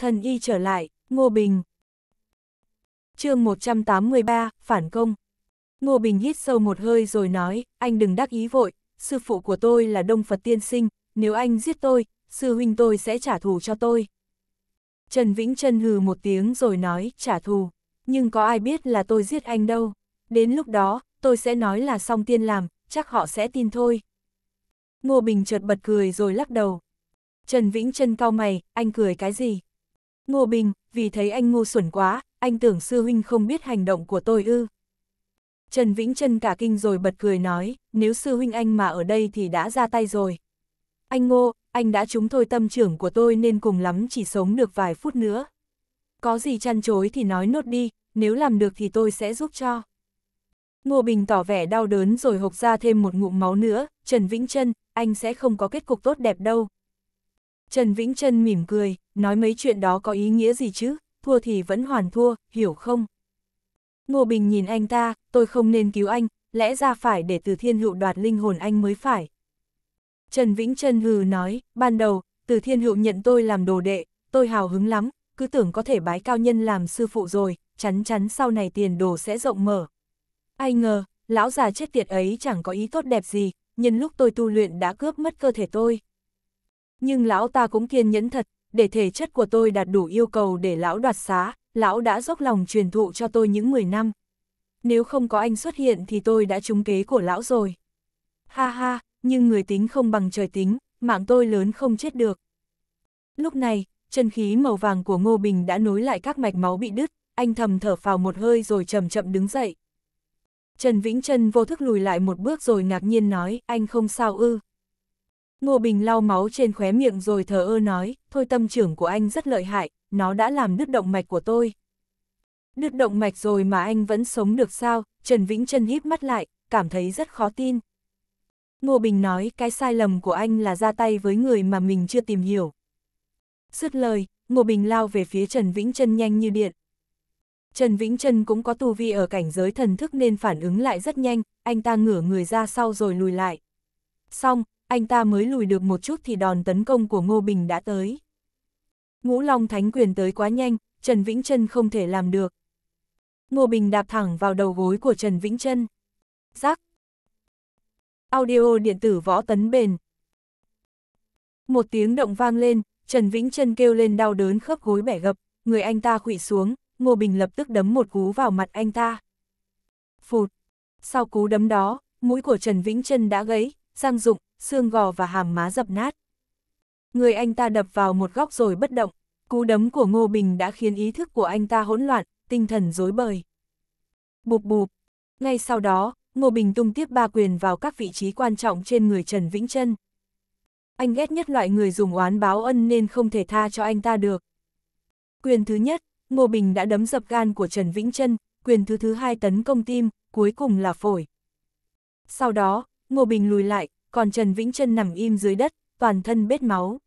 Thần y trở lại, Ngô Bình. chương 183, Phản công. Ngô Bình hít sâu một hơi rồi nói, anh đừng đắc ý vội, sư phụ của tôi là Đông Phật tiên sinh, nếu anh giết tôi, sư huynh tôi sẽ trả thù cho tôi. Trần Vĩnh Trân hừ một tiếng rồi nói, trả thù, nhưng có ai biết là tôi giết anh đâu. Đến lúc đó, tôi sẽ nói là song tiên làm, chắc họ sẽ tin thôi. Ngô Bình chợt bật cười rồi lắc đầu. Trần Vĩnh Trân cau mày, anh cười cái gì? Ngô Bình, vì thấy anh ngu xuẩn quá, anh tưởng sư huynh không biết hành động của tôi ư. Trần Vĩnh Trân cả kinh rồi bật cười nói, nếu sư huynh anh mà ở đây thì đã ra tay rồi. Anh Ngô, anh đã trúng thôi tâm trưởng của tôi nên cùng lắm chỉ sống được vài phút nữa. Có gì chăn chối thì nói nốt đi, nếu làm được thì tôi sẽ giúp cho. Ngô Bình tỏ vẻ đau đớn rồi hộc ra thêm một ngụm máu nữa, Trần Vĩnh Trân, anh sẽ không có kết cục tốt đẹp đâu. Trần Vĩnh Trân mỉm cười, nói mấy chuyện đó có ý nghĩa gì chứ, thua thì vẫn hoàn thua, hiểu không? Ngô Bình nhìn anh ta, tôi không nên cứu anh, lẽ ra phải để từ thiên hữu đoạt linh hồn anh mới phải. Trần Vĩnh Trân hừ nói, ban đầu, từ thiên hữu nhận tôi làm đồ đệ, tôi hào hứng lắm, cứ tưởng có thể bái cao nhân làm sư phụ rồi, chắn chắn sau này tiền đồ sẽ rộng mở. Ai ngờ, lão già chết tiệt ấy chẳng có ý tốt đẹp gì, nhân lúc tôi tu luyện đã cướp mất cơ thể tôi. Nhưng lão ta cũng kiên nhẫn thật, để thể chất của tôi đạt đủ yêu cầu để lão đoạt xá, lão đã dốc lòng truyền thụ cho tôi những 10 năm. Nếu không có anh xuất hiện thì tôi đã trúng kế của lão rồi. Ha ha, nhưng người tính không bằng trời tính, mạng tôi lớn không chết được. Lúc này, chân khí màu vàng của Ngô Bình đã nối lại các mạch máu bị đứt, anh thầm thở phào một hơi rồi chậm chậm đứng dậy. Trần Vĩnh Trân vô thức lùi lại một bước rồi ngạc nhiên nói, anh không sao ư. Ngô Bình lau máu trên khóe miệng rồi thở ơ nói, thôi tâm trưởng của anh rất lợi hại, nó đã làm đứt động mạch của tôi. Đứt động mạch rồi mà anh vẫn sống được sao, Trần Vĩnh Trân híp mắt lại, cảm thấy rất khó tin. Ngô Bình nói cái sai lầm của anh là ra tay với người mà mình chưa tìm hiểu. Dứt lời, Ngô Bình lao về phía Trần Vĩnh Trân nhanh như điện. Trần Vĩnh Trân cũng có tu vi ở cảnh giới thần thức nên phản ứng lại rất nhanh, anh ta ngửa người ra sau rồi lùi lại. Xong, anh ta mới lùi được một chút thì đòn tấn công của Ngô Bình đã tới. Ngũ Long Thánh Quyền tới quá nhanh, Trần Vĩnh Trân không thể làm được. Ngô Bình đạp thẳng vào đầu gối của Trần Vĩnh Trân. Giác! Audio điện tử võ tấn bền. Một tiếng động vang lên, Trần Vĩnh Trân kêu lên đau đớn khớp gối bẻ gập, người anh ta khụy xuống, Ngô Bình lập tức đấm một cú vào mặt anh ta. Phụt! Sau cú đấm đó, mũi của Trần Vĩnh Trân đã gãy, răng rụng, xương gò và hàm má dập nát. Người anh ta đập vào một góc rồi bất động, cú đấm của Ngô Bình đã khiến ý thức của anh ta hỗn loạn, tinh thần rối bời. Bụp bụp! Ngay sau đó, Ngô Bình tung tiếp ba quyền vào các vị trí quan trọng trên người Trần Vĩnh Trân. Anh ghét nhất loại người dùng oán báo ân nên không thể tha cho anh ta được. Quyền thứ nhất, Ngô Bình đã đấm dập gan của Trần Vĩnh Trân, quyền thứ thứ hai tấn công tim, cuối cùng là phổi. Sau đó, Ngô Bình lùi lại, còn Trần Vĩnh Trân nằm im dưới đất, toàn thân bết máu.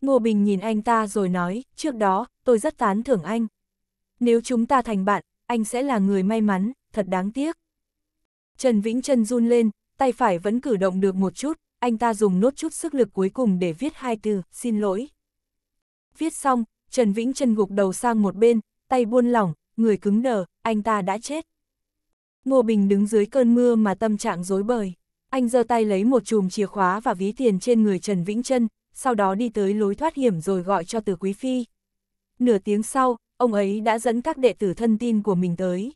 Ngô Bình nhìn anh ta rồi nói, trước đó, tôi rất tán thưởng anh. Nếu chúng ta thành bạn, anh sẽ là người may mắn, thật đáng tiếc. Trần Vĩnh Trân run lên, tay phải vẫn cử động được một chút, anh ta dùng nốt chút sức lực cuối cùng để viết hai từ, xin lỗi. Viết xong, Trần Vĩnh Trân gục đầu sang một bên, tay buôn lỏng, người cứng đờ, anh ta đã chết. Ngô Bình đứng dưới cơn mưa mà tâm trạng rối bời. Anh giơ tay lấy một chùm chìa khóa và ví tiền trên người Trần Vĩnh Trân, sau đó đi tới lối thoát hiểm rồi gọi cho Từ Quý Phi. Nửa tiếng sau, ông ấy đã dẫn các đệ tử thân tin của mình tới.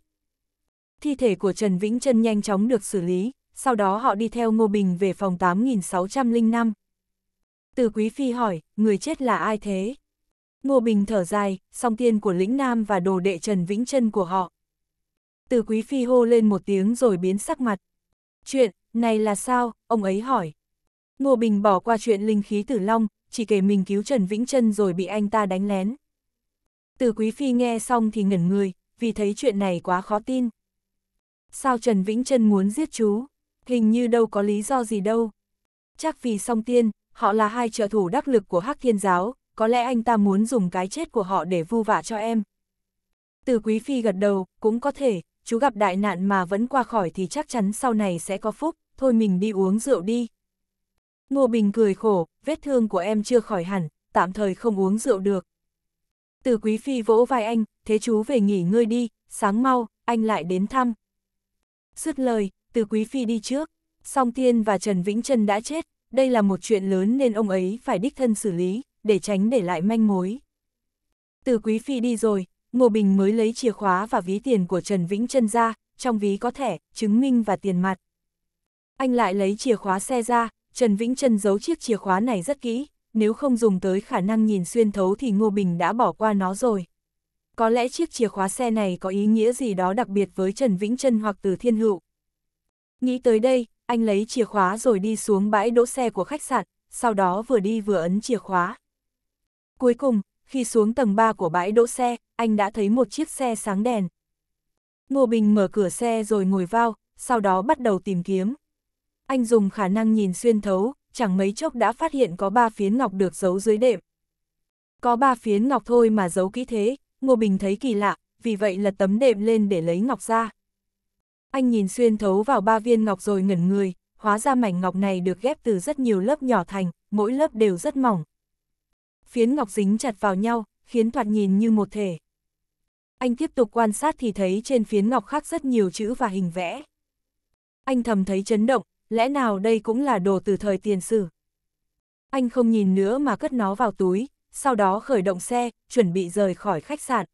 Thi thể của Trần Vĩnh Trân nhanh chóng được xử lý, sau đó họ đi theo Ngô Bình về phòng 8605. Từ Quý Phi hỏi, người chết là ai thế? Ngô Bình thở dài, song tiên của lĩnh Nam và đồ đệ Trần Vĩnh Trân của họ. Từ Quý Phi hô lên một tiếng rồi biến sắc mặt. Chuyện, này là sao, ông ấy hỏi. Ngô Bình bỏ qua chuyện linh khí tử long, chỉ kể mình cứu Trần Vĩnh Trân rồi bị anh ta đánh lén. Từ Quý Phi nghe xong thì ngẩn người, vì thấy chuyện này quá khó tin. Sao Trần Vĩnh Trân muốn giết chú? Hình như đâu có lý do gì đâu. Chắc vì song tiên, họ là hai trợ thủ đắc lực của Hắc Thiên Giáo, có lẽ anh ta muốn dùng cái chết của họ để vu vạ cho em. Từ Quý Phi gật đầu, cũng có thể, chú gặp đại nạn mà vẫn qua khỏi thì chắc chắn sau này sẽ có phúc, thôi mình đi uống rượu đi. Ngô Bình cười khổ, vết thương của em chưa khỏi hẳn, tạm thời không uống rượu được. Từ quý phi vỗ vai anh, thế chú về nghỉ ngơi đi, sáng mau, anh lại đến thăm. Dứt lời, từ quý phi đi trước, song tiên và Trần Vĩnh Trân đã chết, đây là một chuyện lớn nên ông ấy phải đích thân xử lý, để tránh để lại manh mối. Từ quý phi đi rồi, Ngô Bình mới lấy chìa khóa và ví tiền của Trần Vĩnh Trân ra, trong ví có thẻ, chứng minh và tiền mặt. Anh lại lấy chìa khóa xe ra, Trần Vĩnh Trân giấu chiếc chìa khóa này rất kỹ, nếu không dùng tới khả năng nhìn xuyên thấu thì Ngô Bình đã bỏ qua nó rồi. Có lẽ chiếc chìa khóa xe này có ý nghĩa gì đó đặc biệt với Trần Vĩnh Trân hoặc từ Thiên Hữu. Nghĩ tới đây, anh lấy chìa khóa rồi đi xuống bãi đỗ xe của khách sạn, sau đó vừa đi vừa ấn chìa khóa. Cuối cùng, khi xuống tầng 3 của bãi đỗ xe, anh đã thấy một chiếc xe sáng đèn. Ngô Bình mở cửa xe rồi ngồi vào, sau đó bắt đầu tìm kiếm. Anh dùng khả năng nhìn xuyên thấu, chẳng mấy chốc đã phát hiện có ba phiến ngọc được giấu dưới đệm. Có ba phiến ngọc thôi mà giấu kỹ thế, Ngô Bình thấy kỳ lạ, vì vậy lật tấm đệm lên để lấy ngọc ra. Anh nhìn xuyên thấu vào ba viên ngọc rồi ngẩn người, hóa ra mảnh ngọc này được ghép từ rất nhiều lớp nhỏ thành, mỗi lớp đều rất mỏng. Phiến ngọc dính chặt vào nhau, khiến thoạt nhìn như một thể. Anh tiếp tục quan sát thì thấy trên phiến ngọc khác rất nhiều chữ và hình vẽ. Anh thầm thấy chấn động, lẽ nào đây cũng là đồ từ thời tiền sử. Anh không nhìn nữa mà cất nó vào túi, sau đó khởi động xe, chuẩn bị rời khỏi khách sạn.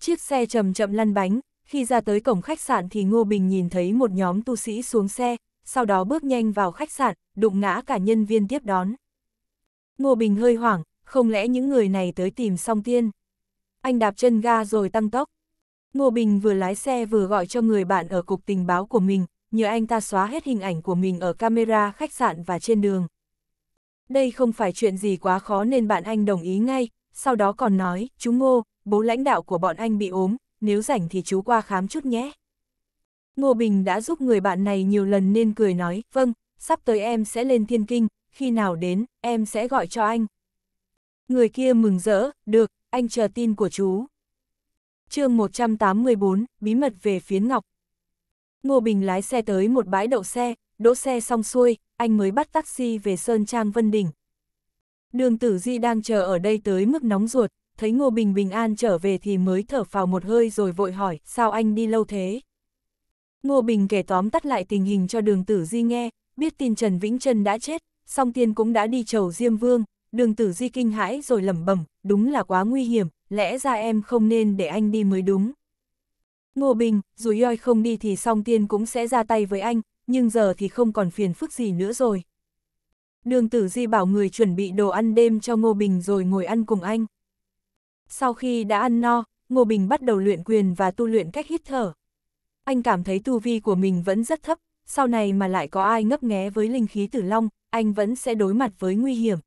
Chiếc xe chậm chậm lăn bánh, khi ra tới cổng khách sạn thì Ngô Bình nhìn thấy một nhóm tu sĩ xuống xe, sau đó bước nhanh vào khách sạn, đụng ngã cả nhân viên tiếp đón. Ngô Bình hơi hoảng, không lẽ những người này tới tìm song tiên. Anh đạp chân ga rồi tăng tốc. Ngô Bình vừa lái xe vừa gọi cho người bạn ở cục tình báo của mình, nhờ anh ta xóa hết hình ảnh của mình ở camera khách sạn và trên đường. Đây không phải chuyện gì quá khó nên bạn anh đồng ý ngay, sau đó còn nói, chú Ngô, bố lãnh đạo của bọn anh bị ốm, nếu rảnh thì chú qua khám chút nhé. Ngô Bình đã giúp người bạn này nhiều lần nên cười nói, vâng, sắp tới em sẽ lên thiên kinh, khi nào đến, em sẽ gọi cho anh. Người kia mừng rỡ, được, anh chờ tin của chú. chương 184, bí mật về phiến ngọc. Ngô Bình lái xe tới một bãi đậu xe, đỗ xe xong xuôi, anh mới bắt taxi về Sơn Trang Vân Đỉnh. Đường tử di đang chờ ở đây tới mức nóng ruột, thấy Ngô Bình bình an trở về thì mới thở phào một hơi rồi vội hỏi, sao anh đi lâu thế? Ngô Bình kể tóm tắt lại tình hình cho đường tử di nghe, biết tin Trần Vĩnh Trân đã chết, song tiên cũng đã đi chầu Diêm Vương, đường tử di kinh hãi rồi lẩm bẩm, đúng là quá nguy hiểm, lẽ ra em không nên để anh đi mới đúng. Ngô Bình, dù Yoi không đi thì song tiên cũng sẽ ra tay với anh, nhưng giờ thì không còn phiền phức gì nữa rồi. Đường tử di bảo người chuẩn bị đồ ăn đêm cho Ngô Bình rồi ngồi ăn cùng anh. Sau khi đã ăn no, Ngô Bình bắt đầu luyện quyền và tu luyện cách hít thở. Anh cảm thấy tu vi của mình vẫn rất thấp, sau này mà lại có ai ngấp nghé với linh khí tử long, anh vẫn sẽ đối mặt với nguy hiểm.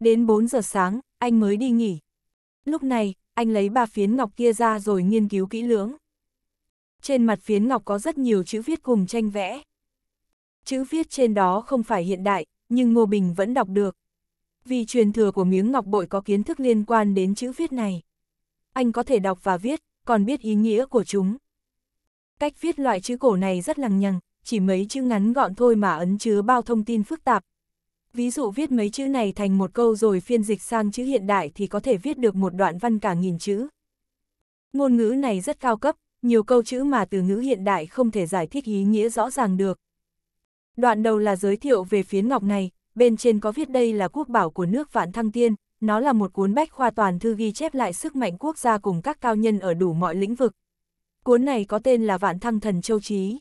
Đến 4 giờ sáng, anh mới đi nghỉ. Lúc này, anh lấy ba phiến ngọc kia ra rồi nghiên cứu kỹ lưỡng. Trên mặt phiến ngọc có rất nhiều chữ viết cùng tranh vẽ. Chữ viết trên đó không phải hiện đại, nhưng Ngô Bình vẫn đọc được. Vì truyền thừa của miếng ngọc bội có kiến thức liên quan đến chữ viết này. Anh có thể đọc và viết, còn biết ý nghĩa của chúng. Cách viết loại chữ cổ này rất lằng nhằng, chỉ mấy chữ ngắn gọn thôi mà ấn chứa bao thông tin phức tạp. Ví dụ viết mấy chữ này thành một câu rồi phiên dịch sang chữ hiện đại thì có thể viết được một đoạn văn cả nghìn chữ. Ngôn ngữ này rất cao cấp, nhiều câu chữ mà từ ngữ hiện đại không thể giải thích ý nghĩa rõ ràng được. Đoạn đầu là giới thiệu về phiến ngọc này, bên trên có viết đây là quốc bảo của nước Vạn Thăng Tiên, nó là một cuốn bách khoa toàn thư ghi chép lại sức mạnh quốc gia cùng các cao nhân ở đủ mọi lĩnh vực. Cuốn này có tên là Vạn Thăng Thần Châu Chí.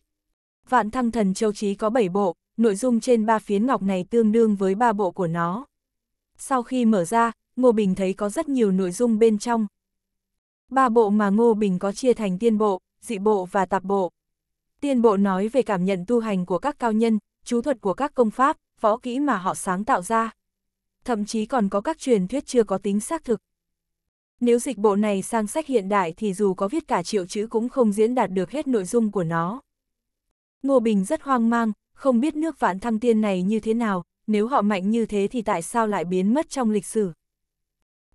Vạn Thăng Thần Châu Chí có 7 bộ, nội dung trên ba phiến ngọc này tương đương với ba bộ của nó. Sau khi mở ra, Ngô Bình thấy có rất nhiều nội dung bên trong. Ba bộ mà Ngô Bình có chia thành tiên bộ, dị bộ và tạp bộ. Tiên bộ nói về cảm nhận tu hành của các cao nhân, chú thuật của các công pháp, võ kỹ mà họ sáng tạo ra. Thậm chí còn có các truyền thuyết chưa có tính xác thực. Nếu dịch bộ này sang sách hiện đại thì dù có viết cả triệu chữ cũng không diễn đạt được hết nội dung của nó. Ngô Bình rất hoang mang, không biết nước vạn thăng tiên này như thế nào, nếu họ mạnh như thế thì tại sao lại biến mất trong lịch sử.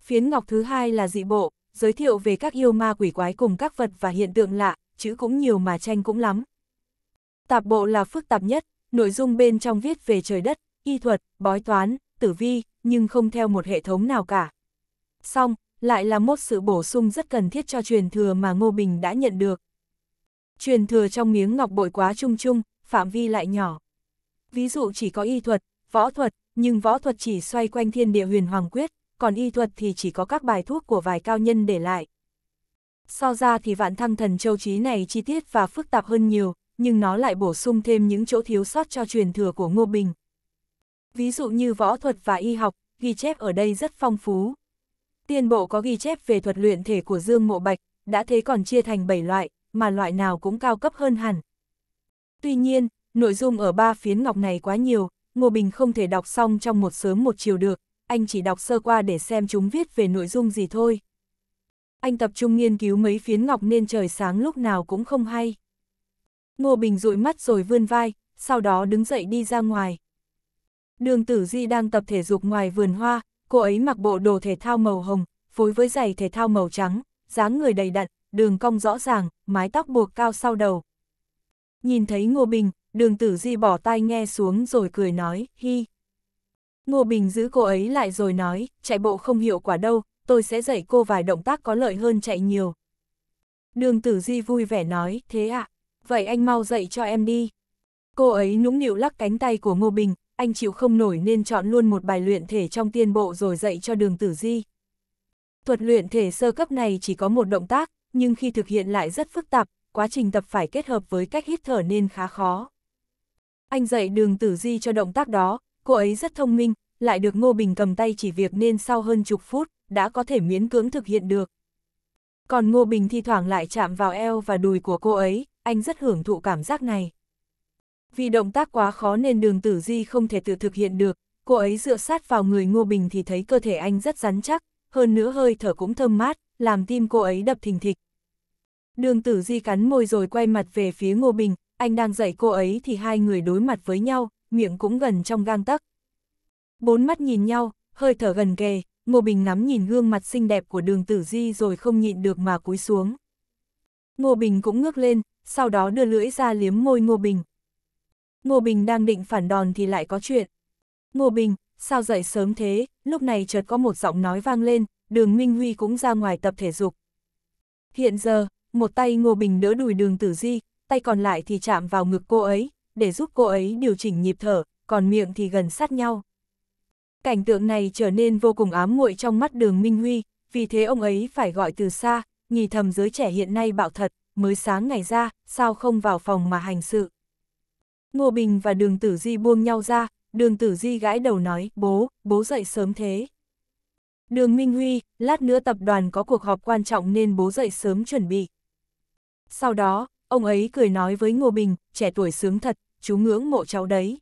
Phiến ngọc thứ hai là dị bộ, giới thiệu về các yêu ma quỷ quái cùng các vật và hiện tượng lạ, chữ cũng nhiều mà tranh cũng lắm. Tạp bộ là phức tạp nhất, nội dung bên trong viết về trời đất, y thuật, bói toán, tử vi, nhưng không theo một hệ thống nào cả. Xong, lại là một sự bổ sung rất cần thiết cho truyền thừa mà Ngô Bình đã nhận được. Truyền thừa trong miếng ngọc bội quá chung chung phạm vi lại nhỏ. Ví dụ chỉ có y thuật, võ thuật, nhưng võ thuật chỉ xoay quanh thiên địa huyền hoàng quyết, còn y thuật thì chỉ có các bài thuốc của vài cao nhân để lại. So ra thì vạn thăng thần châu trí này chi tiết và phức tạp hơn nhiều, nhưng nó lại bổ sung thêm những chỗ thiếu sót cho truyền thừa của Ngô Bình. Ví dụ như võ thuật và y học, ghi chép ở đây rất phong phú. Tiên bộ có ghi chép về thuật luyện thể của Dương Mộ Bạch, đã thế còn chia thành 7 loại, mà loại nào cũng cao cấp hơn hẳn. Tuy nhiên, nội dung ở ba phiến ngọc này quá nhiều, Ngô Bình không thể đọc xong trong một sớm một chiều được, anh chỉ đọc sơ qua để xem chúng viết về nội dung gì thôi. Anh tập trung nghiên cứu mấy phiến ngọc nên trời sáng lúc nào cũng không hay. Ngô Bình dụi mắt rồi vươn vai, sau đó đứng dậy đi ra ngoài. Đường tử di đang tập thể dục ngoài vườn hoa, cô ấy mặc bộ đồ thể thao màu hồng, phối với giày thể thao màu trắng, dáng người đầy đặn, đường cong rõ ràng, mái tóc buộc cao sau đầu. Nhìn thấy Ngô Bình, đường tử di bỏ tai nghe xuống rồi cười nói, hi. Ngô Bình giữ cô ấy lại rồi nói, chạy bộ không hiệu quả đâu, tôi sẽ dạy cô vài động tác có lợi hơn chạy nhiều. Đường tử di vui vẻ nói, thế ạ, à? vậy anh mau dạy cho em đi. Cô ấy nũng nịu lắc cánh tay của Ngô Bình, anh chịu không nổi nên chọn luôn một bài luyện thể trong tiên bộ rồi dạy cho đường tử di. Thuật luyện thể sơ cấp này chỉ có một động tác, nhưng khi thực hiện lại rất phức tạp, quá trình tập phải kết hợp với cách hít thở nên khá khó. Anh dạy đường tử di cho động tác đó, cô ấy rất thông minh, lại được Ngô Bình cầm tay chỉ việc nên sau hơn chục phút, đã có thể miễn cưỡng thực hiện được. Còn Ngô Bình thi thoảng lại chạm vào eo và đùi của cô ấy, anh rất hưởng thụ cảm giác này. Vì động tác quá khó nên đường tử di không thể tự thực hiện được, cô ấy dựa sát vào người Ngô Bình thì thấy cơ thể anh rất rắn chắc, hơn nữa hơi thở cũng thơm mát, làm tim cô ấy đập thình thịch. Đường tử di cắn môi rồi quay mặt về phía Ngô Bình, anh đang dạy cô ấy thì hai người đối mặt với nhau, miệng cũng gần trong gang tấc. Bốn mắt nhìn nhau, hơi thở gần kề, Ngô Bình ngắm nhìn gương mặt xinh đẹp của đường tử di rồi không nhịn được mà cúi xuống. Ngô Bình cũng ngước lên, sau đó đưa lưỡi ra liếm môi Ngô Bình. Ngô Bình đang định phản đòn thì lại có chuyện. Ngô Bình, sao dậy sớm thế, lúc này chợt có một giọng nói vang lên, đường Minh Huy cũng ra ngoài tập thể dục. Hiện giờ, một tay Ngô Bình đỡ đùi đường tử di, tay còn lại thì chạm vào ngực cô ấy, để giúp cô ấy điều chỉnh nhịp thở, còn miệng thì gần sát nhau. Cảnh tượng này trở nên vô cùng ám muội trong mắt đường Minh Huy, vì thế ông ấy phải gọi từ xa, nhì thầm giới trẻ hiện nay bạo thật, mới sáng ngày ra, sao không vào phòng mà hành sự. Ngô Bình và đường tử di buông nhau ra, đường tử di gãi đầu nói, bố, bố dậy sớm thế. Đường Minh Huy, lát nữa tập đoàn có cuộc họp quan trọng nên bố dậy sớm chuẩn bị. Sau đó, ông ấy cười nói với Ngô Bình, trẻ tuổi sướng thật, chú ngưỡng mộ cháu đấy.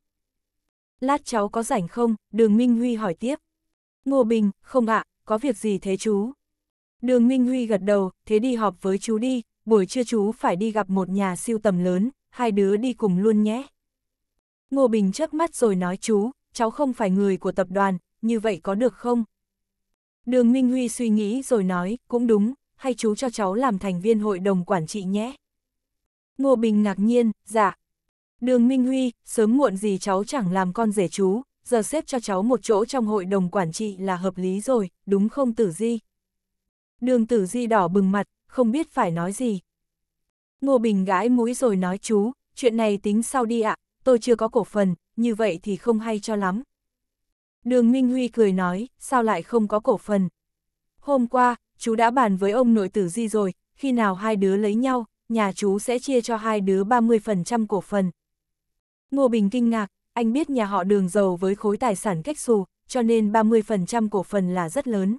Lát cháu có rảnh không? Đường Minh Huy hỏi tiếp. Ngô Bình, không ạ, có việc gì thế chú? Đường Minh Huy gật đầu, thế đi họp với chú đi, buổi trưa chú phải đi gặp một nhà siêu tầm lớn, hai đứa đi cùng luôn nhé. Ngô Bình chớp mắt rồi nói chú, cháu không phải người của tập đoàn, như vậy có được không? Đường Minh Huy suy nghĩ rồi nói, cũng đúng, hay chú cho cháu làm thành viên hội đồng quản trị nhé. Ngô Bình ngạc nhiên, dạ. Đường Minh Huy, sớm muộn gì cháu chẳng làm con rể chú, giờ xếp cho cháu một chỗ trong hội đồng quản trị là hợp lý rồi, đúng không Tử Di? Đường Tử Di đỏ bừng mặt, không biết phải nói gì. Ngô Bình gãi mũi rồi nói chú, chuyện này tính sau đi ạ, tôi chưa có cổ phần, như vậy thì không hay cho lắm. Đường Minh Huy cười nói, sao lại không có cổ phần? Hôm qua, chú đã bàn với ông nội tử Di rồi, khi nào hai đứa lấy nhau, nhà chú sẽ chia cho hai đứa 30% cổ phần. Ngô Bình kinh ngạc, anh biết nhà họ đường giàu với khối tài sản cách xù, cho nên 30% cổ phần là rất lớn.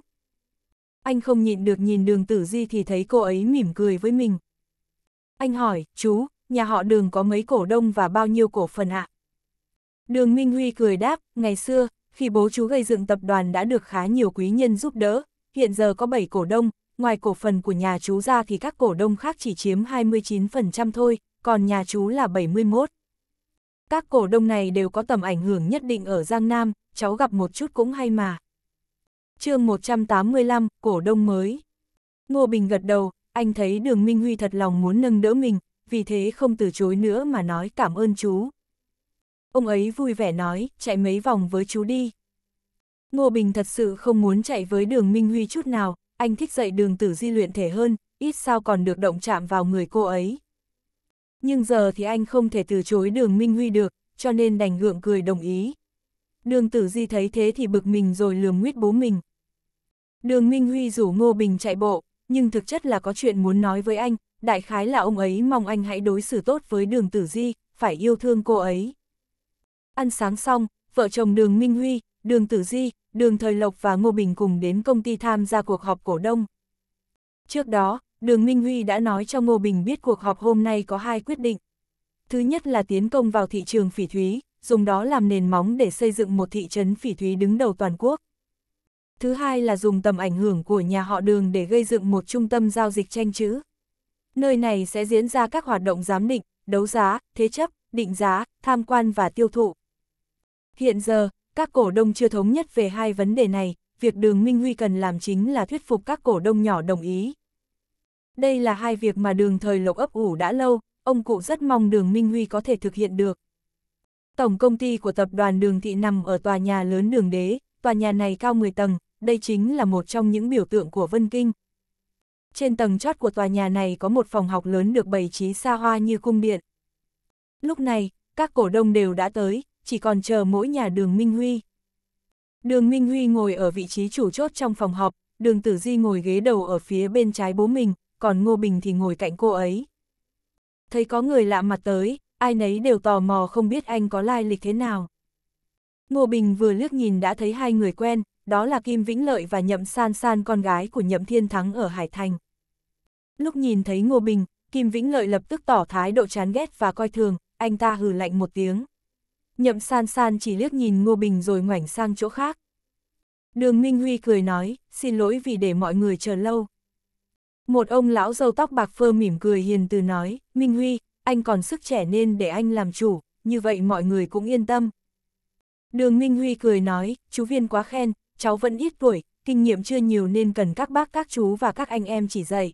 Anh không nhịn được nhìn đường tử di thì thấy cô ấy mỉm cười với mình. Anh hỏi, chú, nhà họ đường có mấy cổ đông và bao nhiêu cổ phần ạ? Đường Minh Huy cười đáp, ngày xưa, khi bố chú gây dựng tập đoàn đã được khá nhiều quý nhân giúp đỡ, hiện giờ có 7 cổ đông, ngoài cổ phần của nhà chú ra thì các cổ đông khác chỉ chiếm 29% thôi, còn nhà chú là 71. Các cổ đông này đều có tầm ảnh hưởng nhất định ở Giang Nam, cháu gặp một chút cũng hay mà. chương 185, cổ đông mới. Ngô Bình gật đầu, anh thấy đường Minh Huy thật lòng muốn nâng đỡ mình, vì thế không từ chối nữa mà nói cảm ơn chú. Ông ấy vui vẻ nói, chạy mấy vòng với chú đi. Ngô Bình thật sự không muốn chạy với đường Minh Huy chút nào, anh thích dạy đường tử di luyện thể hơn, ít sao còn được động chạm vào người cô ấy. Nhưng giờ thì anh không thể từ chối đường Minh Huy được, cho nên đành gượng cười đồng ý. Đường tử di thấy thế thì bực mình rồi lườm nguyết bố mình. Đường Minh Huy rủ Ngô Bình chạy bộ, nhưng thực chất là có chuyện muốn nói với anh, đại khái là ông ấy mong anh hãy đối xử tốt với đường tử di, phải yêu thương cô ấy. Ăn sáng xong, vợ chồng đường Minh Huy, đường tử di, đường Thời Lộc và Ngô Bình cùng đến công ty tham gia cuộc họp cổ đông. Trước đó, đường Minh Huy đã nói cho Ngô Bình biết cuộc họp hôm nay có hai quyết định. Thứ nhất là tiến công vào thị trường phỉ thúy, dùng đó làm nền móng để xây dựng một thị trấn phỉ thúy đứng đầu toàn quốc. Thứ hai là dùng tầm ảnh hưởng của nhà họ đường để gây dựng một trung tâm giao dịch tranh chữ. Nơi này sẽ diễn ra các hoạt động giám định, đấu giá, thế chấp, định giá, tham quan và tiêu thụ. Hiện giờ, các cổ đông chưa thống nhất về hai vấn đề này, việc đường Minh Huy cần làm chính là thuyết phục các cổ đông nhỏ đồng ý. Đây là hai việc mà đường thời lộc ấp ủ đã lâu, ông cụ rất mong đường Minh Huy có thể thực hiện được. Tổng công ty của tập đoàn đường thị nằm ở tòa nhà lớn đường đế, tòa nhà này cao 10 tầng, đây chính là một trong những biểu tượng của Vân Kinh. Trên tầng chót của tòa nhà này có một phòng học lớn được bày trí xa hoa như cung điện. Lúc này, các cổ đông đều đã tới, chỉ còn chờ mỗi nhà đường Minh Huy. Đường Minh Huy ngồi ở vị trí chủ chốt trong phòng họp, đường Tử Di ngồi ghế đầu ở phía bên trái bố mình, còn Ngô Bình thì ngồi cạnh cô ấy. Thấy có người lạ mặt tới, ai nấy đều tò mò không biết anh có lai lịch thế nào. Ngô Bình vừa liếc nhìn đã thấy hai người quen, đó là Kim Vĩnh Lợi và Nhậm San San con gái của Nhậm Thiên Thắng ở Hải Thành. Lúc nhìn thấy Ngô Bình, Kim Vĩnh Lợi lập tức tỏ thái độ chán ghét và coi thường, anh ta hừ lạnh một tiếng. Nhậm San San chỉ liếc nhìn Ngô Bình rồi ngoảnh sang chỗ khác. Đường Minh Huy cười nói, xin lỗi vì để mọi người chờ lâu. Một ông lão dâu tóc bạc phơ mỉm cười hiền từ nói, Minh Huy, anh còn sức trẻ nên để anh làm chủ, như vậy mọi người cũng yên tâm. Đường Minh Huy cười nói, chú Viên quá khen, cháu vẫn ít tuổi, kinh nghiệm chưa nhiều nên cần các bác các chú và các anh em chỉ dạy.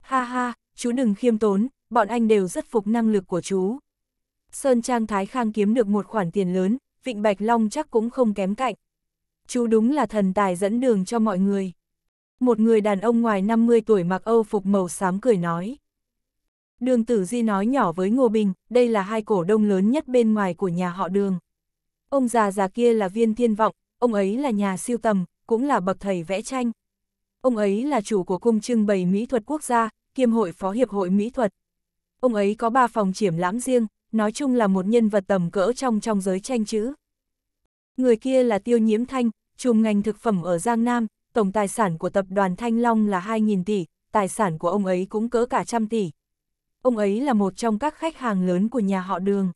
Ha ha, chú đừng khiêm tốn, bọn anh đều rất phục năng lực của chú. Sơn Trang Thái Khang kiếm được một khoản tiền lớn, Vịnh Bạch Long chắc cũng không kém cạnh. Chú đúng là thần tài dẫn đường cho mọi người. Một người đàn ông ngoài 50 tuổi mặc âu phục màu xám cười nói. Đường Tử Di nói nhỏ với Ngô Bình, đây là hai cổ đông lớn nhất bên ngoài của nhà họ đường. Ông già già kia là viên thiên vọng, ông ấy là nhà siêu tầm, cũng là bậc thầy vẽ tranh. Ông ấy là chủ của cung trưng bày mỹ thuật quốc gia, kiêm hội phó hiệp hội mỹ thuật. Ông ấy có ba phòng triển lãm riêng, nói chung là một nhân vật tầm cỡ trong trong giới tranh chữ. Người kia là Tiêu Nhiễm Thanh, trùm ngành thực phẩm ở Giang Nam, tổng tài sản của tập đoàn Thanh Long là 2.000 tỷ, tài sản của ông ấy cũng cỡ cả trăm tỷ. Ông ấy là một trong các khách hàng lớn của nhà họ đường.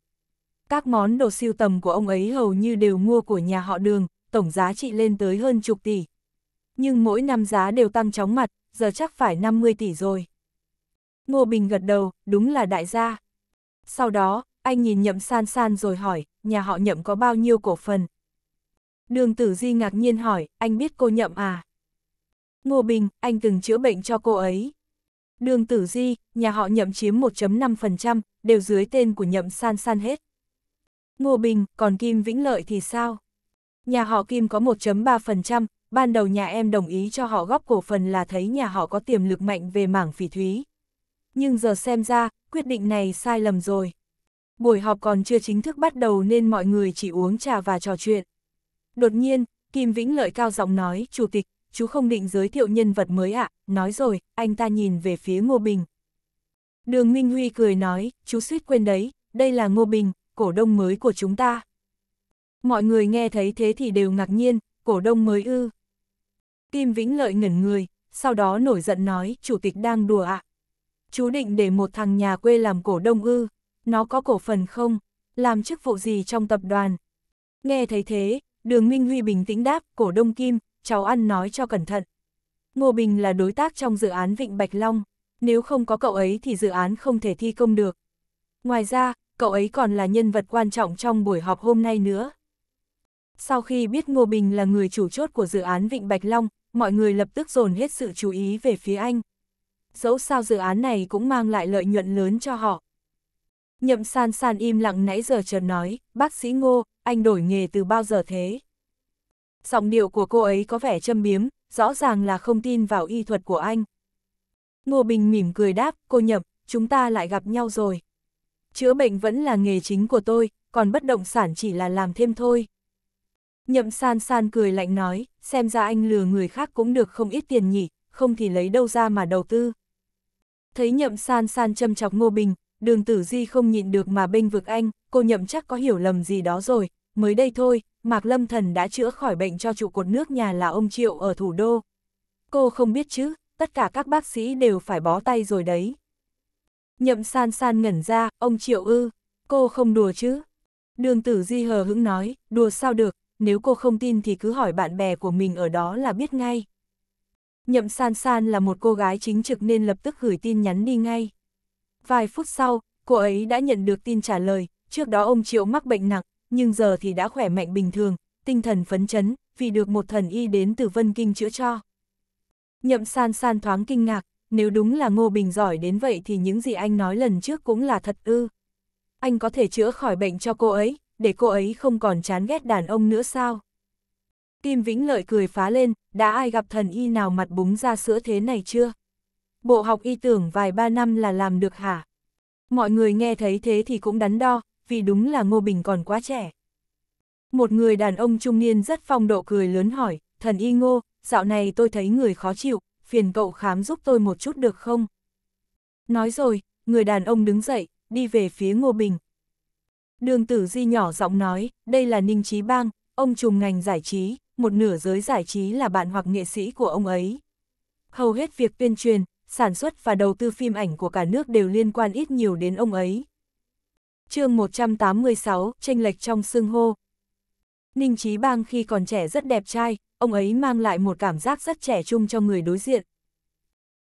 Các món đồ siêu tầm của ông ấy hầu như đều mua của nhà họ đường, tổng giá trị lên tới hơn chục tỷ. Nhưng mỗi năm giá đều tăng chóng mặt, giờ chắc phải 50 tỷ rồi. Ngô Bình gật đầu, đúng là đại gia. Sau đó, anh nhìn nhậm san san rồi hỏi, nhà họ nhậm có bao nhiêu cổ phần? Đường tử di ngạc nhiên hỏi, anh biết cô nhậm à? Ngô Bình, anh từng chữa bệnh cho cô ấy. Đường tử di, nhà họ nhậm chiếm 1.5%, đều dưới tên của nhậm san san hết. Ngô Bình, còn Kim Vĩnh Lợi thì sao? Nhà họ Kim có 1.3%, ban đầu nhà em đồng ý cho họ góp cổ phần là thấy nhà họ có tiềm lực mạnh về mảng phỉ thúy. Nhưng giờ xem ra, quyết định này sai lầm rồi. Buổi họp còn chưa chính thức bắt đầu nên mọi người chỉ uống trà và trò chuyện. Đột nhiên, Kim Vĩnh Lợi cao giọng nói, Chủ tịch, chú không định giới thiệu nhân vật mới ạ, à? nói rồi, anh ta nhìn về phía Ngô Bình. Đường Minh Huy cười nói, chú suýt quên đấy, đây là Ngô Bình, cổ đông mới của chúng ta. Mọi người nghe thấy thế thì đều ngạc nhiên, cổ đông mới ư. Kim Vĩnh Lợi ngẩn người, sau đó nổi giận nói, chủ tịch đang đùa ạ. À? Chú định để một thằng nhà quê làm cổ đông ư, nó có cổ phần không, làm chức vụ gì trong tập đoàn. Nghe thấy thế, đường Minh Huy bình tĩnh đáp, cổ đông Kim, cháu ăn nói cho cẩn thận. Ngô Bình là đối tác trong dự án Vịnh Bạch Long, nếu không có cậu ấy thì dự án không thể thi công được. Ngoài ra, cậu ấy còn là nhân vật quan trọng trong buổi họp hôm nay nữa. Sau khi biết Ngô Bình là người chủ chốt của dự án Vịnh Bạch Long, mọi người lập tức dồn hết sự chú ý về phía anh. Dẫu sao dự án này cũng mang lại lợi nhuận lớn cho họ. Nhậm san san im lặng nãy giờ chợt nói, bác sĩ Ngô, anh đổi nghề từ bao giờ thế? Giọng điệu của cô ấy có vẻ châm biếm, rõ ràng là không tin vào y thuật của anh. Ngô Bình mỉm cười đáp, cô Nhậm, chúng ta lại gặp nhau rồi. Chữa bệnh vẫn là nghề chính của tôi, còn bất động sản chỉ là làm thêm thôi. Nhậm san san cười lạnh nói, xem ra anh lừa người khác cũng được không ít tiền nhỉ, không thì lấy đâu ra mà đầu tư. Thấy nhậm san san châm chọc Ngô Bình, đường tử di không nhịn được mà bênh vực anh, cô nhậm chắc có hiểu lầm gì đó rồi, mới đây thôi, Mạc Lâm Thần đã chữa khỏi bệnh cho trụ cột nước nhà là ông Triệu ở thủ đô. Cô không biết chứ, tất cả các bác sĩ đều phải bó tay rồi đấy. Nhậm san san ngẩn ra, ông Triệu ư, cô không đùa chứ. Đường tử di hờ hững nói, đùa sao được, nếu cô không tin thì cứ hỏi bạn bè của mình ở đó là biết ngay. Nhậm san san là một cô gái chính trực nên lập tức gửi tin nhắn đi ngay. Vài phút sau, cô ấy đã nhận được tin trả lời, trước đó ông Triệu mắc bệnh nặng, nhưng giờ thì đã khỏe mạnh bình thường, tinh thần phấn chấn, vì được một thần y đến từ Vân Kinh chữa cho. Nhậm san san thoáng kinh ngạc, nếu đúng là Ngô Bình giỏi đến vậy thì những gì anh nói lần trước cũng là thật ư. Anh có thể chữa khỏi bệnh cho cô ấy, để cô ấy không còn chán ghét đàn ông nữa sao? Kim Vĩnh Lợi cười phá lên, đã ai gặp thần y nào mặt búng ra sữa thế này chưa? Bộ học y tưởng vài ba năm là làm được hả? Mọi người nghe thấy thế thì cũng đắn đo, vì đúng là Ngô Bình còn quá trẻ. Một người đàn ông trung niên rất phong độ cười lớn hỏi, thần y Ngô, dạo này tôi thấy người khó chịu, phiền cậu khám giúp tôi một chút được không? Nói rồi, người đàn ông đứng dậy, đi về phía Ngô Bình. Đường tử di nhỏ giọng nói, đây là Ninh Trí Bang, ông trùm ngành giải trí, một nửa giới giải trí là bạn hoặc nghệ sĩ của ông ấy. Hầu hết việc tuyên truyền, sản xuất và đầu tư phim ảnh của cả nước đều liên quan ít nhiều đến ông ấy chương 186, tranh lệch trong xương hô. Ninh Trí Bang khi còn trẻ rất đẹp trai, ông ấy mang lại một cảm giác rất trẻ trung cho người đối diện.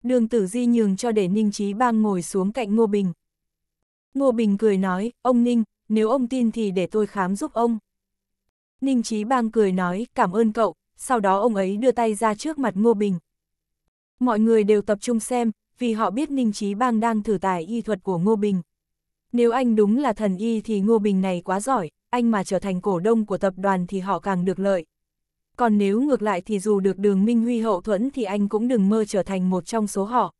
Đường tử di nhường cho để Ninh Trí Bang ngồi xuống cạnh Ngô Bình. Ngô Bình cười nói, ông Ninh, nếu ông tin thì để tôi khám giúp ông. Ninh Trí Bang cười nói, cảm ơn cậu, sau đó ông ấy đưa tay ra trước mặt Ngô Bình. Mọi người đều tập trung xem, vì họ biết Ninh Trí Bang đang thử tài y thuật của Ngô Bình. Nếu anh đúng là thần y thì Ngô Bình này quá giỏi, anh mà trở thành cổ đông của tập đoàn thì họ càng được lợi. Còn nếu ngược lại thì dù được đường Minh Huy hậu thuẫn thì anh cũng đừng mơ trở thành một trong số họ.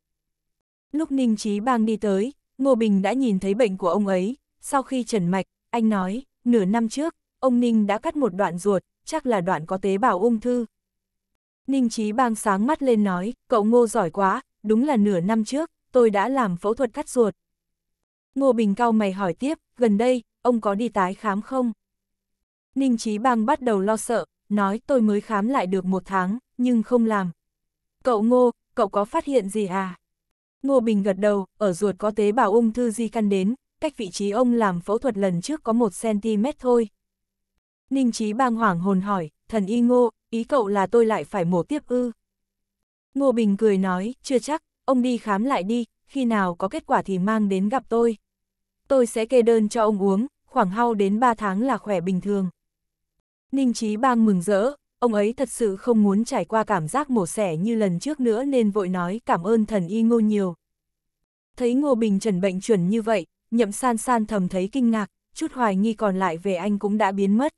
Lúc Ninh Trí Bang đi tới, Ngô Bình đã nhìn thấy bệnh của ông ấy, sau khi trần mạch, anh nói, nửa năm trước, ông Ninh đã cắt một đoạn ruột, chắc là đoạn có tế bào ung thư. Ninh Trí Bang sáng mắt lên nói, cậu Ngô giỏi quá, đúng là nửa năm trước, tôi đã làm phẫu thuật cắt ruột. Ngô Bình cao mày hỏi tiếp, gần đây, ông có đi tái khám không? Ninh Chí Bang bắt đầu lo sợ, nói tôi mới khám lại được một tháng, nhưng không làm. Cậu Ngô, cậu có phát hiện gì à? Ngô Bình gật đầu, ở ruột có tế bào ung thư di căn đến, cách vị trí ông làm phẫu thuật lần trước có 1cm thôi. Ninh Chí bang hoảng hồn hỏi, thần y ngô, ý cậu là tôi lại phải mổ tiếp ư. Ngô Bình cười nói, chưa chắc, ông đi khám lại đi, khi nào có kết quả thì mang đến gặp tôi. Tôi sẽ kê đơn cho ông uống, khoảng hao đến 3 tháng là khỏe bình thường. Ninh Trí bang mừng rỡ, ông ấy thật sự không muốn trải qua cảm giác mổ xẻ như lần trước nữa nên vội nói cảm ơn thần y ngô nhiều. Thấy Ngô Bình trần bệnh chuẩn như vậy, nhậm san san thầm thấy kinh ngạc, chút hoài nghi còn lại về anh cũng đã biến mất.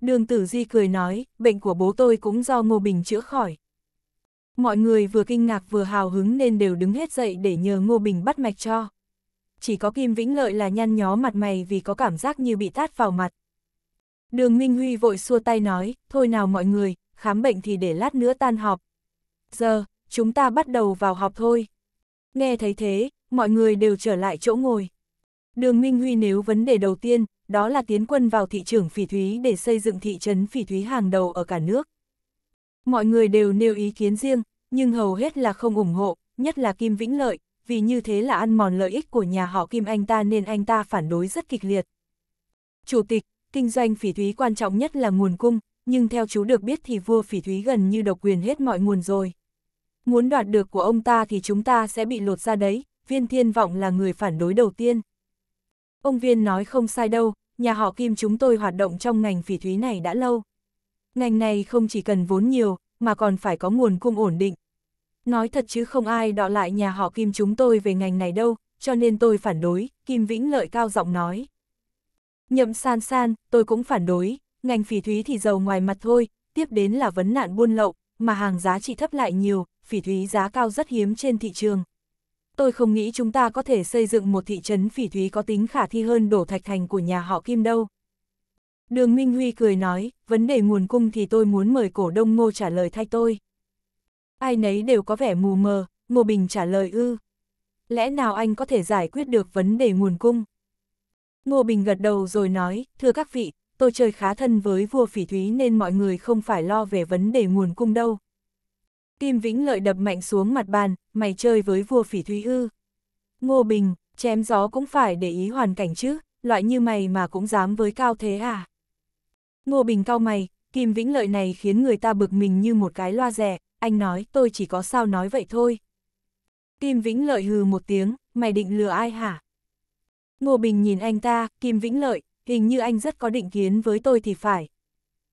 Đường tử di cười nói, bệnh của bố tôi cũng do Ngô Bình chữa khỏi. Mọi người vừa kinh ngạc vừa hào hứng nên đều đứng hết dậy để nhờ Ngô Bình bắt mạch cho. Chỉ có Kim Vĩnh Lợi là nhăn nhó mặt mày vì có cảm giác như bị tát vào mặt. Đường Minh Huy vội xua tay nói, thôi nào mọi người, khám bệnh thì để lát nữa tan họp. Giờ, chúng ta bắt đầu vào họp thôi. Nghe thấy thế, mọi người đều trở lại chỗ ngồi. Đường Minh Huy nếu vấn đề đầu tiên, đó là tiến quân vào thị trường phỉ thúy để xây dựng thị trấn phỉ thúy hàng đầu ở cả nước. Mọi người đều nêu ý kiến riêng, nhưng hầu hết là không ủng hộ, nhất là Kim Vĩnh Lợi, vì như thế là ăn mòn lợi ích của nhà họ Kim anh ta nên anh ta phản đối rất kịch liệt. Chủ tịch, kinh doanh phỉ thúy quan trọng nhất là nguồn cung, nhưng theo chú được biết thì vua phỉ thúy gần như độc quyền hết mọi nguồn rồi. Muốn đoạt được của ông ta thì chúng ta sẽ bị lột ra đấy, viên thiên vọng là người phản đối đầu tiên. Ông viên nói không sai đâu, nhà họ Kim chúng tôi hoạt động trong ngành phỉ thúy này đã lâu. Ngành này không chỉ cần vốn nhiều, mà còn phải có nguồn cung ổn định. Nói thật chứ không ai đọ lại nhà họ Kim chúng tôi về ngành này đâu, cho nên tôi phản đối, Kim Vĩnh Lợi cao giọng nói. Nhậm san san, tôi cũng phản đối, ngành phỉ thúy thì giàu ngoài mặt thôi, tiếp đến là vấn nạn buôn lậu, mà hàng giá trị thấp lại nhiều, phỉ thúy giá cao rất hiếm trên thị trường. Tôi không nghĩ chúng ta có thể xây dựng một thị trấn phỉ thúy có tính khả thi hơn đổ thạch thành của nhà họ Kim đâu. Đường Minh Huy cười nói, vấn đề nguồn cung thì tôi muốn mời cổ đông ngô trả lời thay tôi. Ai nấy đều có vẻ mù mờ, Ngô Bình trả lời ư. Lẽ nào anh có thể giải quyết được vấn đề nguồn cung? Ngô Bình gật đầu rồi nói, thưa các vị, tôi chơi khá thân với vua phỉ thúy nên mọi người không phải lo về vấn đề nguồn cung đâu. Kim Vĩnh Lợi đập mạnh xuống mặt bàn, mày chơi với vua phỉ thúy ư. Ngô Bình, chém gió cũng phải để ý hoàn cảnh chứ, loại như mày mà cũng dám với cao thế à. Ngô Bình cao mày, Kim Vĩnh Lợi này khiến người ta bực mình như một cái loa rẻ, anh nói tôi chỉ có sao nói vậy thôi. Kim Vĩnh Lợi hừ một tiếng, mày định lừa ai hả? Ngô Bình nhìn anh ta, Kim Vĩnh Lợi, hình như anh rất có định kiến với tôi thì phải.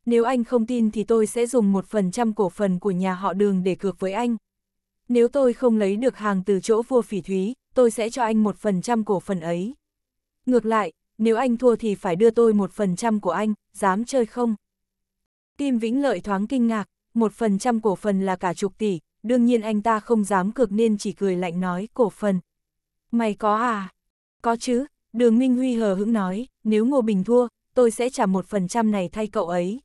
Nếu anh không tin thì tôi sẽ dùng một phần trăm cổ phần của nhà họ đường để cược với anh. Nếu tôi không lấy được hàng từ chỗ vua phỉ thúy, tôi sẽ cho anh một phần trăm cổ phần ấy. Ngược lại, nếu anh thua thì phải đưa tôi một phần trăm của anh, dám chơi không? Kim Vĩnh Lợi thoáng kinh ngạc, một phần trăm cổ phần là cả chục tỷ, đương nhiên anh ta không dám cược nên chỉ cười lạnh nói cổ phần. Mày có à? Có chứ, đường Minh Huy hờ hững nói, nếu Ngô Bình thua, tôi sẽ trả một phần trăm này thay cậu ấy.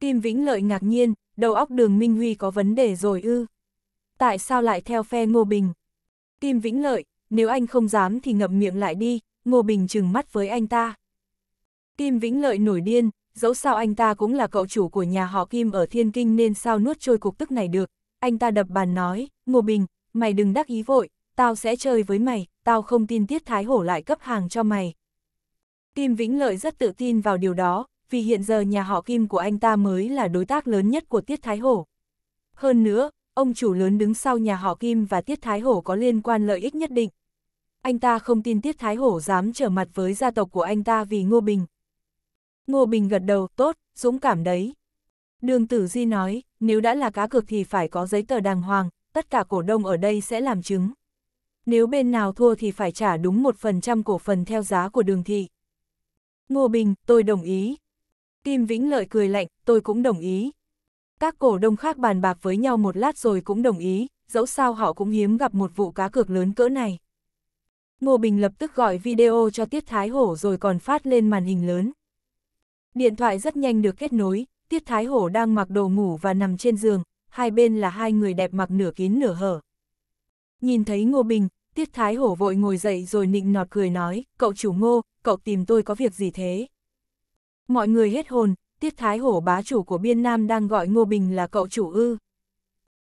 Kim Vĩnh Lợi ngạc nhiên, đầu óc đường Minh Huy có vấn đề rồi ư. Tại sao lại theo phe Ngô Bình? Kim Vĩnh Lợi, nếu anh không dám thì ngậm miệng lại đi, Ngô Bình trừng mắt với anh ta. Kim Vĩnh Lợi nổi điên, dẫu sao anh ta cũng là cậu chủ của nhà họ Kim ở Thiên Kinh nên sao nuốt trôi cục tức này được. Anh ta đập bàn nói, Ngô Bình, mày đừng đắc ý vội, tao sẽ chơi với mày, tao không tin Tiết Thái Hổ lại cấp hàng cho mày. Kim Vĩnh Lợi rất tự tin vào điều đó, vì hiện giờ nhà họ Kim của anh ta mới là đối tác lớn nhất của Tiết Thái Hổ. Hơn nữa, ông chủ lớn đứng sau nhà họ Kim và Tiết Thái Hổ có liên quan lợi ích nhất định. Anh ta không tin Tiết Thái Hổ dám trở mặt với gia tộc của anh ta vì Ngô Bình. Ngô Bình gật đầu, tốt, dũng cảm đấy. Đường Tử Di nói, nếu đã là cá cược thì phải có giấy tờ đàng hoàng, tất cả cổ đông ở đây sẽ làm chứng. Nếu bên nào thua thì phải trả đúng một phần trăm cổ phần theo giá của đường thị. Ngô Bình, tôi đồng ý. Kim Vĩnh Lợi cười lạnh, tôi cũng đồng ý. Các cổ đông khác bàn bạc với nhau một lát rồi cũng đồng ý, dẫu sao họ cũng hiếm gặp một vụ cá cược lớn cỡ này. Ngô Bình lập tức gọi video cho Tiết Thái Hổ rồi còn phát lên màn hình lớn. Điện thoại rất nhanh được kết nối, Tiết Thái Hổ đang mặc đồ ngủ và nằm trên giường, hai bên là hai người đẹp mặc nửa kín nửa hở. Nhìn thấy Ngô Bình, Tiết Thái Hổ vội ngồi dậy rồi nịnh nọt cười nói, cậu chủ Ngô, cậu tìm tôi có việc gì thế? Mọi người hết hồn, Tiết Thái Hổ bá chủ của Biên Nam đang gọi Ngô Bình là cậu chủ ư.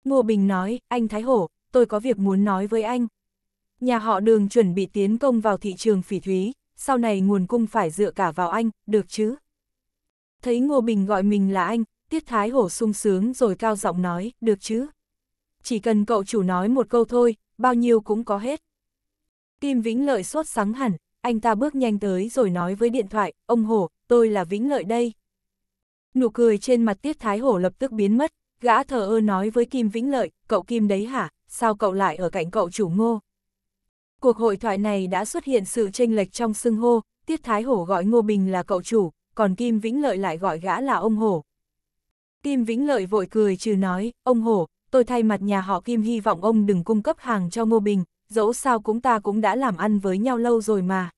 Ngô Bình nói, anh Thái Hổ, tôi có việc muốn nói với anh. Nhà họ đường chuẩn bị tiến công vào thị trường phỉ thúy, sau này nguồn cung phải dựa cả vào anh, được chứ? Thấy Ngô Bình gọi mình là anh, Tiết Thái Hổ sung sướng rồi cao giọng nói, được chứ? Chỉ cần cậu chủ nói một câu thôi, bao nhiêu cũng có hết. Kim Vĩnh Lợi sốt sáng hẳn, anh ta bước nhanh tới rồi nói với điện thoại, ông Hổ, tôi là Vĩnh Lợi đây. Nụ cười trên mặt Tiết Thái Hổ lập tức biến mất, gã thờ ơ nói với Kim Vĩnh Lợi, cậu Kim đấy hả, sao cậu lại ở cạnh cậu chủ ngô? Cuộc hội thoại này đã xuất hiện sự tranh lệch trong xưng hô, Tiết Thái Hổ gọi Ngô Bình là cậu chủ, còn Kim Vĩnh Lợi lại gọi gã là ông Hổ. Kim Vĩnh Lợi vội cười trừ nói, ông Hổ, tôi thay mặt nhà họ Kim hy vọng ông đừng cung cấp hàng cho Ngô Bình, dẫu sao cũng ta cũng đã làm ăn với nhau lâu rồi mà.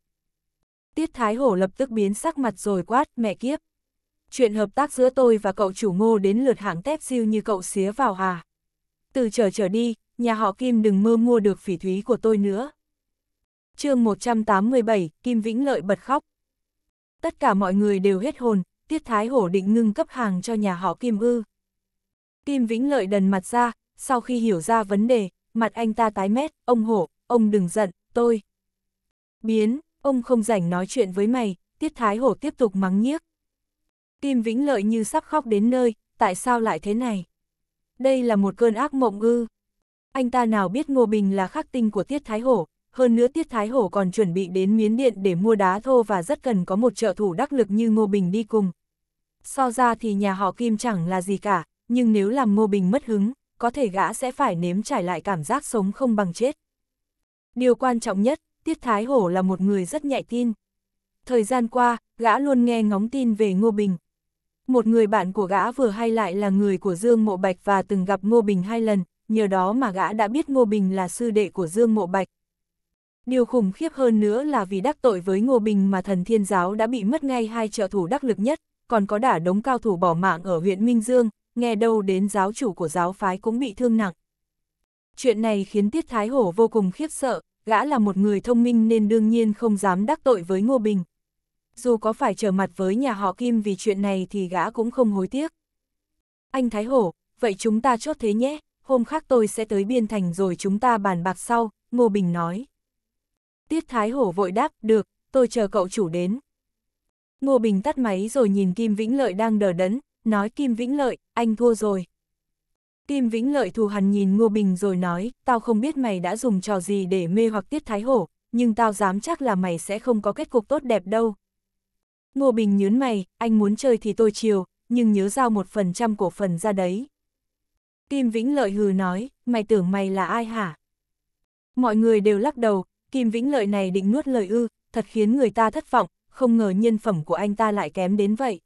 Tiết Thái Hổ lập tức biến sắc mặt rồi quát, mẹ kiếp. Chuyện hợp tác giữa tôi và cậu chủ ngô đến lượt hãng tép siêu như cậu xía vào hà. Từ trở trở đi, nhà họ Kim đừng mơ mua được phỉ thúy của tôi nữa. chương 187, Kim Vĩnh Lợi bật khóc. Tất cả mọi người đều hết hồn, Tiết Thái Hổ định ngưng cấp hàng cho nhà họ Kim ư. Kim Vĩnh Lợi đần mặt ra, sau khi hiểu ra vấn đề, mặt anh ta tái mét, ông Hổ, ông đừng giận, tôi. Biến, ông không rảnh nói chuyện với mày, Tiết Thái Hổ tiếp tục mắng nhiếc. Kim Vĩnh Lợi như sắp khóc đến nơi, tại sao lại thế này? Đây là một cơn ác mộng ư. Anh ta nào biết Ngô Bình là khắc tinh của Tiết Thái Hổ, hơn nữa Tiết Thái Hổ còn chuẩn bị đến miến điện để mua đá thô và rất cần có một trợ thủ đắc lực như Ngô Bình đi cùng. So ra thì nhà họ Kim chẳng là gì cả, nhưng nếu làm Ngô Bình mất hứng, có thể gã sẽ phải nếm trải lại cảm giác sống không bằng chết. Điều quan trọng nhất, Tiết Thái Hổ là một người rất nhạy tin. Thời gian qua, gã luôn nghe ngóng tin về Ngô Bình. Một người bạn của gã vừa hay lại là người của Dương Mộ Bạch và từng gặp Ngô Bình hai lần, nhờ đó mà gã đã biết Ngô Bình là sư đệ của Dương Mộ Bạch. Điều khủng khiếp hơn nữa là vì đắc tội với Ngô Bình mà thần thiên giáo đã bị mất ngay hai trợ thủ đắc lực nhất, còn có đả đống cao thủ bỏ mạng ở huyện Minh Dương, nghe đâu đến giáo chủ của giáo phái cũng bị thương nặng. Chuyện này khiến Tiết Thái Hổ vô cùng khiếp sợ, gã là một người thông minh nên đương nhiên không dám đắc tội với Ngô Bình. Dù có phải trở mặt với nhà họ Kim vì chuyện này thì gã cũng không hối tiếc. Anh Thái Hổ, vậy chúng ta chốt thế nhé, hôm khác tôi sẽ tới Biên Thành rồi chúng ta bàn bạc sau, Ngô Bình nói. Tiết Thái Hổ vội đáp, được, tôi chờ cậu chủ đến. Ngô Bình tắt máy rồi nhìn Kim Vĩnh Lợi đang đờ đẫn, nói Kim Vĩnh Lợi, anh thua rồi. Kim Vĩnh Lợi thù hằn nhìn Ngô Bình rồi nói, tao không biết mày đã dùng trò gì để mê hoặc Tiết Thái Hổ, nhưng tao dám chắc là mày sẽ không có kết cục tốt đẹp đâu. Ngô Bình nhớn mày, anh muốn chơi thì tôi chiều, nhưng nhớ giao một phần trăm cổ phần ra đấy. Kim Vĩnh Lợi hừ nói, mày tưởng mày là ai hả? Mọi người đều lắc đầu, Kim Vĩnh Lợi này định nuốt lời ư, thật khiến người ta thất vọng, không ngờ nhân phẩm của anh ta lại kém đến vậy.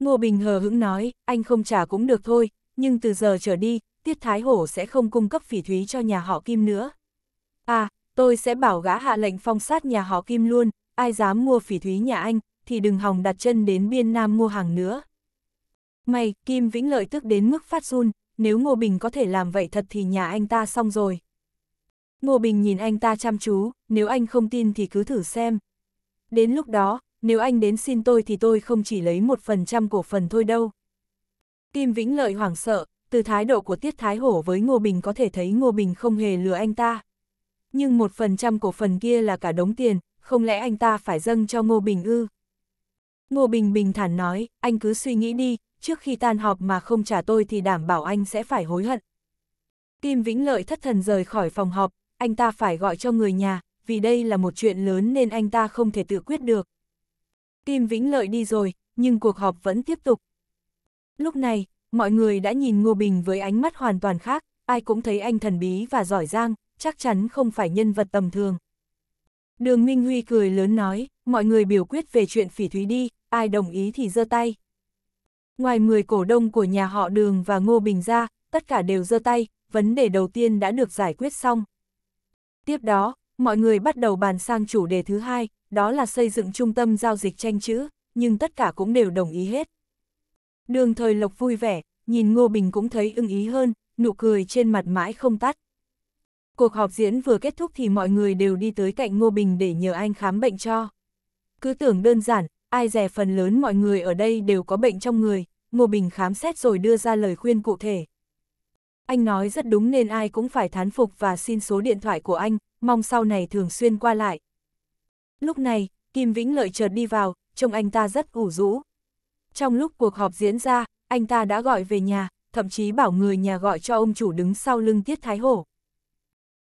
Ngô Bình hờ hững nói, anh không trả cũng được thôi, nhưng từ giờ trở đi, Tiết Thái Hổ sẽ không cung cấp phỉ thúy cho nhà họ Kim nữa. À, tôi sẽ bảo gã hạ lệnh phong sát nhà họ Kim luôn, ai dám mua phỉ thúy nhà anh, thì đừng hòng đặt chân đến biên Nam mua hàng nữa. Mày, Kim Vĩnh Lợi tức đến mức phát run, nếu Ngô Bình có thể làm vậy thật thì nhà anh ta xong rồi. Ngô Bình nhìn anh ta chăm chú, nếu anh không tin thì cứ thử xem. Đến lúc đó, nếu anh đến xin tôi thì tôi không chỉ lấy một phần trăm cổ phần thôi đâu. Kim Vĩnh Lợi hoảng sợ, từ thái độ của Tiết Thái Hổ với Ngô Bình có thể thấy Ngô Bình không hề lừa anh ta. Nhưng một phần trăm cổ phần kia là cả đống tiền, không lẽ anh ta phải dâng cho Ngô Bình ư? Ngô Bình bình thản nói, anh cứ suy nghĩ đi, trước khi tan họp mà không trả tôi thì đảm bảo anh sẽ phải hối hận. Kim Vĩnh Lợi thất thần rời khỏi phòng họp, anh ta phải gọi cho người nhà, vì đây là một chuyện lớn nên anh ta không thể tự quyết được. Kim Vĩnh Lợi đi rồi, nhưng cuộc họp vẫn tiếp tục. Lúc này, mọi người đã nhìn Ngô Bình với ánh mắt hoàn toàn khác, ai cũng thấy anh thần bí và giỏi giang, chắc chắn không phải nhân vật tầm thường. Đường Minh Huy cười lớn nói, mọi người biểu quyết về chuyện phỉ thúy đi, ai đồng ý thì giơ tay. Ngoài 10 cổ đông của nhà họ Đường và Ngô Bình ra, tất cả đều giơ tay, vấn đề đầu tiên đã được giải quyết xong. Tiếp đó, mọi người bắt đầu bàn sang chủ đề thứ hai, đó là xây dựng trung tâm giao dịch tranh chữ, nhưng tất cả cũng đều đồng ý hết. Đường thời lộc vui vẻ, nhìn Ngô Bình cũng thấy ưng ý hơn, nụ cười trên mặt mãi không tắt. Cuộc họp diễn vừa kết thúc thì mọi người đều đi tới cạnh Ngô Bình để nhờ anh khám bệnh cho. Cứ tưởng đơn giản, ai rẻ phần lớn mọi người ở đây đều có bệnh trong người, Ngô Bình khám xét rồi đưa ra lời khuyên cụ thể. Anh nói rất đúng nên ai cũng phải thán phục và xin số điện thoại của anh, mong sau này thường xuyên qua lại. Lúc này, Kim Vĩnh Lợi chợt đi vào, trông anh ta rất ủ rũ. Trong lúc cuộc họp diễn ra, anh ta đã gọi về nhà, thậm chí bảo người nhà gọi cho ông chủ đứng sau lưng Tiết Thái Hổ.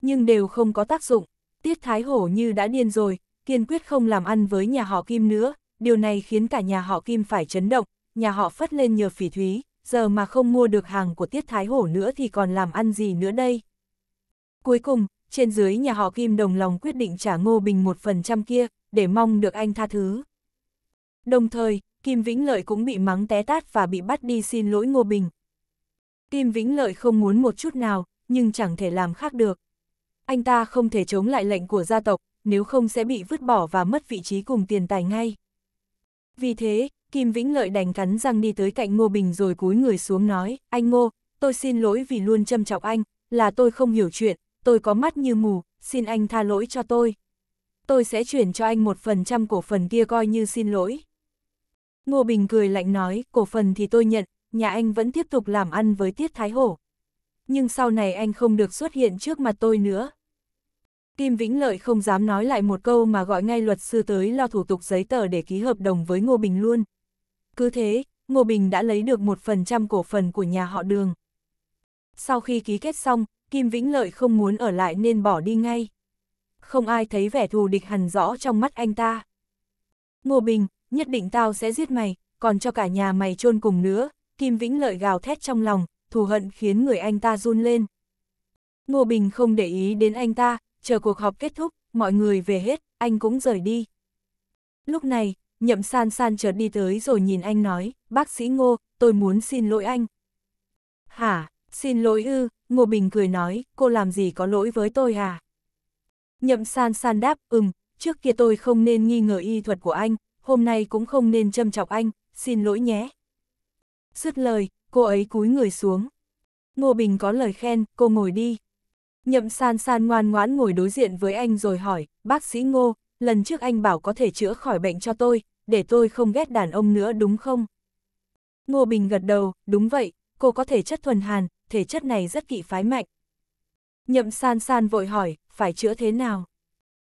Nhưng đều không có tác dụng, Tiết Thái Hổ như đã điên rồi, kiên quyết không làm ăn với nhà họ Kim nữa, điều này khiến cả nhà họ Kim phải chấn động, nhà họ phất lên nhờ phỉ thúy, giờ mà không mua được hàng của Tiết Thái Hổ nữa thì còn làm ăn gì nữa đây. Cuối cùng, trên dưới nhà họ Kim đồng lòng quyết định trả Ngô Bình một phần trăm kia, để mong được anh tha thứ. Đồng thời, Kim Vĩnh Lợi cũng bị mắng té tát và bị bắt đi xin lỗi Ngô Bình. Kim Vĩnh Lợi không muốn một chút nào, nhưng chẳng thể làm khác được. Anh ta không thể chống lại lệnh của gia tộc, nếu không sẽ bị vứt bỏ và mất vị trí cùng tiền tài ngay. Vì thế, Kim Vĩnh Lợi đành cắn răng đi tới cạnh Ngô Bình rồi cúi người xuống nói, anh Ngô, tôi xin lỗi vì luôn châm chọc anh, là tôi không hiểu chuyện, tôi có mắt như mù, xin anh tha lỗi cho tôi. Tôi sẽ chuyển cho anh một phần trăm cổ phần kia coi như xin lỗi. Ngô Bình cười lạnh nói, cổ phần thì tôi nhận, nhà anh vẫn tiếp tục làm ăn với Tiết Thái Hổ. Nhưng sau này anh không được xuất hiện trước mặt tôi nữa. Kim Vĩnh Lợi không dám nói lại một câu mà gọi ngay luật sư tới lo thủ tục giấy tờ để ký hợp đồng với Ngô Bình luôn. Cứ thế, Ngô Bình đã lấy được một phần trăm cổ phần của nhà họ đường. Sau khi ký kết xong, Kim Vĩnh Lợi không muốn ở lại nên bỏ đi ngay. Không ai thấy vẻ thù địch hằn rõ trong mắt anh ta. Ngô Bình, nhất định tao sẽ giết mày, còn cho cả nhà mày chôn cùng nữa, Kim Vĩnh Lợi gào thét trong lòng, thù hận khiến người anh ta run lên. Ngô Bình không để ý đến anh ta, chờ cuộc họp kết thúc, mọi người về hết, anh cũng rời đi. Lúc này, nhậm san san chợt đi tới rồi nhìn anh nói, bác sĩ Ngô, tôi muốn xin lỗi anh. Hả, xin lỗi ư, Ngô Bình cười nói, cô làm gì có lỗi với tôi hả? Nhậm san san đáp, ừm, trước kia tôi không nên nghi ngờ y thuật của anh, hôm nay cũng không nên châm chọc anh, xin lỗi nhé. Dứt lời, cô ấy cúi người xuống. Ngô Bình có lời khen, cô ngồi đi. Nhậm san san ngoan ngoãn ngồi đối diện với anh rồi hỏi, bác sĩ Ngô, lần trước anh bảo có thể chữa khỏi bệnh cho tôi, để tôi không ghét đàn ông nữa đúng không? Ngô Bình gật đầu, đúng vậy, cô có thể chất thuần hàn, thể chất này rất kỵ phái mạnh. Nhậm san san vội hỏi, phải chữa thế nào?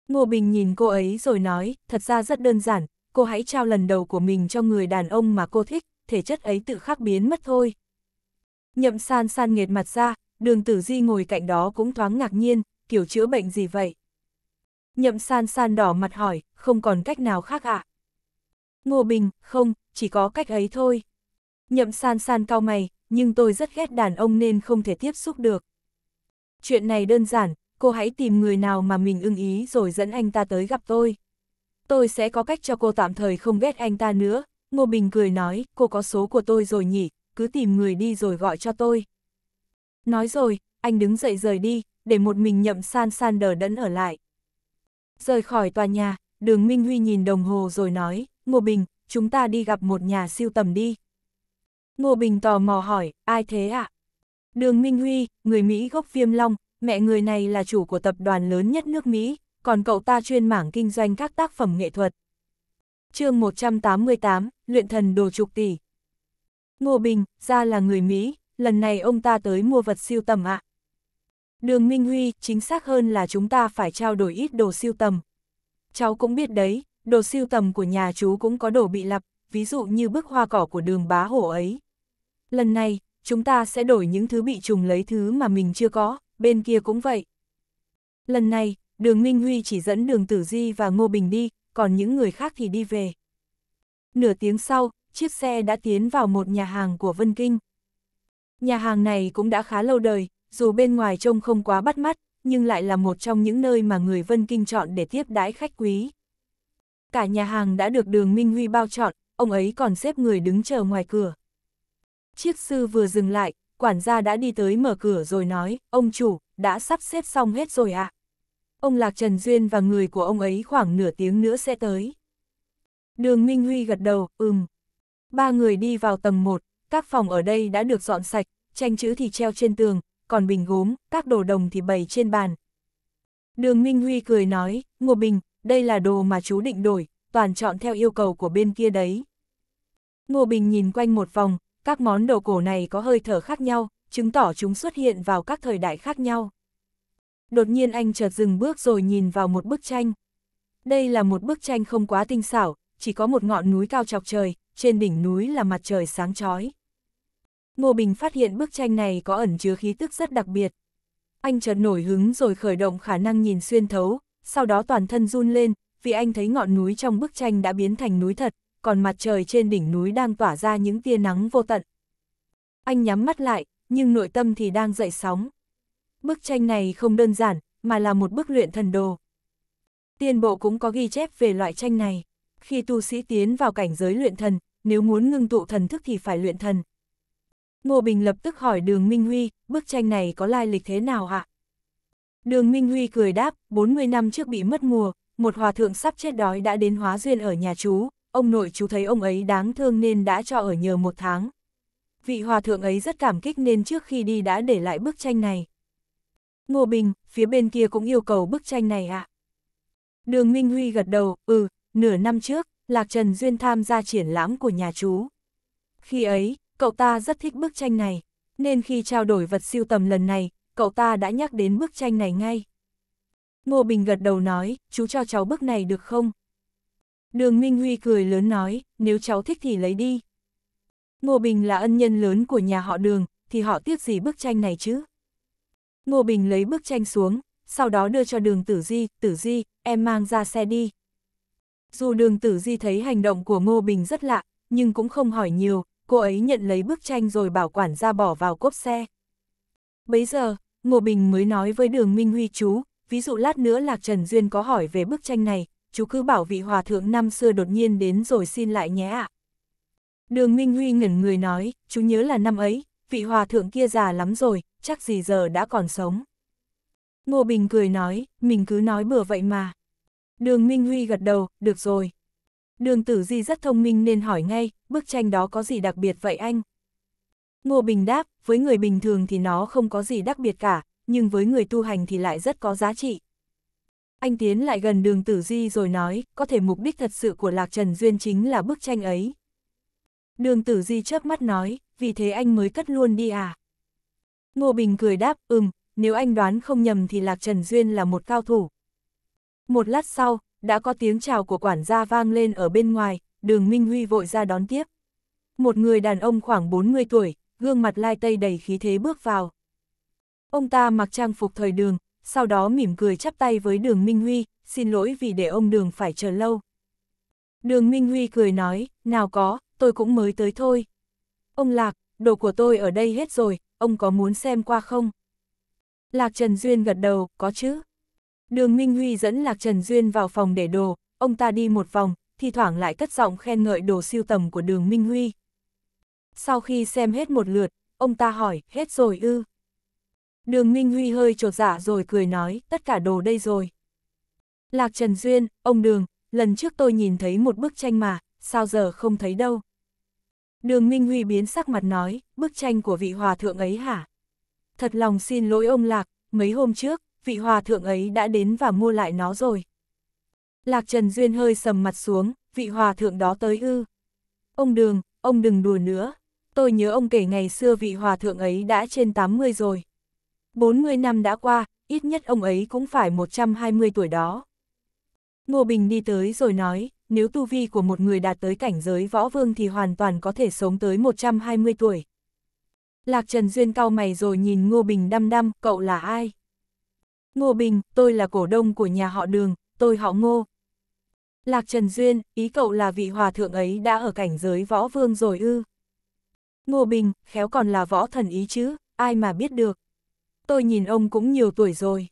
Ngô Bình nhìn cô ấy rồi nói, thật ra rất đơn giản, cô hãy trao lần đầu của mình cho người đàn ông mà cô thích, thể chất ấy tự khắc biến mất thôi. Nhậm san san nghệt mặt ra, đường tử di ngồi cạnh đó cũng thoáng ngạc nhiên, kiểu chữa bệnh gì vậy? Nhậm san san đỏ mặt hỏi, không còn cách nào khác ạ? À? Ngô Bình, không, chỉ có cách ấy thôi. Nhậm san san cao mày, nhưng tôi rất ghét đàn ông nên không thể tiếp xúc được. Chuyện này đơn giản, cô hãy tìm người nào mà mình ưng ý rồi dẫn anh ta tới gặp tôi. Tôi sẽ có cách cho cô tạm thời không ghét anh ta nữa. Ngô Bình cười nói, cô có số của tôi rồi nhỉ, cứ tìm người đi rồi gọi cho tôi. Nói rồi, anh đứng dậy rời đi, để một mình nhậm san san đờ đẫn ở lại. Rời khỏi tòa nhà, đường Minh Huy nhìn đồng hồ rồi nói, Ngô Bình, chúng ta đi gặp một nhà siêu tầm đi. Ngô Bình tò mò hỏi, ai thế ạ? À? Đường Minh Huy, người Mỹ gốc viêm long, mẹ người này là chủ của tập đoàn lớn nhất nước Mỹ, còn cậu ta chuyên mảng kinh doanh các tác phẩm nghệ thuật. chương 188, luyện thần đồ trục tỷ. Ngô Bình, ra là người Mỹ, lần này ông ta tới mua vật siêu tầm ạ. À? Đường Minh Huy, chính xác hơn là chúng ta phải trao đổi ít đồ siêu tầm. Cháu cũng biết đấy, đồ siêu tầm của nhà chú cũng có đồ bị lặp, ví dụ như bức hoa cỏ của đường bá hổ ấy. Lần này, chúng ta sẽ đổi những thứ bị trùng lấy thứ mà mình chưa có, bên kia cũng vậy. Lần này, đường Minh Huy chỉ dẫn đường Tử Di và Ngô Bình đi, còn những người khác thì đi về. Nửa tiếng sau, chiếc xe đã tiến vào một nhà hàng của Vân Kinh. Nhà hàng này cũng đã khá lâu đời, dù bên ngoài trông không quá bắt mắt, nhưng lại là một trong những nơi mà người Vân Kinh chọn để tiếp đãi khách quý. Cả nhà hàng đã được đường Minh Huy bao chọn, ông ấy còn xếp người đứng chờ ngoài cửa. Chiếc sư vừa dừng lại, quản gia đã đi tới mở cửa rồi nói, ông chủ, đã sắp xếp xong hết rồi ạ. À? Ông Lạc Trần Duyên và người của ông ấy khoảng nửa tiếng nữa sẽ tới. Đường Minh Huy gật đầu, ừm. Ba người đi vào tầng 1, các phòng ở đây đã được dọn sạch, tranh chữ thì treo trên tường, còn bình gốm, các đồ đồng thì bày trên bàn. Đường Minh Huy cười nói, Ngô Bình, đây là đồ mà chú định đổi, toàn chọn theo yêu cầu của bên kia đấy. Ngô Bình nhìn quanh một vòng, các món đồ cổ này có hơi thở khác nhau, chứng tỏ chúng xuất hiện vào các thời đại khác nhau. Đột nhiên anh chợt dừng bước rồi nhìn vào một bức tranh. Đây là một bức tranh không quá tinh xảo, chỉ có một ngọn núi cao chọc trời, trên đỉnh núi là mặt trời sáng chói. Ngô Bình phát hiện bức tranh này có ẩn chứa khí tức rất đặc biệt. Anh chợt nổi hứng rồi khởi động khả năng nhìn xuyên thấu, sau đó toàn thân run lên, vì anh thấy ngọn núi trong bức tranh đã biến thành núi thật, còn mặt trời trên đỉnh núi đang tỏa ra những tia nắng vô tận. Anh nhắm mắt lại, nhưng nội tâm thì đang dậy sóng. Bức tranh này không đơn giản, mà là một bức luyện thần đồ. Tiên bộ cũng có ghi chép về loại tranh này. Khi tu sĩ tiến vào cảnh giới luyện thần, nếu muốn ngưng tụ thần thức thì phải luyện thần. Ngô Bình lập tức hỏi đường Minh Huy, bức tranh này có lai lịch thế nào ạ? Đường Minh Huy cười đáp, 40 năm trước bị mất mùa, một hòa thượng sắp chết đói đã đến hóa duyên ở nhà chú, ông nội chú thấy ông ấy đáng thương nên đã cho ở nhờ một tháng. Vị hòa thượng ấy rất cảm kích nên trước khi đi đã để lại bức tranh này. Ngô Bình, phía bên kia cũng yêu cầu bức tranh này ạ. À? Đường Minh Huy gật đầu, ừ, nửa năm trước, Lạc Trần Duyên tham gia triển lãm của nhà chú. Khi ấy, cậu ta rất thích bức tranh này, nên khi trao đổi vật siêu tầm lần này, cậu ta đã nhắc đến bức tranh này ngay. Ngô Bình gật đầu nói, chú cho cháu bức này được không? Đường Minh Huy cười lớn nói, nếu cháu thích thì lấy đi. Ngô Bình là ân nhân lớn của nhà họ đường, thì họ tiếc gì bức tranh này chứ? Ngô Bình lấy bức tranh xuống, sau đó đưa cho đường tử di, tử di, em mang ra xe đi. Dù đường tử di thấy hành động của Ngô Bình rất lạ, nhưng cũng không hỏi nhiều, cô ấy nhận lấy bức tranh rồi bảo quản ra bỏ vào cốp xe. Bấy giờ, Ngô Bình mới nói với đường Minh Huy chú, ví dụ lát nữa Lạc Trần Duyên có hỏi về bức tranh này, chú cứ bảo vị hòa thượng năm xưa đột nhiên đến rồi xin lại nhé ạ. Đường Minh Huy ngẩn người nói, chú nhớ là năm ấy, vị hòa thượng kia già lắm rồi, chắc gì giờ đã còn sống. Ngô Bình cười nói, mình cứ nói bừa vậy mà. Đường Minh Huy gật đầu, được rồi. Đường Tử Di rất thông minh nên hỏi ngay, bức tranh đó có gì đặc biệt vậy anh? Ngô Bình đáp, với người bình thường thì nó không có gì đặc biệt cả, nhưng với người tu hành thì lại rất có giá trị. Anh tiến lại gần đường Tử Di rồi nói, có thể mục đích thật sự của Lạc Trần Duyên chính là bức tranh ấy. Đường Tử Di chớp mắt nói, vì thế anh mới cất luôn đi à? Ngô Bình cười đáp, ừm, nếu anh đoán không nhầm thì Lạc Trần Duyên là một cao thủ. Một lát sau, đã có tiếng chào của quản gia vang lên ở bên ngoài, đường Minh Huy vội ra đón tiếp. Một người đàn ông khoảng 40 tuổi, gương mặt lai tây đầy khí thế bước vào. Ông ta mặc trang phục thời đường, sau đó mỉm cười chắp tay với đường Minh Huy, xin lỗi vì để ông đường phải chờ lâu. Đường Minh Huy cười nói, nào có, tôi cũng mới tới thôi. Ông Lạc, đồ của tôi ở đây hết rồi, ông có muốn xem qua không? Lạc Trần Duyên gật đầu, có chứ. Đường Minh Huy dẫn Lạc Trần Duyên vào phòng để đồ, ông ta đi một vòng, thi thoảng lại cất giọng khen ngợi đồ siêu tầm của đường Minh Huy. Sau khi xem hết một lượt, ông ta hỏi, hết rồi ư. Đường Minh Huy hơi trột dạ rồi cười nói, tất cả đồ đây rồi. Lạc Trần Duyên, ông Đường, lần trước tôi nhìn thấy một bức tranh mà, sao giờ không thấy đâu. Đường Minh Huy biến sắc mặt nói, bức tranh của vị hòa thượng ấy hả? Thật lòng xin lỗi ông Lạc, mấy hôm trước, vị hòa thượng ấy đã đến và mua lại nó rồi. Lạc Trần Duyên hơi sầm mặt xuống, vị hòa thượng đó tới ư. Ông Đường, ông đừng đùa nữa, tôi nhớ ông kể ngày xưa vị hòa thượng ấy đã trên 80 rồi. 40 năm đã qua, ít nhất ông ấy cũng phải 120 tuổi đó. Ngô Bình đi tới rồi nói, nếu tu vi của một người đạt tới cảnh giới võ vương thì hoàn toàn có thể sống tới 120 tuổi. Lạc Trần Duyên cau mày rồi nhìn Ngô Bình đăm đăm, cậu là ai? Ngô Bình, tôi là cổ đông của nhà họ đường, tôi họ Ngô. Lạc Trần Duyên, ý cậu là vị hòa thượng ấy đã ở cảnh giới võ vương rồi ư. Ngô Bình, khéo còn là võ thần ý chứ, ai mà biết được. Tôi nhìn ông cũng nhiều tuổi rồi.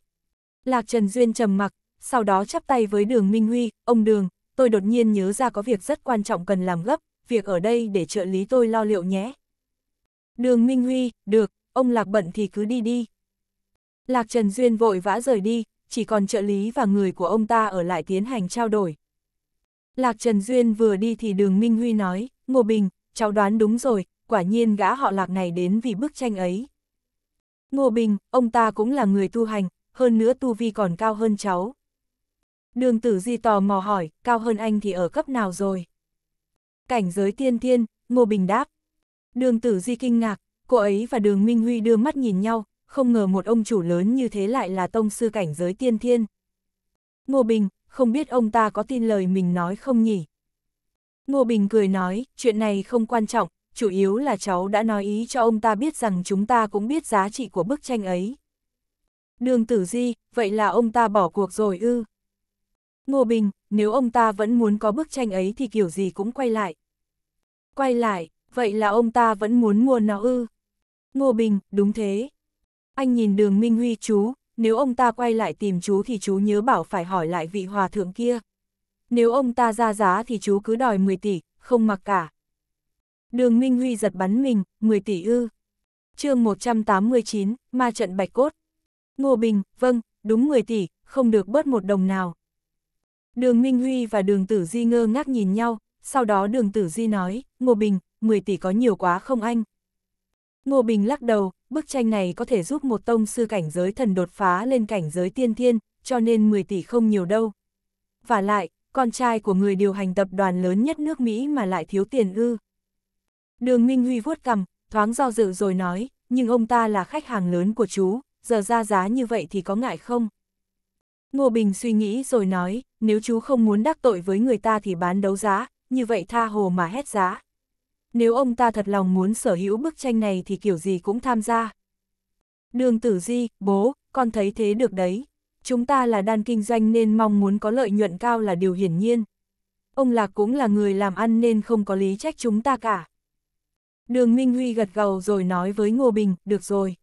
Lạc Trần Duyên trầm mặc, sau đó chắp tay với đường Minh Huy, ông đường, tôi đột nhiên nhớ ra có việc rất quan trọng cần làm gấp, việc ở đây để trợ lý tôi lo liệu nhé. Đường Minh Huy, được, ông Lạc bận thì cứ đi đi. Lạc Trần Duyên vội vã rời đi, chỉ còn trợ lý và người của ông ta ở lại tiến hành trao đổi. Lạc Trần Duyên vừa đi thì đường Minh Huy nói, Ngô Bình, cháu đoán đúng rồi, quả nhiên gã họ Lạc này đến vì bức tranh ấy. Ngô Bình, ông ta cũng là người tu hành, hơn nữa tu vi còn cao hơn cháu. Đường tử di tò mò hỏi, cao hơn anh thì ở cấp nào rồi? Cảnh giới tiên thiên, Ngô Bình đáp. Đường tử di kinh ngạc, cô ấy và đường Minh Huy đưa mắt nhìn nhau, không ngờ một ông chủ lớn như thế lại là tông sư cảnh giới tiên thiên. Ngô Bình, không biết ông ta có tin lời mình nói không nhỉ? Ngô Bình cười nói, chuyện này không quan trọng, chủ yếu là cháu đã nói ý cho ông ta biết rằng chúng ta cũng biết giá trị của bức tranh ấy. Đường tử di, vậy là ông ta bỏ cuộc rồi ư? Ngô Bình, nếu ông ta vẫn muốn có bức tranh ấy thì kiểu gì cũng quay lại. Quay lại, vậy là ông ta vẫn muốn mua nó ư? Ngô Bình, đúng thế. Anh nhìn đường Minh Huy chú, nếu ông ta quay lại tìm chú thì chú nhớ bảo phải hỏi lại vị hòa thượng kia. Nếu ông ta ra giá thì chú cứ đòi 10 tỷ, không mặc cả. Đường Minh Huy giật bắn mình, 10 tỷ ư. chương 189, ma trận bạch cốt. Ngô Bình, vâng, đúng 10 tỷ, không được bớt một đồng nào. Đường Minh Huy và đường Tử Di ngơ ngác nhìn nhau, sau đó đường Tử Di nói, Ngô Bình, 10 tỷ có nhiều quá không anh? Ngô Bình lắc đầu, bức tranh này có thể giúp một tông sư cảnh giới thần đột phá lên cảnh giới tiên thiên, cho nên 10 tỷ không nhiều đâu. Và lại, con trai của người điều hành tập đoàn lớn nhất nước Mỹ mà lại thiếu tiền ư. Đường Minh Huy vuốt cầm, thoáng do dự rồi nói, nhưng ông ta là khách hàng lớn của chú, giờ ra giá như vậy thì có ngại không? Ngô Bình suy nghĩ rồi nói, nếu chú không muốn đắc tội với người ta thì bán đấu giá, như vậy tha hồ mà hết giá. Nếu ông ta thật lòng muốn sở hữu bức tranh này thì kiểu gì cũng tham gia. Đường tử di, bố, con thấy thế được đấy. Chúng ta là đan kinh doanh nên mong muốn có lợi nhuận cao là điều hiển nhiên. Ông Lạc cũng là người làm ăn nên không có lý trách chúng ta cả. Đường Minh Huy gật gầu rồi nói với Ngô Bình, được rồi.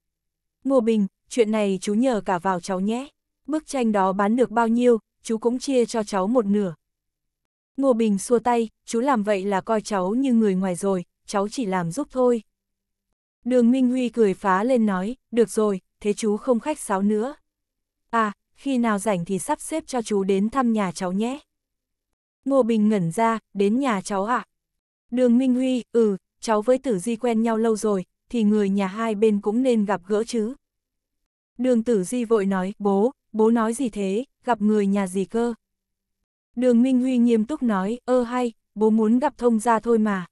Ngô Bình, chuyện này chú nhờ cả vào cháu nhé. Bức tranh đó bán được bao nhiêu, chú cũng chia cho cháu một nửa. Ngô Bình xua tay, chú làm vậy là coi cháu như người ngoài rồi, cháu chỉ làm giúp thôi. Đường Minh Huy cười phá lên nói, được rồi, thế chú không khách sáo nữa. À, khi nào rảnh thì sắp xếp cho chú đến thăm nhà cháu nhé. Ngô Bình ngẩn ra, đến nhà cháu ạ. À? Đường Minh Huy, ừ, cháu với Tử Di quen nhau lâu rồi, thì người nhà hai bên cũng nên gặp gỡ chứ. Đường Tử Di vội nói, bố, bố nói gì thế, gặp người nhà gì cơ. Đường Minh Huy nghiêm túc nói, ơ hay, bố muốn gặp thông gia thôi mà.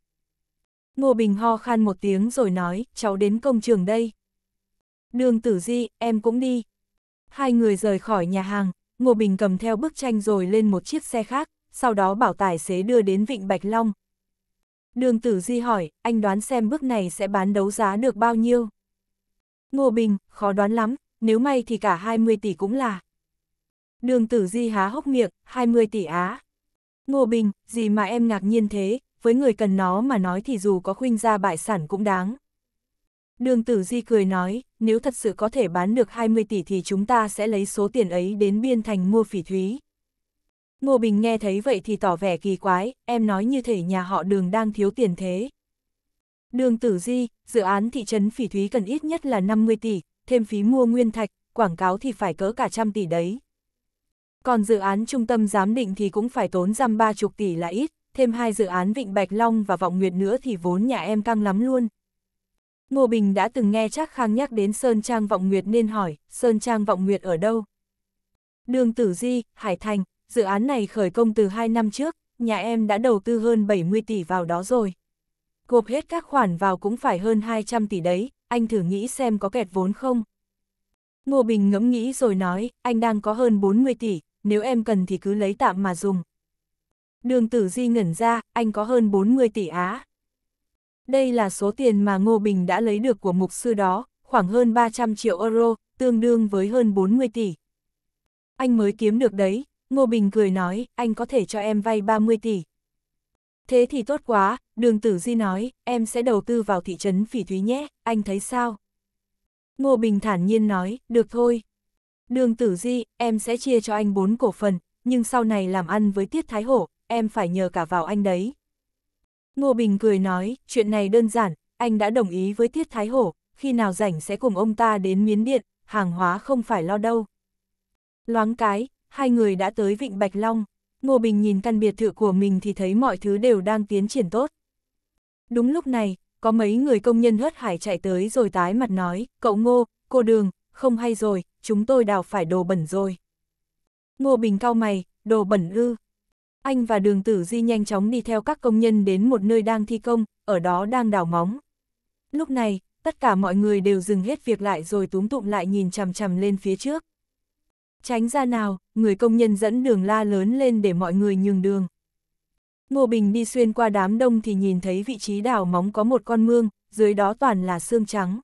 Ngô Bình ho khan một tiếng rồi nói, cháu đến công trường đây. Đường Tử Di, em cũng đi. Hai người rời khỏi nhà hàng, Ngô Bình cầm theo bức tranh rồi lên một chiếc xe khác, sau đó bảo tài xế đưa đến Vịnh Bạch Long. Đường Tử Di hỏi, anh đoán xem bức này sẽ bán đấu giá được bao nhiêu? Ngô Bình, khó đoán lắm, nếu may thì cả 20 tỷ cũng là. Đường Tử Di há hốc miệng, 20 tỷ á. Ngô Bình, gì mà em ngạc nhiên thế, với người cần nó mà nói thì dù có khuynh ra bại sản cũng đáng. Đường Tử Di cười nói, nếu thật sự có thể bán được 20 tỷ thì chúng ta sẽ lấy số tiền ấy đến biên thành mua phỉ thúy. Ngô Bình nghe thấy vậy thì tỏ vẻ kỳ quái, em nói như thể nhà họ đường đang thiếu tiền thế. Đường Tử Di, dự án thị trấn phỉ thúy cần ít nhất là 50 tỷ, thêm phí mua nguyên thạch, quảng cáo thì phải cỡ cả trăm tỷ đấy. Còn dự án trung tâm giám định thì cũng phải tốn răm ba chục tỷ là ít, thêm hai dự án Vịnh Bạch Long và Vọng Nguyệt nữa thì vốn nhà em căng lắm luôn. Ngô Bình đã từng nghe chắc Khang nhắc đến Sơn Trang Vọng Nguyệt nên hỏi, Sơn Trang Vọng Nguyệt ở đâu? Đường Tử Di, Hải Thành, dự án này khởi công từ 2 năm trước, nhà em đã đầu tư hơn 70 tỷ vào đó rồi. Gộp hết các khoản vào cũng phải hơn 200 tỷ đấy, anh thử nghĩ xem có kẹt vốn không? Ngô Bình ngẫm nghĩ rồi nói, anh đang có hơn 40 tỷ, nếu em cần thì cứ lấy tạm mà dùng. Đường tử di ngẩn ra, anh có hơn 40 tỷ á. Đây là số tiền mà Ngô Bình đã lấy được của mục sư đó, khoảng hơn 300 triệu euro, tương đương với hơn 40 tỷ. Anh mới kiếm được đấy, Ngô Bình cười nói, anh có thể cho em vay 30 tỷ. Thế thì tốt quá, đường tử di nói, em sẽ đầu tư vào thị trấn phỉ thúy nhé, anh thấy sao? Ngô Bình thản nhiên nói, được thôi. Đường tử di, em sẽ chia cho anh bốn cổ phần, nhưng sau này làm ăn với Tiết Thái Hổ, em phải nhờ cả vào anh đấy. Ngô Bình cười nói, chuyện này đơn giản, anh đã đồng ý với Tiết Thái Hổ, khi nào rảnh sẽ cùng ông ta đến miến điện, hàng hóa không phải lo đâu. Loáng cái, hai người đã tới Vịnh Bạch Long, Ngô Bình nhìn căn biệt thự của mình thì thấy mọi thứ đều đang tiến triển tốt. Đúng lúc này, có mấy người công nhân hớt hải chạy tới rồi tái mặt nói, cậu Ngô, cô Đường, không hay rồi, chúng tôi đào phải đồ bẩn rồi. Ngô Bình cao mày, đồ bẩn ư. Anh và đường tử di nhanh chóng đi theo các công nhân đến một nơi đang thi công, ở đó đang đào móng. Lúc này, tất cả mọi người đều dừng hết việc lại rồi túm tụm lại nhìn chằm chằm lên phía trước. Tránh ra nào, người công nhân dẫn đường la lớn lên để mọi người nhường đường. Ngô Bình đi xuyên qua đám đông thì nhìn thấy vị trí đào móng có một con mương, dưới đó toàn là xương trắng.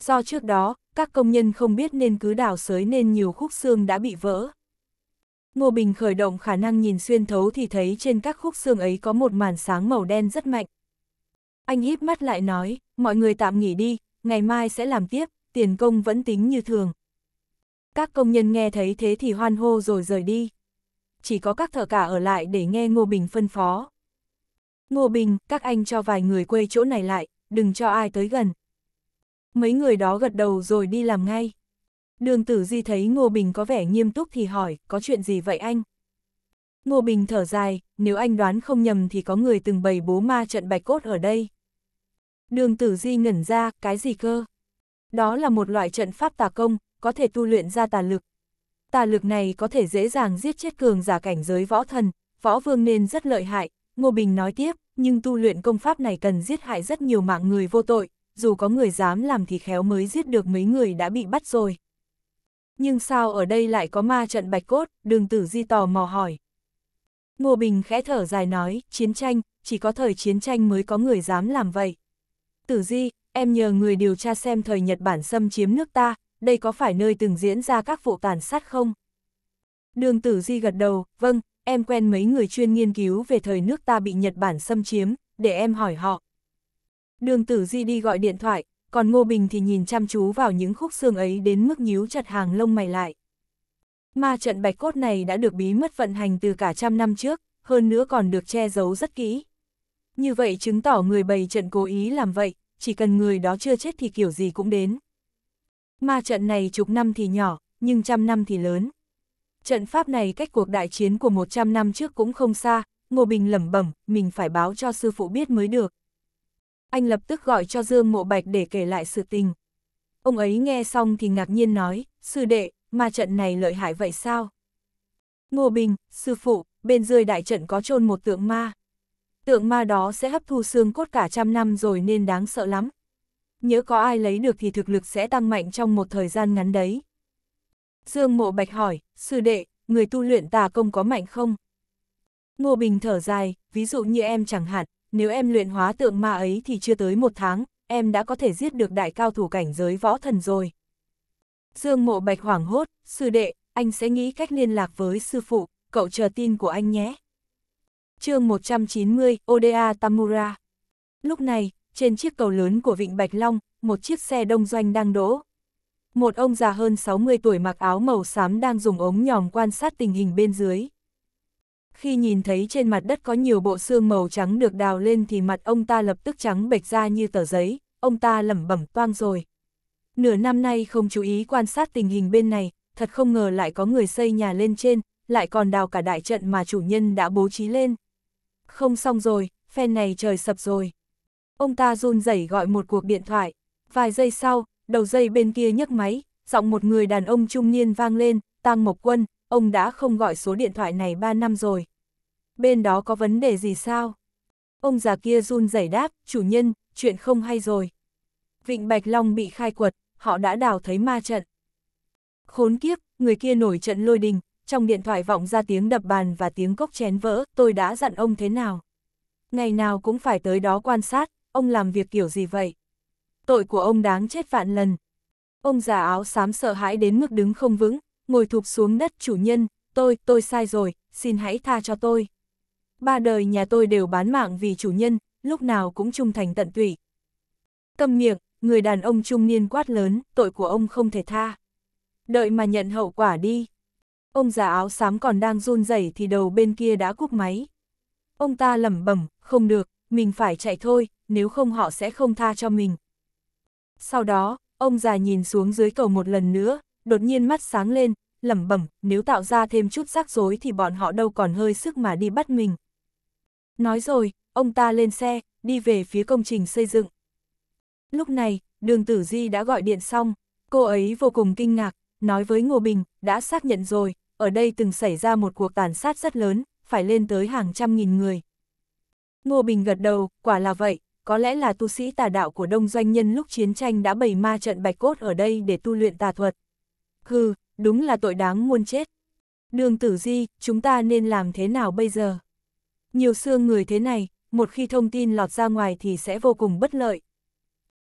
Do trước đó, các công nhân không biết nên cứ đào sới nên nhiều khúc xương đã bị vỡ. Ngô Bình khởi động khả năng nhìn xuyên thấu thì thấy trên các khúc xương ấy có một màn sáng màu đen rất mạnh. Anh híp mắt lại nói, mọi người tạm nghỉ đi, ngày mai sẽ làm tiếp, tiền công vẫn tính như thường. Các công nhân nghe thấy thế thì hoan hô rồi rời đi. Chỉ có các thợ cả ở lại để nghe Ngô Bình phân phó. Ngô Bình, các anh cho vài người quê chỗ này lại, đừng cho ai tới gần. Mấy người đó gật đầu rồi đi làm ngay. Đường tử di thấy Ngô Bình có vẻ nghiêm túc thì hỏi, có chuyện gì vậy anh? Ngô Bình thở dài, nếu anh đoán không nhầm thì có người từng bày bố ma trận bạch cốt ở đây. Đường tử di ngẩn ra, cái gì cơ? Đó là một loại trận pháp tà công, có thể tu luyện ra tà lực. Tà lực này có thể dễ dàng giết chết cường giả cảnh giới võ thần, võ vương nên rất lợi hại, Ngô Bình nói tiếp, nhưng tu luyện công pháp này cần giết hại rất nhiều mạng người vô tội, dù có người dám làm thì khéo mới giết được mấy người đã bị bắt rồi. Nhưng sao ở đây lại có ma trận bạch cốt, đường tử di tò mò hỏi. Ngô Bình khẽ thở dài nói, chiến tranh, chỉ có thời chiến tranh mới có người dám làm vậy. Tử di, em nhờ người điều tra xem thời Nhật Bản xâm chiếm nước ta, đây có phải nơi từng diễn ra các vụ tàn sát không? Đường tử di gật đầu, vâng, em quen mấy người chuyên nghiên cứu về thời nước ta bị Nhật Bản xâm chiếm, để em hỏi họ. Đường tử di đi gọi điện thoại, còn Ngô Bình thì nhìn chăm chú vào những khúc xương ấy đến mức nhíu chặt hàng lông mày lại. Ma trận bạch cốt này đã được bí mật vận hành từ cả trăm năm trước, hơn nữa còn được che giấu rất kỹ. Như vậy chứng tỏ người bày trận cố ý làm vậy, chỉ cần người đó chưa chết thì kiểu gì cũng đến. Ma trận này chục năm thì nhỏ, nhưng trăm năm thì lớn. Trận pháp này cách cuộc đại chiến của 100 năm trước cũng không xa, Ngô Bình lẩm bẩm, mình phải báo cho sư phụ biết mới được. Anh lập tức gọi cho Dương Mộ Bạch để kể lại sự tình. Ông ấy nghe xong thì ngạc nhiên nói, sư đệ, ma trận này lợi hại vậy sao? Ngô Bình, sư phụ, bên dưới đại trận có chôn một tượng ma. Tượng ma đó sẽ hấp thu xương cốt cả trăm năm rồi nên đáng sợ lắm. Nhớ có ai lấy được thì thực lực sẽ tăng mạnh trong một thời gian ngắn đấy. Dương Mộ Bạch hỏi, sư đệ, người tu luyện tà công có mạnh không? Ngô Bình thở dài, ví dụ như em chẳng hạn, nếu em luyện hóa tượng ma ấy thì chưa tới một tháng, em đã có thể giết được đại cao thủ cảnh giới võ thần rồi. Dương Mộ Bạch hoảng hốt, sư đệ, anh sẽ nghĩ cách liên lạc với sư phụ, cậu chờ tin của anh nhé. chương 190, Oda Tamura. Lúc này, trên chiếc cầu lớn của Vịnh Bạch Long, một chiếc xe đông doanh đang đỗ. Một ông già hơn 60 tuổi mặc áo màu xám đang dùng ống nhòm quan sát tình hình bên dưới. Khi nhìn thấy trên mặt đất có nhiều bộ xương màu trắng được đào lên thì mặt ông ta lập tức trắng bệch ra như tờ giấy, ông ta lẩm bẩm toang rồi. Nửa năm nay không chú ý quan sát tình hình bên này, thật không ngờ lại có người xây nhà lên trên, lại còn đào cả đại trận mà chủ nhân đã bố trí lên. Không xong rồi, phen này trời sập rồi. Ông ta run rẩy gọi một cuộc điện thoại. Vài giây sau, đầu dây bên kia nhấc máy, giọng một người đàn ông trung niên vang lên, Tăng Mộc Quân, ông đã không gọi số điện thoại này 3 năm rồi. Bên đó có vấn đề gì sao? Ông già kia run rẩy đáp, chủ nhân, chuyện không hay rồi. Vịnh Bạch Long bị khai quật, họ đã đào thấy ma trận. Khốn kiếp, người kia nổi trận lôi đình, trong điện thoại vọng ra tiếng đập bàn và tiếng cốc chén vỡ, tôi đã dặn ông thế nào. Ngày nào cũng phải tới đó quan sát, ông làm việc kiểu gì vậy? Tội của ông đáng chết vạn lần. Ông già áo xám sợ hãi đến mức đứng không vững, ngồi thụp xuống đất chủ nhân, tôi, tôi sai rồi, xin hãy tha cho tôi. Ba đời nhà tôi đều bán mạng vì chủ nhân, lúc nào cũng trung thành tận tụy. Câm miệng, người đàn ông trung niên quát lớn, tội của ông không thể tha. Đợi mà nhận hậu quả đi. Ông già áo xám còn đang run rẩy thì đầu bên kia đã cúp máy. Ông ta lẩm bẩm, không được, mình phải chạy thôi, nếu không họ sẽ không tha cho mình. Sau đó, ông già nhìn xuống dưới cầu một lần nữa, đột nhiên mắt sáng lên, lẩm bẩm, nếu tạo ra thêm chút rắc rối thì bọn họ đâu còn hơi sức mà đi bắt mình. Nói rồi, ông ta lên xe, đi về phía công trình xây dựng. Lúc này, đường tử di đã gọi điện xong, cô ấy vô cùng kinh ngạc, nói với Ngô Bình, đã xác nhận rồi, ở đây từng xảy ra một cuộc tàn sát rất lớn, phải lên tới hàng trăm nghìn người. Ngô Bình gật đầu, quả là vậy, có lẽ là tu sĩ tà đạo của đông doanh nhân lúc chiến tranh đã bày ma trận bạch cốt ở đây để tu luyện tà thuật. Hừ, đúng là tội đáng muôn chết. Đường tử di, chúng ta nên làm thế nào bây giờ? Nhiều xương người thế này, một khi thông tin lọt ra ngoài thì sẽ vô cùng bất lợi.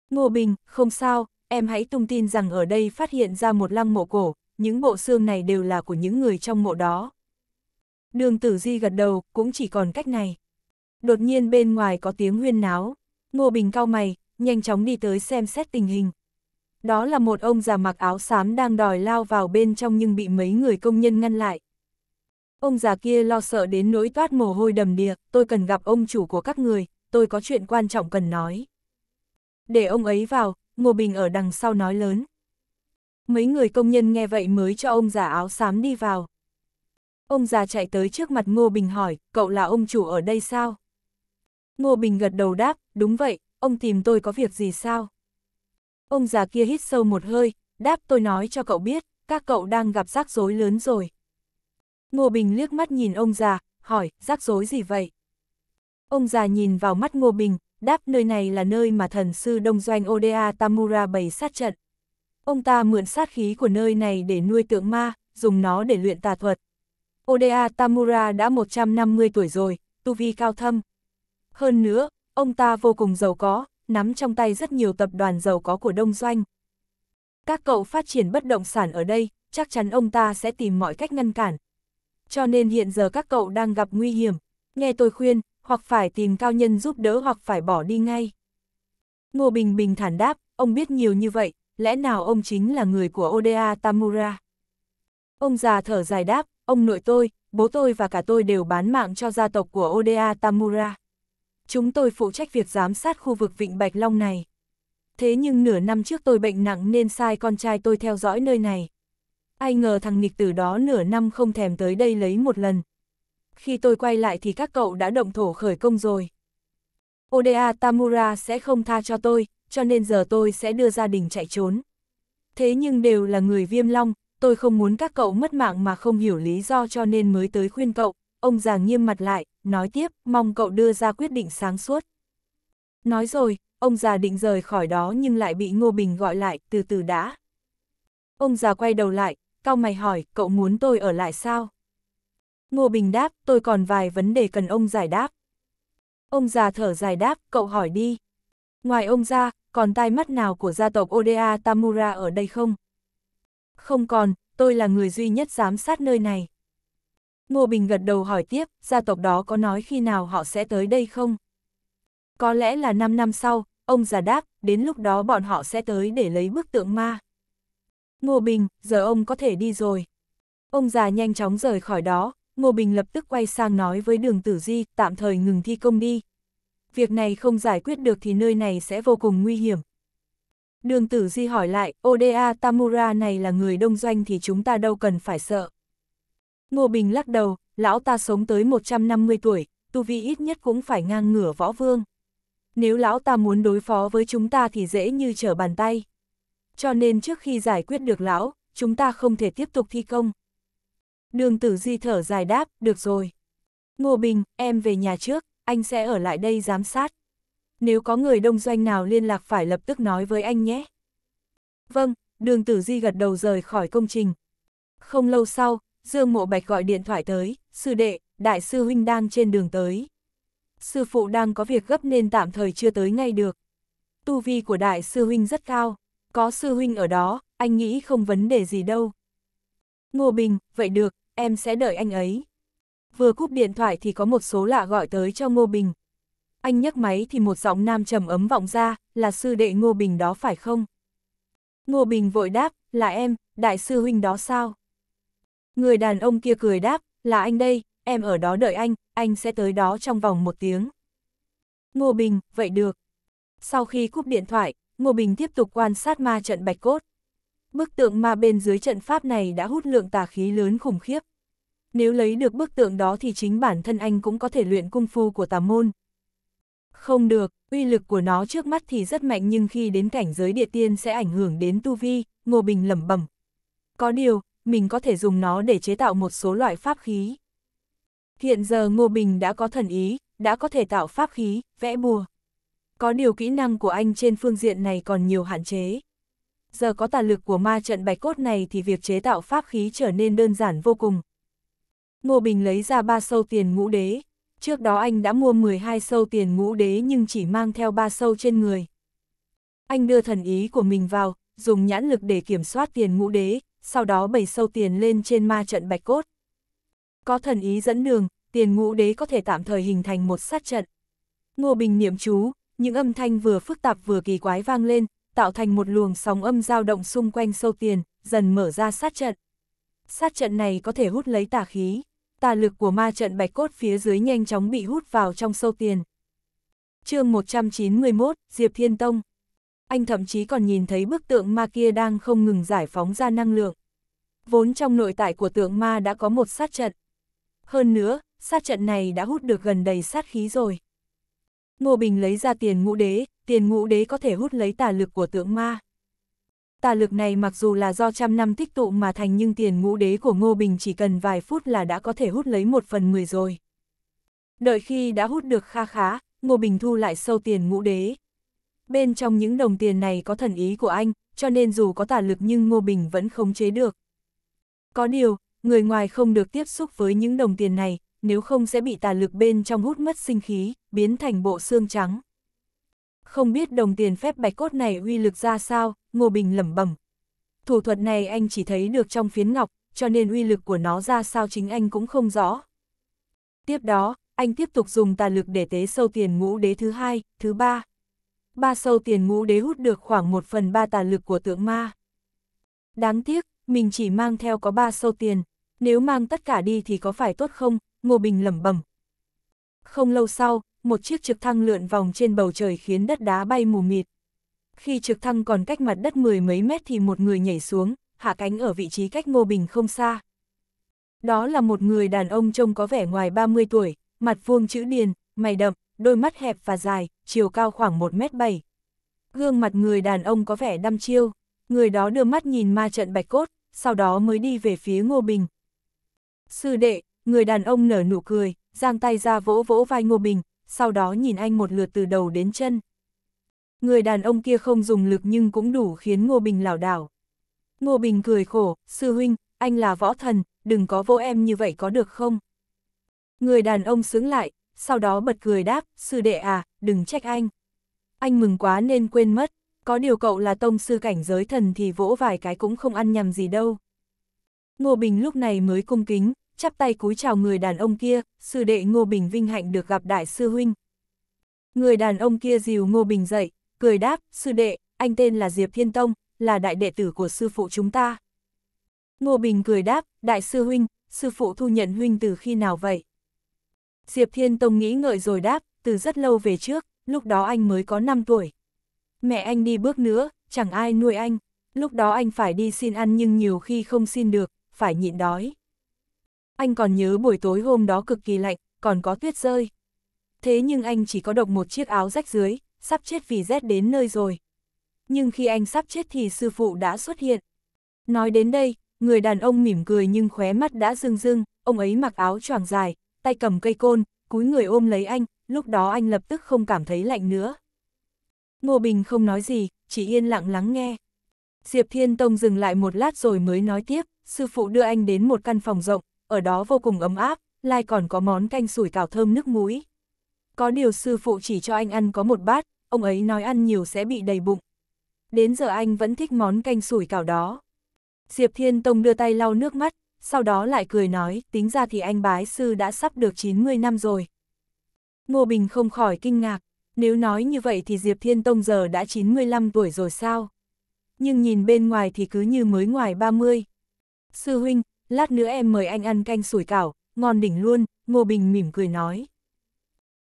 Ngô Bình, không sao, em hãy tung tin rằng ở đây phát hiện ra một lăng mộ cổ, những bộ xương này đều là của những người trong mộ đó. Đường tử di gật đầu, cũng chỉ còn cách này. Đột nhiên bên ngoài có tiếng huyên náo, Ngô Bình cao mày, nhanh chóng đi tới xem xét tình hình. Đó là một ông già mặc áo xám đang đòi lao vào bên trong nhưng bị mấy người công nhân ngăn lại. Ông già kia lo sợ đến nỗi toát mồ hôi đầm đìa, tôi cần gặp ông chủ của các người, tôi có chuyện quan trọng cần nói. Để ông ấy vào, Ngô Bình ở đằng sau nói lớn. Mấy người công nhân nghe vậy mới cho ông già áo xám đi vào. Ông già chạy tới trước mặt Ngô Bình hỏi, cậu là ông chủ ở đây sao? Ngô Bình gật đầu đáp, đúng vậy, ông tìm tôi có việc gì sao? Ông già kia hít sâu một hơi, đáp tôi nói cho cậu biết, các cậu đang gặp rắc rối lớn rồi. Ngô Bình liếc mắt nhìn ông già, hỏi, rắc rối gì vậy? Ông già nhìn vào mắt Ngô Bình, đáp nơi này là nơi mà thần sư đông doanh Oda Tamura bày sát trận. Ông ta mượn sát khí của nơi này để nuôi tượng ma, dùng nó để luyện tà thuật. Oda Tamura đã 150 tuổi rồi, tu vi cao thâm. Hơn nữa, ông ta vô cùng giàu có, nắm trong tay rất nhiều tập đoàn giàu có của đông doanh. Các cậu phát triển bất động sản ở đây, chắc chắn ông ta sẽ tìm mọi cách ngăn cản. Cho nên hiện giờ các cậu đang gặp nguy hiểm, nghe tôi khuyên, hoặc phải tìm cao nhân giúp đỡ hoặc phải bỏ đi ngay. Ngô Bình bình thản đáp, ông biết nhiều như vậy, lẽ nào ông chính là người của Oda Tamura? Ông già thở dài đáp, ông nội tôi, bố tôi và cả tôi đều bán mạng cho gia tộc của Oda Tamura. Chúng tôi phụ trách việc giám sát khu vực Vịnh Bạch Long này. Thế nhưng nửa năm trước tôi bệnh nặng nên sai con trai tôi theo dõi nơi này. Ai ngờ thằng nghịch tử đó nửa năm không thèm tới đây lấy một lần. Khi tôi quay lại thì các cậu đã động thổ khởi công rồi. Oda Tamura sẽ không tha cho tôi, cho nên giờ tôi sẽ đưa gia đình chạy trốn. Thế nhưng đều là người viêm long, tôi không muốn các cậu mất mạng mà không hiểu lý do cho nên mới tới khuyên cậu. Ông già nghiêm mặt lại, nói tiếp, mong cậu đưa ra quyết định sáng suốt. Nói rồi, ông già định rời khỏi đó nhưng lại bị Ngô Bình gọi lại, từ từ đã. Ông già quay đầu lại, cao mày hỏi, cậu muốn tôi ở lại sao? Ngô Bình đáp, tôi còn vài vấn đề cần ông giải đáp. Ông già thở dài đáp, cậu hỏi đi. Ngoài ông ra, còn tai mắt nào của gia tộc Oda Tamura ở đây không? Không còn, tôi là người duy nhất giám sát nơi này. Ngô Bình gật đầu hỏi tiếp, gia tộc đó có nói khi nào họ sẽ tới đây không? Có lẽ là 5 năm sau, ông già đáp, đến lúc đó bọn họ sẽ tới để lấy bức tượng ma. Ngô Bình, giờ ông có thể đi rồi. Ông già nhanh chóng rời khỏi đó, Ngô Bình lập tức quay sang nói với đường tử di, tạm thời ngừng thi công đi. Việc này không giải quyết được thì nơi này sẽ vô cùng nguy hiểm. Đường tử di hỏi lại, Oda Tamura này là người đông doanh thì chúng ta đâu cần phải sợ. Ngô Bình lắc đầu, lão ta sống tới 150 tuổi, tu vi ít nhất cũng phải ngang ngửa võ vương. Nếu lão ta muốn đối phó với chúng ta thì dễ như trở bàn tay. Cho nên trước khi giải quyết được lão, chúng ta không thể tiếp tục thi công. Đường tử di thở dài đáp, được rồi. Ngô Bình, em về nhà trước, anh sẽ ở lại đây giám sát. Nếu có người đông doanh nào liên lạc phải lập tức nói với anh nhé. Vâng, đường tử di gật đầu rời khỏi công trình. Không lâu sau, Dương Mộ Bạch gọi điện thoại tới, sư đệ, đại sư huynh đang trên đường tới. Sư phụ đang có việc gấp nên tạm thời chưa tới ngay được. Tu vi của đại sư huynh rất cao, có sư huynh ở đó, anh nghĩ không vấn đề gì đâu. Ngô Bình, vậy được, em sẽ đợi anh ấy. Vừa cúp điện thoại thì có một số lạ gọi tới cho Ngô Bình. Anh nhấc máy thì một giọng nam trầm ấm vọng ra, là sư đệ Ngô Bình đó phải không? Ngô Bình vội đáp, là em, đại sư huynh đó sao? Người đàn ông kia cười đáp, là anh đây, em ở đó đợi anh, anh sẽ tới đó trong vòng một tiếng. Ngô Bình, vậy được. Sau khi cúp điện thoại, Ngô Bình tiếp tục quan sát ma trận bạch cốt. Bức tượng ma bên dưới trận pháp này đã hút lượng tà khí lớn khủng khiếp. Nếu lấy được bức tượng đó thì chính bản thân anh cũng có thể luyện cung phu của tà môn. Không được, uy lực của nó trước mắt thì rất mạnh nhưng khi đến cảnh giới địa tiên sẽ ảnh hưởng đến tu vi, Ngô Bình lẩm bẩm. Có điều, mình có thể dùng nó để chế tạo một số loại pháp khí. Hiện giờ Ngô Bình đã có thần ý, đã có thể tạo pháp khí, vẽ bùa. Có điều kỹ năng của anh trên phương diện này còn nhiều hạn chế. Giờ có tà lực của ma trận bạch cốt này thì việc chế tạo pháp khí trở nên đơn giản vô cùng. Ngô Bình lấy ra ba sâu tiền ngũ đế. Trước đó anh đã mua 12 sâu tiền ngũ đế nhưng chỉ mang theo ba sâu trên người. Anh đưa thần ý của mình vào, dùng nhãn lực để kiểm soát tiền ngũ đế, sau đó bày sâu tiền lên trên ma trận bạch cốt. Có thần ý dẫn đường, tiền ngũ đế có thể tạm thời hình thành một sát trận. Ngô Bình niệm chú, những âm thanh vừa phức tạp vừa kỳ quái vang lên, tạo thành một luồng sóng âm dao động xung quanh sâu tiền, dần mở ra sát trận. Sát trận này có thể hút lấy tà khí, tà lực của ma trận bạch cốt phía dưới nhanh chóng bị hút vào trong sâu tiền. chương 191, Diệp Thiên Tông anh thậm chí còn nhìn thấy bức tượng ma kia đang không ngừng giải phóng ra năng lượng. Vốn trong nội tại của tượng ma đã có một sát trận. Hơn nữa, sát trận này đã hút được gần đầy sát khí rồi. Ngô Bình lấy ra tiền ngũ đế, tiền ngũ đế có thể hút lấy tà lực của tượng ma. Tà lực này mặc dù là do trăm năm tích tụ mà thành nhưng tiền ngũ đế của Ngô Bình chỉ cần vài phút là đã có thể hút lấy một phần mười rồi. Đợi khi đã hút được kha khá, Ngô Bình thu lại sâu tiền ngũ đế. Bên trong những đồng tiền này có thần ý của anh, cho nên dù có tà lực nhưng Ngô Bình vẫn khống chế được. Có điều, người ngoài không được tiếp xúc với những đồng tiền này, nếu không sẽ bị tà lực bên trong hút mất sinh khí, biến thành bộ xương trắng. Không biết đồng tiền phép bạch cốt này uy lực ra sao, Ngô Bình lẩm bẩm. Thủ thuật này anh chỉ thấy được trong phiến ngọc, cho nên uy lực của nó ra sao chính anh cũng không rõ. Tiếp đó, anh tiếp tục dùng tà lực để tế sâu tiền ngũ đế thứ hai, thứ ba. Ba sâu tiền ngũ đế hút được khoảng một phần ba tà lực của tượng ma. Đáng tiếc, mình chỉ mang theo có ba sâu tiền, nếu mang tất cả đi thì có phải tốt không, Ngô Bình lẩm bẩm. Không lâu sau, một chiếc trực thăng lượn vòng trên bầu trời khiến đất đá bay mù mịt. Khi trực thăng còn cách mặt đất mười mấy mét thì một người nhảy xuống, hạ cánh ở vị trí cách Ngô Bình không xa. Đó là một người đàn ông trông có vẻ ngoài 30 tuổi, mặt vuông chữ điền, mày đậm, đôi mắt hẹp và dài, chiều cao khoảng 1m7. Gương mặt người đàn ông có vẻ đăm chiêu, người đó đưa mắt nhìn ma trận bạch cốt, sau đó mới đi về phía Ngô Bình. Sư đệ, người đàn ông nở nụ cười, giang tay ra vỗ vỗ vai Ngô Bình, sau đó nhìn anh một lượt từ đầu đến chân. Người đàn ông kia không dùng lực nhưng cũng đủ khiến Ngô Bình lảo đảo. Ngô Bình cười khổ, sư huynh, anh là võ thần, đừng có vô em như vậy có được không? Người đàn ông sướng lại, sau đó bật cười đáp, sư đệ à, đừng trách anh. Anh mừng quá nên quên mất, có điều cậu là tông sư cảnh giới thần thì vỗ vài cái cũng không ăn nhầm gì đâu. Ngô Bình lúc này mới cung kính, chắp tay cúi chào người đàn ông kia, sư đệ Ngô Bình vinh hạnh được gặp đại sư huynh. Người đàn ông kia dìu Ngô Bình dậy, cười đáp, sư đệ, anh tên là Diệp Thiên Tông, là đại đệ tử của sư phụ chúng ta. Ngô Bình cười đáp, đại sư huynh, sư phụ thu nhận huynh từ khi nào vậy? Diệp Thiên Tông nghĩ ngợi rồi đáp, từ rất lâu về trước, lúc đó anh mới có 5 tuổi. Mẹ anh đi bước nữa, chẳng ai nuôi anh, lúc đó anh phải đi xin ăn nhưng nhiều khi không xin được, phải nhịn đói. Anh còn nhớ buổi tối hôm đó cực kỳ lạnh, còn có tuyết rơi. Thế nhưng anh chỉ có độc một chiếc áo rách dưới, sắp chết vì rét đến nơi rồi. Nhưng khi anh sắp chết thì sư phụ đã xuất hiện. Nói đến đây, người đàn ông mỉm cười nhưng khóe mắt đã rưng rưng, ông ấy mặc áo choàng dài, tay cầm cây côn, cúi người ôm lấy anh, lúc đó anh lập tức không cảm thấy lạnh nữa. Ngô Bình không nói gì, chỉ yên lặng lắng nghe. Diệp Thiên Tông dừng lại một lát rồi mới nói tiếp, sư phụ đưa anh đến một căn phòng rộng, ở đó vô cùng ấm áp, lại còn có món canh sủi cảo thơm nước muối. Có điều sư phụ chỉ cho anh ăn có một bát, ông ấy nói ăn nhiều sẽ bị đầy bụng. Đến giờ anh vẫn thích món canh sủi cảo đó. Diệp Thiên Tông đưa tay lau nước mắt, sau đó lại cười nói, tính ra thì anh bái sư đã sắp được 90 năm rồi. Ngô Bình không khỏi kinh ngạc, nếu nói như vậy thì Diệp Thiên Tông giờ đã 95 tuổi rồi sao? Nhưng nhìn bên ngoài thì cứ như mới ngoài 30. Sư huynh, lát nữa em mời anh ăn canh sủi cảo, ngon đỉnh luôn, Ngô Bình mỉm cười nói.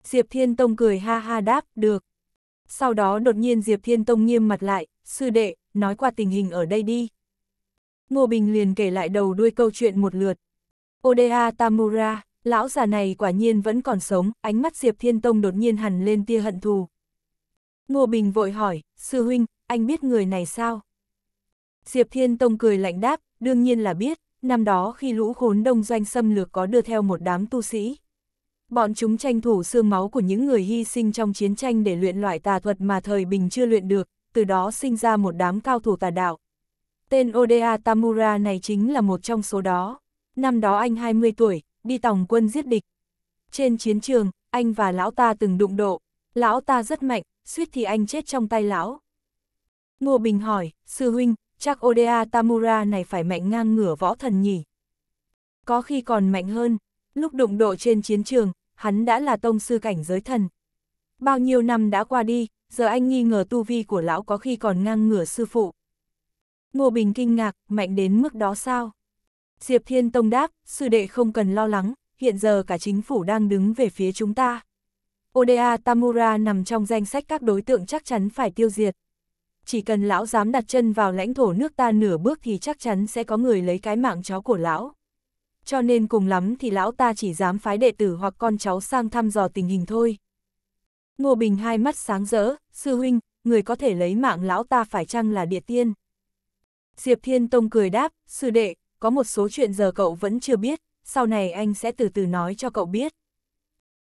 Diệp Thiên Tông cười ha ha đáp, được. Sau đó đột nhiên Diệp Thiên Tông nghiêm mặt lại, sư đệ, nói qua tình hình ở đây đi. Ngô Bình liền kể lại đầu đuôi câu chuyện một lượt. Oda Tamura, lão già này quả nhiên vẫn còn sống, ánh mắt Diệp Thiên Tông đột nhiên hẳn lên tia hận thù. Ngô Bình vội hỏi, sư huynh, anh biết người này sao? Diệp Thiên Tông cười lạnh đáp, đương nhiên là biết, năm đó khi lũ khốn đông doanh xâm lược có đưa theo một đám tu sĩ. Bọn chúng tranh thủ xương máu của những người hy sinh trong chiến tranh để luyện loại tà thuật mà thời bình chưa luyện được, từ đó sinh ra một đám cao thủ tà đạo. Tên Oda Tamura này chính là một trong số đó. Năm đó anh 20 tuổi, đi tòng quân giết địch. Trên chiến trường, anh và lão ta từng đụng độ. Lão ta rất mạnh, suýt thì anh chết trong tay lão. Ngô Bình hỏi, sư huynh, chắc Oda Tamura này phải mạnh ngang ngửa võ thần nhỉ? Có khi còn mạnh hơn, lúc đụng độ trên chiến trường, hắn đã là tông sư cảnh giới thần. Bao nhiêu năm đã qua đi, giờ anh nghi ngờ tu vi của lão có khi còn ngang ngửa sư phụ. Ngô Bình kinh ngạc, mạnh đến mức đó sao? Diệp Thiên Tông đáp, sư đệ không cần lo lắng, hiện giờ cả chính phủ đang đứng về phía chúng ta. Oda Tamura nằm trong danh sách các đối tượng chắc chắn phải tiêu diệt. Chỉ cần lão dám đặt chân vào lãnh thổ nước ta nửa bước thì chắc chắn sẽ có người lấy cái mạng chó của lão. Cho nên cùng lắm thì lão ta chỉ dám phái đệ tử hoặc con cháu sang thăm dò tình hình thôi. Ngô Bình hai mắt sáng rỡ, sư huynh, người có thể lấy mạng lão ta phải chăng là địa tiên? Diệp Thiên Tông cười đáp, sư đệ, có một số chuyện giờ cậu vẫn chưa biết, sau này anh sẽ từ từ nói cho cậu biết.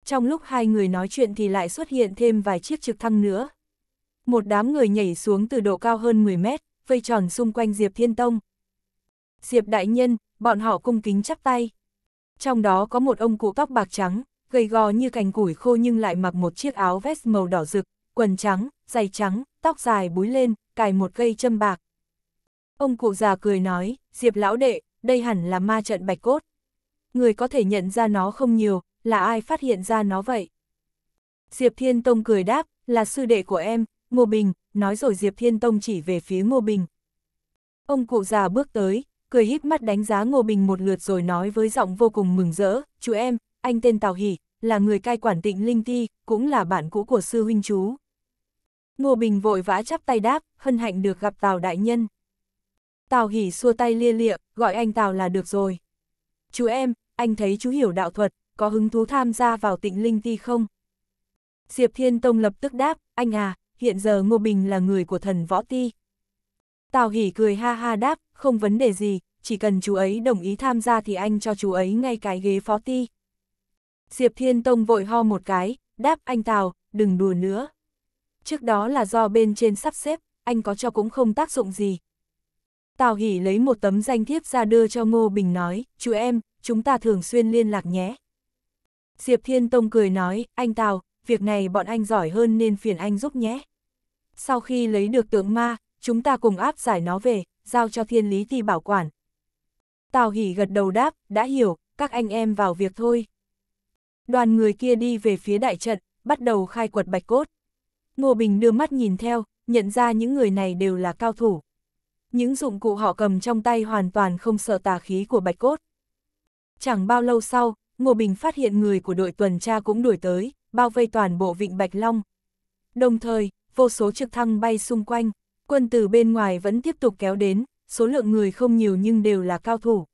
Trong lúc hai người nói chuyện thì lại xuất hiện thêm vài chiếc trực thăng nữa. Một đám người nhảy xuống từ độ cao hơn 10 mét, vây tròn xung quanh Diệp Thiên Tông. Diệp Đại Nhân, bọn họ cung kính chắp tay. Trong đó có một ông cụ tóc bạc trắng, gầy gò như cành củi khô nhưng lại mặc một chiếc áo vest màu đỏ rực, quần trắng, giày trắng, tóc dài búi lên, cài một cây châm bạc. Ông cụ già cười nói, Diệp lão đệ, đây hẳn là ma trận bạch cốt. Người có thể nhận ra nó không nhiều, là ai phát hiện ra nó vậy? Diệp Thiên Tông cười đáp, là sư đệ của em, Ngô Bình, nói rồi Diệp Thiên Tông chỉ về phía Ngô Bình. Ông cụ già bước tới, cười híp mắt đánh giá Ngô Bình một lượt rồi nói với giọng vô cùng mừng rỡ, chú em, anh tên Tào Hỷ, là người cai quản tịnh Linh Ti, cũng là bạn cũ của sư huynh chú. Ngô Bình vội vã chắp tay đáp, hân hạnh được gặp Tào Đại Nhân. Tào Hỷ xua tay lia lịa, gọi anh Tào là được rồi. Chú em, anh thấy chú hiểu đạo thuật, có hứng thú tham gia vào tịnh Linh Ti không? Diệp Thiên Tông lập tức đáp, anh à, hiện giờ Ngô Bình là người của thần võ ti. Tào Hỷ cười ha ha đáp, không vấn đề gì, chỉ cần chú ấy đồng ý tham gia thì anh cho chú ấy ngay cái ghế phó ti. Diệp Thiên Tông vội ho một cái, đáp anh Tào, đừng đùa nữa. Trước đó là do bên trên sắp xếp, anh có cho cũng không tác dụng gì. Tào Hỷ lấy một tấm danh thiếp ra đưa cho Ngô Bình nói, chú em, chúng ta thường xuyên liên lạc nhé. Diệp Thiên Tông cười nói, anh Tào, việc này bọn anh giỏi hơn nên phiền anh giúp nhé. Sau khi lấy được tượng ma, chúng ta cùng áp giải nó về, giao cho thiên lý ti bảo quản. Tào Hỷ gật đầu đáp, đã hiểu, các anh em vào việc thôi. Đoàn người kia đi về phía đại trận, bắt đầu khai quật bạch cốt. Ngô Bình đưa mắt nhìn theo, nhận ra những người này đều là cao thủ. Những dụng cụ họ cầm trong tay hoàn toàn không sợ tà khí của bạch cốt. Chẳng bao lâu sau, Ngô Bình phát hiện người của đội tuần tra cũng đuổi tới, bao vây toàn bộ vịnh Bạch Long. Đồng thời, vô số trực thăng bay xung quanh, quân từ bên ngoài vẫn tiếp tục kéo đến, số lượng người không nhiều nhưng đều là cao thủ.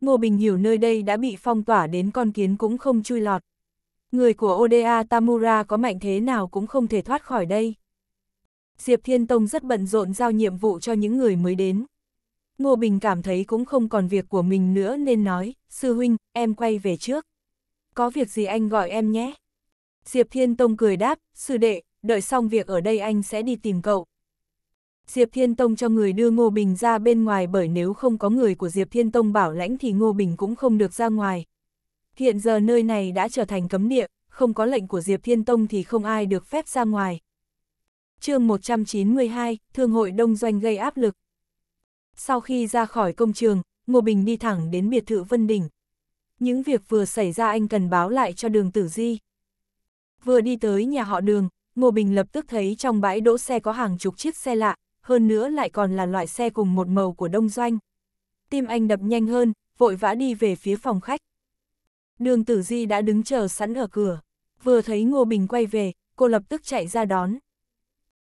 Ngô Bình hiểu nơi đây đã bị phong tỏa đến con kiến cũng không chui lọt. Người của Oda Tamura có mạnh thế nào cũng không thể thoát khỏi đây. Diệp Thiên Tông rất bận rộn giao nhiệm vụ cho những người mới đến. Ngô Bình cảm thấy cũng không còn việc của mình nữa nên nói, sư huynh, em quay về trước. Có việc gì anh gọi em nhé. Diệp Thiên Tông cười đáp, sư đệ, đợi xong việc ở đây anh sẽ đi tìm cậu. Diệp Thiên Tông cho người đưa Ngô Bình ra bên ngoài bởi nếu không có người của Diệp Thiên Tông bảo lãnh thì Ngô Bình cũng không được ra ngoài. Hiện giờ nơi này đã trở thành cấm địa, không có lệnh của Diệp Thiên Tông thì không ai được phép ra ngoài chương 192, Thương hội Đông Doanh gây áp lực. Sau khi ra khỏi công trường, Ngô Bình đi thẳng đến biệt thự Vân Đỉnh. Những việc vừa xảy ra anh cần báo lại cho đường tử di. Vừa đi tới nhà họ đường, Ngô Bình lập tức thấy trong bãi đỗ xe có hàng chục chiếc xe lạ, hơn nữa lại còn là loại xe cùng một màu của đông doanh. Tim anh đập nhanh hơn, vội vã đi về phía phòng khách. Đường tử di đã đứng chờ sẵn ở cửa. Vừa thấy Ngô Bình quay về, cô lập tức chạy ra đón.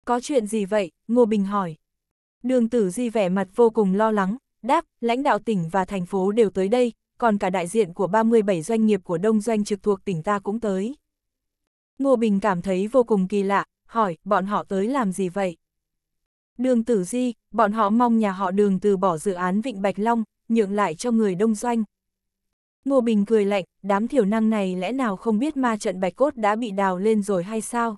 Có chuyện gì vậy? Ngô Bình hỏi. Đường tử di vẻ mặt vô cùng lo lắng, đáp, lãnh đạo tỉnh và thành phố đều tới đây, còn cả đại diện của 37 doanh nghiệp của đông doanh trực thuộc tỉnh ta cũng tới. Ngô Bình cảm thấy vô cùng kỳ lạ, hỏi, bọn họ tới làm gì vậy? Đường tử di, bọn họ mong nhà họ đường từ bỏ dự án Vịnh Bạch Long, nhượng lại cho người đông doanh. Ngô Bình cười lạnh, đám thiểu năng này lẽ nào không biết ma trận bạch cốt đã bị đào lên rồi hay sao?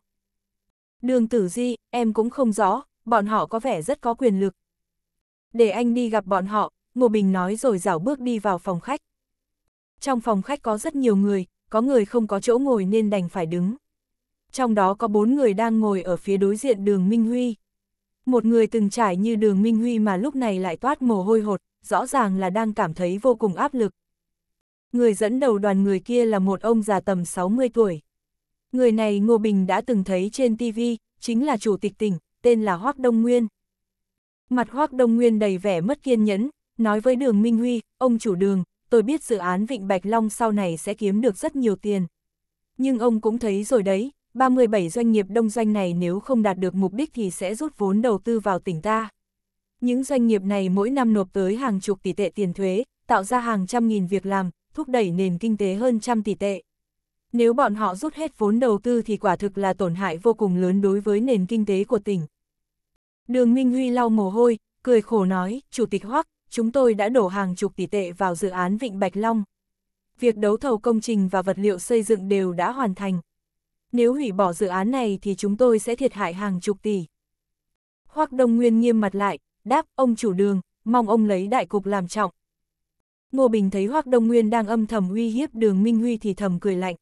Đường tử di, em cũng không rõ, bọn họ có vẻ rất có quyền lực. Để anh đi gặp bọn họ, Ngô Bình nói rồi dảo bước đi vào phòng khách. Trong phòng khách có rất nhiều người, có người không có chỗ ngồi nên đành phải đứng. Trong đó có bốn người đang ngồi ở phía đối diện đường Minh Huy. Một người từng trải như đường Minh Huy mà lúc này lại toát mồ hôi hột, rõ ràng là đang cảm thấy vô cùng áp lực. Người dẫn đầu đoàn người kia là một ông già tầm 60 tuổi. Người này Ngô Bình đã từng thấy trên TV, chính là chủ tịch tỉnh, tên là Hoác Đông Nguyên. Mặt Hoác Đông Nguyên đầy vẻ mất kiên nhẫn, nói với đường Minh Huy, ông chủ đường, tôi biết dự án Vịnh Bạch Long sau này sẽ kiếm được rất nhiều tiền. Nhưng ông cũng thấy rồi đấy, 37 doanh nghiệp đông doanh này nếu không đạt được mục đích thì sẽ rút vốn đầu tư vào tỉnh ta. Những doanh nghiệp này mỗi năm nộp tới hàng chục tỷ tệ tiền thuế, tạo ra hàng trăm nghìn việc làm, thúc đẩy nền kinh tế hơn trăm tỷ tệ. Nếu bọn họ rút hết vốn đầu tư thì quả thực là tổn hại vô cùng lớn đối với nền kinh tế của tỉnh. Đường Minh Huy lau mồ hôi, cười khổ nói, Chủ tịch Hoắc, chúng tôi đã đổ hàng chục tỷ tệ vào dự án Vịnh Bạch Long. Việc đấu thầu công trình và vật liệu xây dựng đều đã hoàn thành. Nếu hủy bỏ dự án này thì chúng tôi sẽ thiệt hại hàng chục tỷ. Hoắc Đông Nguyên nghiêm mặt lại, đáp ông chủ đường, mong ông lấy đại cục làm trọng. Ngô Bình thấy Hoắc Đông Nguyên đang âm thầm uy hiếp đường Minh Huy thì thầm cười lạnh.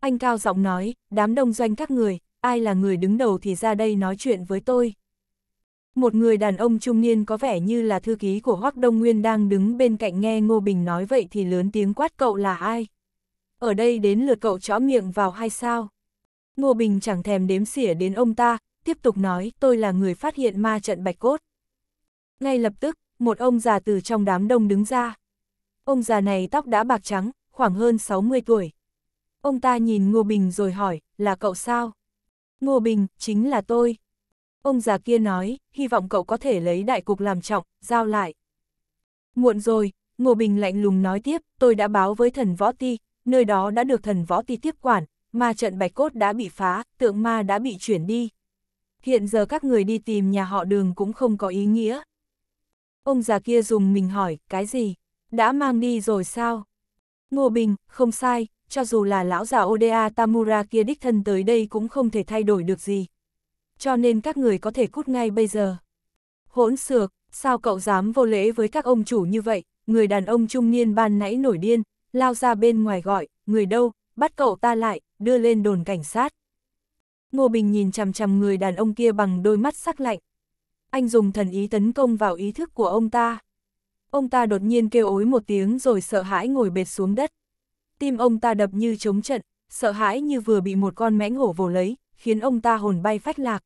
Anh cao giọng nói, đám đông doanh các người, ai là người đứng đầu thì ra đây nói chuyện với tôi. Một người đàn ông trung niên có vẻ như là thư ký của Hoắc Đông Nguyên đang đứng bên cạnh nghe Ngô Bình nói vậy thì lớn tiếng quát cậu là ai? Ở đây đến lượt cậu chõ miệng vào hay sao? Ngô Bình chẳng thèm đếm xỉa đến ông ta, tiếp tục nói tôi là người phát hiện ma trận bạch cốt. Ngay lập tức, một ông già từ trong đám đông đứng ra. Ông già này tóc đã bạc trắng, khoảng hơn 60 tuổi. Ông ta nhìn Ngô Bình rồi hỏi, là cậu sao? Ngô Bình, chính là tôi. Ông già kia nói, hy vọng cậu có thể lấy đại cục làm trọng, giao lại. Muộn rồi, Ngô Bình lạnh lùng nói tiếp, tôi đã báo với thần võ ti, nơi đó đã được thần võ ti tiếp quản, ma trận bạch cốt đã bị phá, tượng ma đã bị chuyển đi. Hiện giờ các người đi tìm nhà họ đường cũng không có ý nghĩa. Ông già kia dùng mình hỏi, cái gì? Đã mang đi rồi sao? Ngô Bình, không sai, cho dù là lão già Oda Tamura kia đích thân tới đây cũng không thể thay đổi được gì. Cho nên các người có thể cút ngay bây giờ. Hỗn xược, sao cậu dám vô lễ với các ông chủ như vậy? Người đàn ông trung niên ban nãy nổi điên, lao ra bên ngoài gọi, người đâu, bắt cậu ta lại, đưa lên đồn cảnh sát. Ngô Bình nhìn chằm chằm người đàn ông kia bằng đôi mắt sắc lạnh. Anh dùng thần ý tấn công vào ý thức của ông ta. Ông ta đột nhiên kêu ối một tiếng rồi sợ hãi ngồi bệt xuống đất. Tim ông ta đập như trống trận, sợ hãi như vừa bị một con mãnh hổ vồ lấy, khiến ông ta hồn bay phách lạc.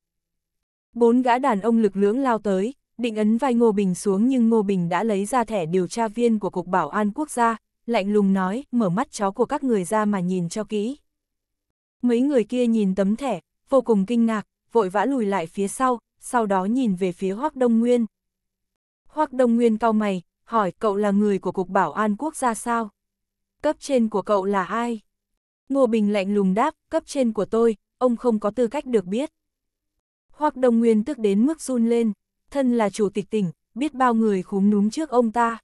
Bốn gã đàn ông lực lưỡng lao tới, định ấn vai Ngô Bình xuống nhưng Ngô Bình đã lấy ra thẻ điều tra viên của Cục Bảo an Quốc gia, lạnh lùng nói, mở mắt chó của các người ra mà nhìn cho kỹ. Mấy người kia nhìn tấm thẻ, vô cùng kinh ngạc, vội vã lùi lại phía sau, sau đó nhìn về phía Hoác Đông Nguyên. Hoác Đông Nguyên cau mày, hỏi cậu là người của Cục Bảo an Quốc gia sao? Cấp trên của cậu là ai? Ngô Bình lạnh lùng đáp, cấp trên của tôi, ông không có tư cách được biết. Hoặc Đông Nguyên tức đến mức run lên, thân là chủ tịch tỉnh, biết bao người khúm núm trước ông ta.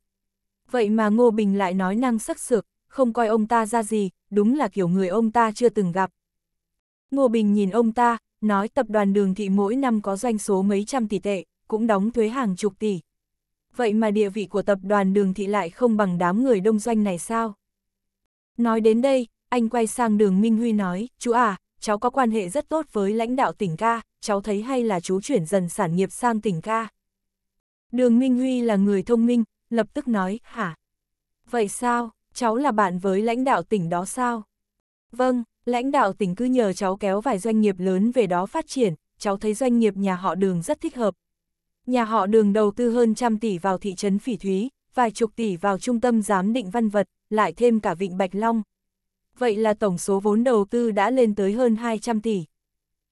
Vậy mà Ngô Bình lại nói năng sắc sược, không coi ông ta ra gì, đúng là kiểu người ông ta chưa từng gặp. Ngô Bình nhìn ông ta, nói tập đoàn đường thị mỗi năm có doanh số mấy trăm tỷ tệ, cũng đóng thuế hàng chục tỷ. Vậy mà địa vị của tập đoàn đường thị lại không bằng đám người đông doanh này sao? Nói đến đây, anh quay sang đường Minh Huy nói, chú à, cháu có quan hệ rất tốt với lãnh đạo tỉnh ca, cháu thấy hay là chú chuyển dần sản nghiệp sang tỉnh ca. Đường Minh Huy là người thông minh, lập tức nói, hả? Vậy sao, cháu là bạn với lãnh đạo tỉnh đó sao? Vâng, lãnh đạo tỉnh cứ nhờ cháu kéo vài doanh nghiệp lớn về đó phát triển, cháu thấy doanh nghiệp nhà họ đường rất thích hợp. Nhà họ đường đầu tư hơn trăm tỷ vào thị trấn Phỉ Thúy, vài chục tỷ vào trung tâm giám định văn vật, lại thêm cả Vịnh Bạch Long. Vậy là tổng số vốn đầu tư đã lên tới hơn 200 tỷ.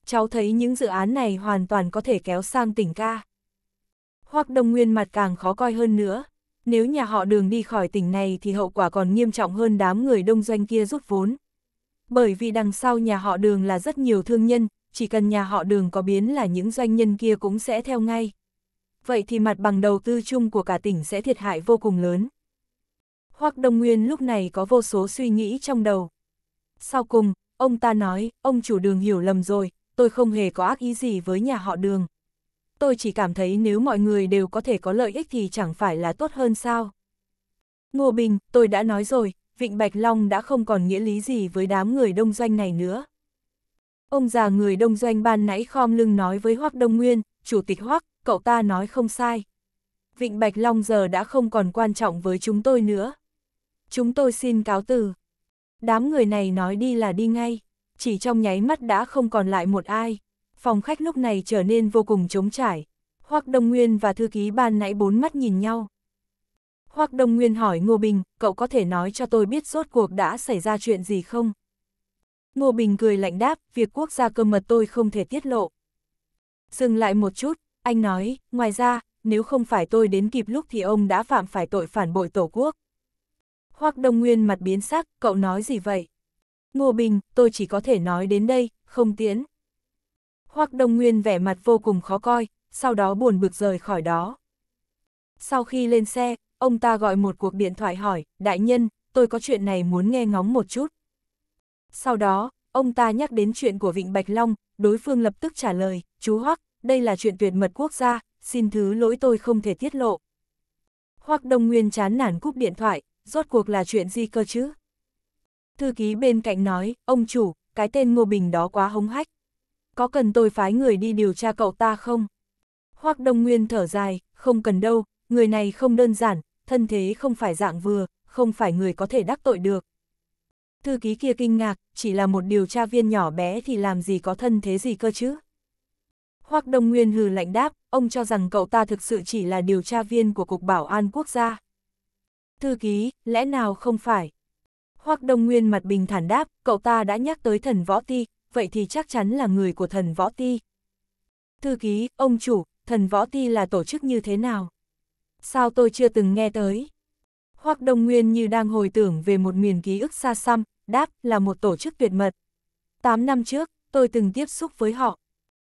Cháu thấy những dự án này hoàn toàn có thể kéo sang tỉnh ca. Hoặc Đông Nguyên mặt càng khó coi hơn nữa. Nếu nhà họ đường đi khỏi tỉnh này thì hậu quả còn nghiêm trọng hơn đám người đông doanh kia rút vốn. Bởi vì đằng sau nhà họ đường là rất nhiều thương nhân, chỉ cần nhà họ đường có biến là những doanh nhân kia cũng sẽ theo ngay. Vậy thì mặt bằng đầu tư chung của cả tỉnh sẽ thiệt hại vô cùng lớn. Hoắc Đông Nguyên lúc này có vô số suy nghĩ trong đầu. Sau cùng, ông ta nói, ông chủ đường hiểu lầm rồi, tôi không hề có ác ý gì với nhà họ đường. Tôi chỉ cảm thấy nếu mọi người đều có thể có lợi ích thì chẳng phải là tốt hơn sao. Ngô Bình, tôi đã nói rồi, Vịnh Bạch Long đã không còn nghĩa lý gì với đám người đông doanh này nữa. Ông già người đông doanh ban nãy khom lưng nói với Hoác Đông Nguyên, Chủ tịch Hoác, cậu ta nói không sai. Vịnh Bạch Long giờ đã không còn quan trọng với chúng tôi nữa. Chúng tôi xin cáo từ. Đám người này nói đi là đi ngay, chỉ trong nháy mắt đã không còn lại một ai. Phòng khách lúc này trở nên vô cùng trống trải. Hoác Đông Nguyên và thư ký ban nãy bốn mắt nhìn nhau. Hoác Đông Nguyên hỏi Ngô Bình, cậu có thể nói cho tôi biết rốt cuộc đã xảy ra chuyện gì không? Ngô Bình cười lạnh đáp, việc quốc gia cơ mật tôi không thể tiết lộ. Dừng lại một chút, anh nói, ngoài ra, nếu không phải tôi đến kịp lúc thì ông đã phạm phải tội phản bội tổ quốc. Hoác Đông Nguyên mặt biến sắc, cậu nói gì vậy? Ngô Bình, tôi chỉ có thể nói đến đây, không tiến. Hoác Đông Nguyên vẻ mặt vô cùng khó coi, sau đó buồn bực rời khỏi đó. Sau khi lên xe, ông ta gọi một cuộc điện thoại hỏi, đại nhân, tôi có chuyện này muốn nghe ngóng một chút. Sau đó, ông ta nhắc đến chuyện của Vịnh Bạch Long, đối phương lập tức trả lời, chú Hoác, đây là chuyện tuyệt mật quốc gia, xin thứ lỗi tôi không thể tiết lộ. Hoác Đông Nguyên chán nản cúp điện thoại, rốt cuộc là chuyện gì cơ chứ? Thư ký bên cạnh nói, ông chủ, cái tên Ngô Bình đó quá hống hách. Có cần tôi phái người đi điều tra cậu ta không? Hoác Đông Nguyên thở dài, không cần đâu, người này không đơn giản, thân thế không phải dạng vừa, không phải người có thể đắc tội được. Thư ký kia kinh ngạc, chỉ là một điều tra viên nhỏ bé thì làm gì có thân thế gì cơ chứ? Hoác Đông Nguyên hừ lạnh đáp, ông cho rằng cậu ta thực sự chỉ là điều tra viên của Cục Bảo an Quốc gia. Thư ký, lẽ nào không phải? Hoác Đông Nguyên mặt bình thản đáp, cậu ta đã nhắc tới thần võ ti, vậy thì chắc chắn là người của thần võ ti. Thư ký, ông chủ, thần võ ti là tổ chức như thế nào? Sao tôi chưa từng nghe tới? Hoác Đông Nguyên như đang hồi tưởng về một miền ký ức xa xăm, đáp là một tổ chức tuyệt mật. 8 năm trước, tôi từng tiếp xúc với họ.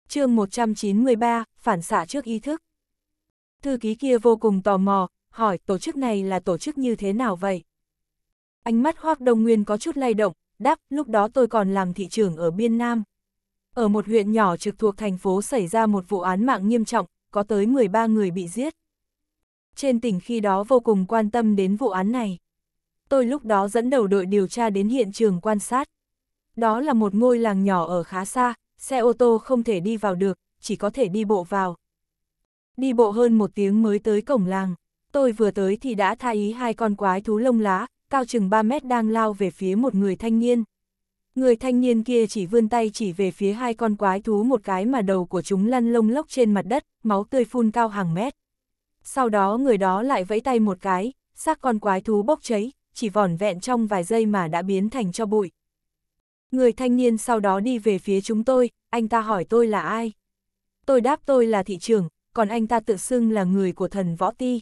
chương 193, phản xạ trước ý thức. Thư ký kia vô cùng tò mò, hỏi tổ chức này là tổ chức như thế nào vậy? Ánh mắt Hoác Đông Nguyên có chút lay động, đáp lúc đó tôi còn làm thị trưởng ở Biên Nam. Ở một huyện nhỏ trực thuộc thành phố xảy ra một vụ án mạng nghiêm trọng, có tới 13 người bị giết. Trên tỉnh khi đó vô cùng quan tâm đến vụ án này. Tôi lúc đó dẫn đầu đội điều tra đến hiện trường quan sát. Đó là một ngôi làng nhỏ ở khá xa, xe ô tô không thể đi vào được, chỉ có thể đi bộ vào. Đi bộ hơn một tiếng mới tới cổng làng. Tôi vừa tới thì đã tha ý hai con quái thú lông lá, cao chừng 3 mét đang lao về phía một người thanh niên. Người thanh niên kia chỉ vươn tay chỉ về phía hai con quái thú một cái mà đầu của chúng lăn lông lốc trên mặt đất, máu tươi phun cao hàng mét. Sau đó người đó lại vẫy tay một cái, xác con quái thú bốc cháy, chỉ vỏn vẹn trong vài giây mà đã biến thành cho bụi. Người thanh niên sau đó đi về phía chúng tôi, anh ta hỏi tôi là ai. Tôi đáp tôi là thị trưởng, còn anh ta tự xưng là người của thần võ ti.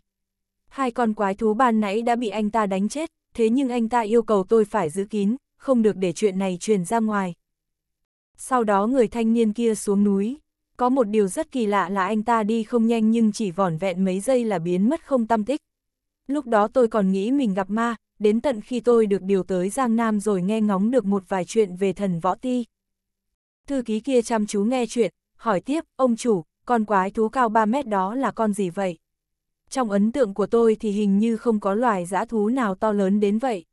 Hai con quái thú ban nãy đã bị anh ta đánh chết, thế nhưng anh ta yêu cầu tôi phải giữ kín, không được để chuyện này truyền ra ngoài. Sau đó người thanh niên kia xuống núi. Có một điều rất kỳ lạ là anh ta đi không nhanh nhưng chỉ vỏn vẹn mấy giây là biến mất không tâm tích. Lúc đó tôi còn nghĩ mình gặp ma, đến tận khi tôi được điều tới Giang Nam rồi nghe ngóng được một vài chuyện về thần võ ti. Thư ký kia chăm chú nghe chuyện, hỏi tiếp, ông chủ, con quái thú cao 3 mét đó là con gì vậy? Trong ấn tượng của tôi thì hình như không có loài dã thú nào to lớn đến vậy.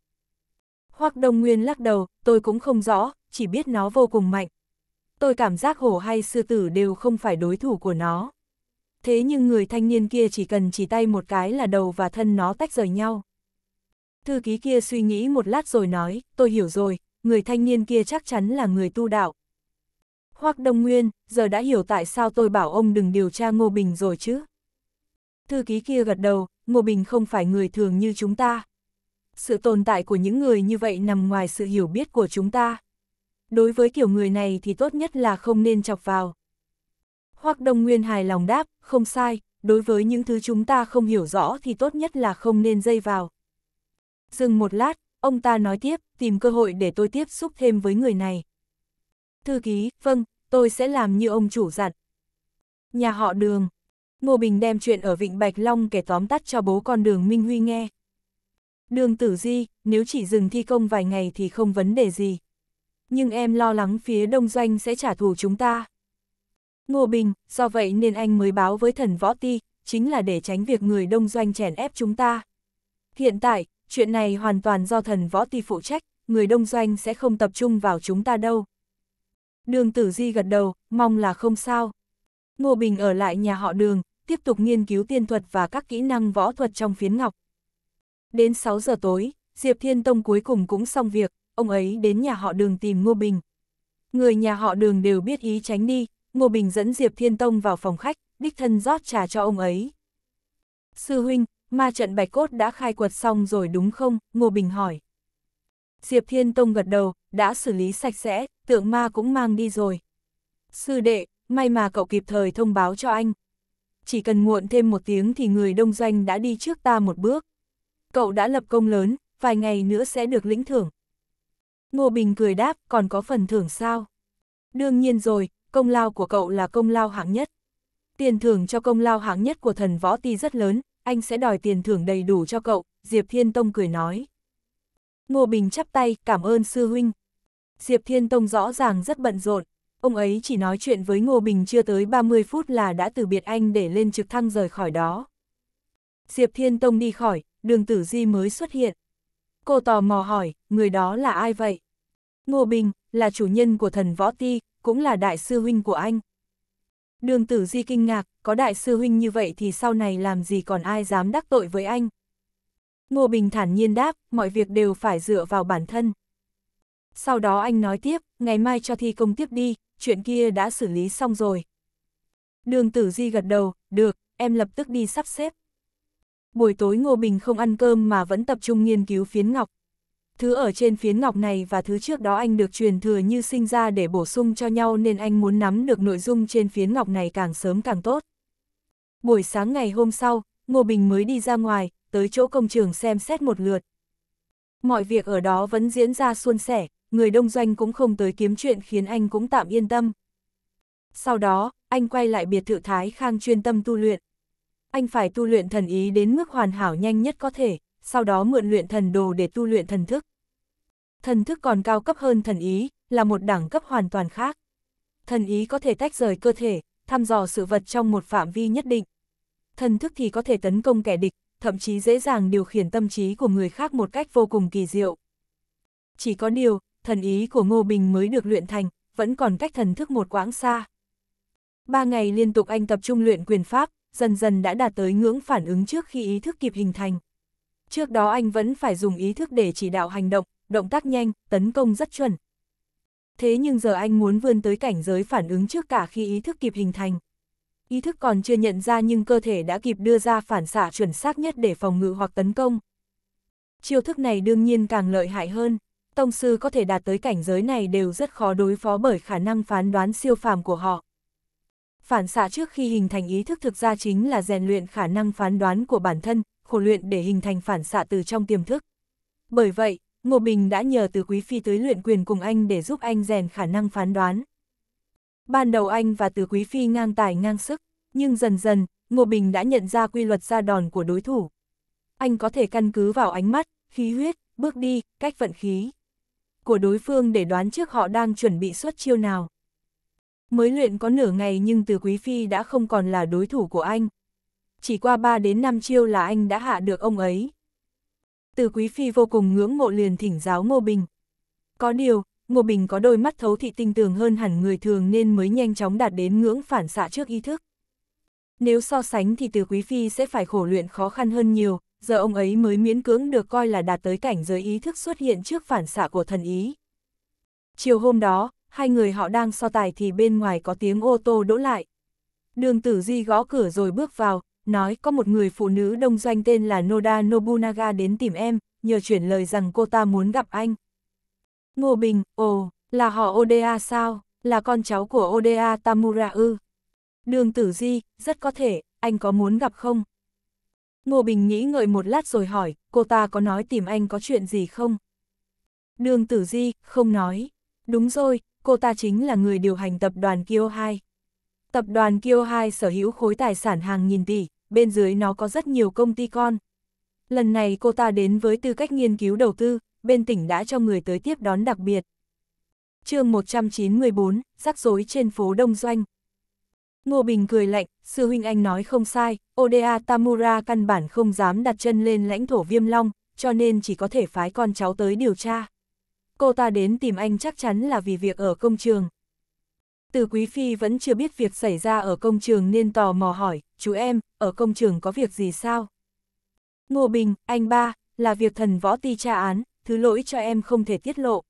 Hoắc Đông Nguyên lắc đầu, tôi cũng không rõ, chỉ biết nó vô cùng mạnh. Tôi cảm giác hổ hay sư tử đều không phải đối thủ của nó. Thế nhưng người thanh niên kia chỉ cần chỉ tay một cái là đầu và thân nó tách rời nhau. Thư ký kia suy nghĩ một lát rồi nói, tôi hiểu rồi, người thanh niên kia chắc chắn là người tu đạo. Hoắc Đông Nguyên, giờ đã hiểu tại sao tôi bảo ông đừng điều tra Ngô Bình rồi chứ. Thư ký kia gật đầu, Ngô Bình không phải người thường như chúng ta. Sự tồn tại của những người như vậy nằm ngoài sự hiểu biết của chúng ta. Đối với kiểu người này thì tốt nhất là không nên chọc vào. Hoắc Đông Nguyên hài lòng đáp, không sai, đối với những thứ chúng ta không hiểu rõ thì tốt nhất là không nên dây vào. Dừng một lát, ông ta nói tiếp, tìm cơ hội để tôi tiếp xúc thêm với người này. Thư ký, vâng, tôi sẽ làm như ông chủ dặn. Nhà họ đường. Ngô Bình đem chuyện ở Vịnh Bạch Long kể tóm tắt cho bố con đường Minh Huy nghe. Đường tử di, nếu chỉ dừng thi công vài ngày thì không vấn đề gì. Nhưng em lo lắng phía đông doanh sẽ trả thù chúng ta. Ngô Bình, do vậy nên anh mới báo với thần võ ti, chính là để tránh việc người đông doanh chèn ép chúng ta. Hiện tại, chuyện này hoàn toàn do thần võ ti phụ trách, người đông doanh sẽ không tập trung vào chúng ta đâu. Đường tử di gật đầu, mong là không sao. Ngô Bình ở lại nhà họ đường, tiếp tục nghiên cứu tiên thuật và các kỹ năng võ thuật trong phiến ngọc. Đến 6 giờ tối, Diệp Thiên Tông cuối cùng cũng xong việc, ông ấy đến nhà họ đường tìm Ngô Bình. Người nhà họ đường đều biết ý tránh đi, Ngô Bình dẫn Diệp Thiên Tông vào phòng khách, đích thân rót trà cho ông ấy. Sư huynh, ma trận bạch cốt đã khai quật xong rồi đúng không? Ngô Bình hỏi. Diệp Thiên Tông gật đầu, đã xử lý sạch sẽ, tượng ma cũng mang đi rồi. Sư đệ, may mà cậu kịp thời thông báo cho anh. Chỉ cần muộn thêm một tiếng thì người đông doanh đã đi trước ta một bước. Cậu đã lập công lớn, vài ngày nữa sẽ được lĩnh thưởng. Ngô Bình cười đáp, còn có phần thưởng sao? Đương nhiên rồi, công lao của cậu là công lao hạng nhất. Tiền thưởng cho công lao hạng nhất của thần võ ti rất lớn, anh sẽ đòi tiền thưởng đầy đủ cho cậu, Diệp Thiên Tông cười nói. Ngô Bình chắp tay, cảm ơn sư huynh. Diệp Thiên Tông rõ ràng rất bận rộn, ông ấy chỉ nói chuyện với Ngô Bình chưa tới 30 phút là đã từ biệt anh để lên trực thăng rời khỏi đó. Diệp Thiên Tông đi khỏi, đường tử di mới xuất hiện. Cô tò mò hỏi, người đó là ai vậy? Ngô Bình, là chủ nhân của thần võ ti, cũng là đại sư huynh của anh. Đường tử di kinh ngạc, có đại sư huynh như vậy thì sau này làm gì còn ai dám đắc tội với anh. Ngô Bình thản nhiên đáp, mọi việc đều phải dựa vào bản thân. Sau đó anh nói tiếp, ngày mai cho thi công tiếp đi, chuyện kia đã xử lý xong rồi. Đường tử di gật đầu, được, em lập tức đi sắp xếp. Buổi tối Ngô Bình không ăn cơm mà vẫn tập trung nghiên cứu phiến ngọc. Thứ ở trên phiến ngọc này và thứ trước đó anh được truyền thừa như sinh ra để bổ sung cho nhau nên anh muốn nắm được nội dung trên phiến ngọc này càng sớm càng tốt. Buổi sáng ngày hôm sau, Ngô Bình mới đi ra ngoài, tới chỗ công trường xem xét một lượt. Mọi việc ở đó vẫn diễn ra suôn sẻ, người đông doanh cũng không tới kiếm chuyện khiến anh cũng tạm yên tâm. Sau đó, anh quay lại biệt thự Thái Khang chuyên tâm tu luyện. Anh phải tu luyện thần ý đến mức hoàn hảo nhanh nhất có thể, sau đó mượn luyện thần đồ để tu luyện thần thức. Thần thức còn cao cấp hơn thần ý, là một đẳng cấp hoàn toàn khác. Thần ý có thể tách rời cơ thể, thăm dò sự vật trong một phạm vi nhất định. Thần thức thì có thể tấn công kẻ địch, thậm chí dễ dàng điều khiển tâm trí của người khác một cách vô cùng kỳ diệu. Chỉ có điều, thần ý của Ngô Bình mới được luyện thành, vẫn còn cách thần thức một quãng xa. Ba ngày liên tục anh tập trung luyện quyền pháp, dần dần đã đạt tới ngưỡng phản ứng trước khi ý thức kịp hình thành. Trước đó anh vẫn phải dùng ý thức để chỉ đạo hành động, động tác nhanh, tấn công rất chuẩn. Thế nhưng giờ anh muốn vươn tới cảnh giới phản ứng trước cả khi ý thức kịp hình thành. Ý thức còn chưa nhận ra nhưng cơ thể đã kịp đưa ra phản xạ chuẩn xác nhất để phòng ngự hoặc tấn công. Chiêu thức này đương nhiên càng lợi hại hơn. Tông sư có thể đạt tới cảnh giới này đều rất khó đối phó bởi khả năng phán đoán siêu phàm của họ. Phản xạ trước khi hình thành ý thức thực ra chính là rèn luyện khả năng phán đoán của bản thân, khổ luyện để hình thành phản xạ từ trong tiềm thức. Bởi vậy, Ngô Bình đã nhờ từ Quý Phi tới luyện quyền cùng anh để giúp anh rèn khả năng phán đoán. Ban đầu anh và từ Quý Phi ngang tài ngang sức, nhưng dần dần, Ngô Bình đã nhận ra quy luật ra đòn của đối thủ. Anh có thể căn cứ vào ánh mắt, khí huyết, bước đi, cách vận khí của đối phương để đoán trước họ đang chuẩn bị xuất chiêu nào. Mới luyện có nửa ngày nhưng từ Quý Phi đã không còn là đối thủ của anh. Chỉ qua 3 đến 5 chiêu là anh đã hạ được ông ấy. Từ Quý Phi vô cùng ngưỡng mộ liền thỉnh giáo Ngô Bình. Có điều, Ngô Bình có đôi mắt thấu thị tinh tường hơn hẳn người thường nên mới nhanh chóng đạt đến ngưỡng phản xạ trước ý thức. Nếu so sánh thì từ Quý Phi sẽ phải khổ luyện khó khăn hơn nhiều, giờ ông ấy mới miễn cưỡng được coi là đạt tới cảnh giới ý thức xuất hiện trước phản xạ của thần ý. Chiều hôm đó, hai người họ đang so tài thì bên ngoài có tiếng ô tô đỗ lại. Đường tử di gõ cửa rồi bước vào, nói có một người phụ nữ đông doanh tên là Noda Nobunaga đến tìm em, nhờ chuyển lời rằng cô ta muốn gặp anh. Ngô Bình, ồ, là họ Oda sao, là con cháu của Oda Tamura ư. Đường tử di, rất có thể, anh có muốn gặp không? Ngô Bình nghĩ ngợi một lát rồi hỏi, cô ta có nói tìm anh có chuyện gì không? Đường tử di, không nói. Đúng rồi, cô ta chính là người điều hành tập đoàn Kyo 2. Tập đoàn Kyo 2 sở hữu khối tài sản hàng nghìn tỷ, bên dưới nó có rất nhiều công ty con. Lần này cô ta đến với tư cách nghiên cứu đầu tư, bên tỉnh đã cho người tới tiếp đón đặc biệt. chương 194, rắc rối trên phố Đông Doanh. Ngô Bình cười lạnh, sư huynh anh nói không sai, Oda Tamura căn bản không dám đặt chân lên lãnh thổ viêm long, cho nên chỉ có thể phái con cháu tới điều tra. Cô ta đến tìm anh chắc chắn là vì việc ở công trường. Từ Quý Phi vẫn chưa biết việc xảy ra ở công trường nên tò mò hỏi, chú em, ở công trường có việc gì sao? Ngô Bình, anh ba, là việc thần võ ti tra án, thứ lỗi cho em không thể tiết lộ.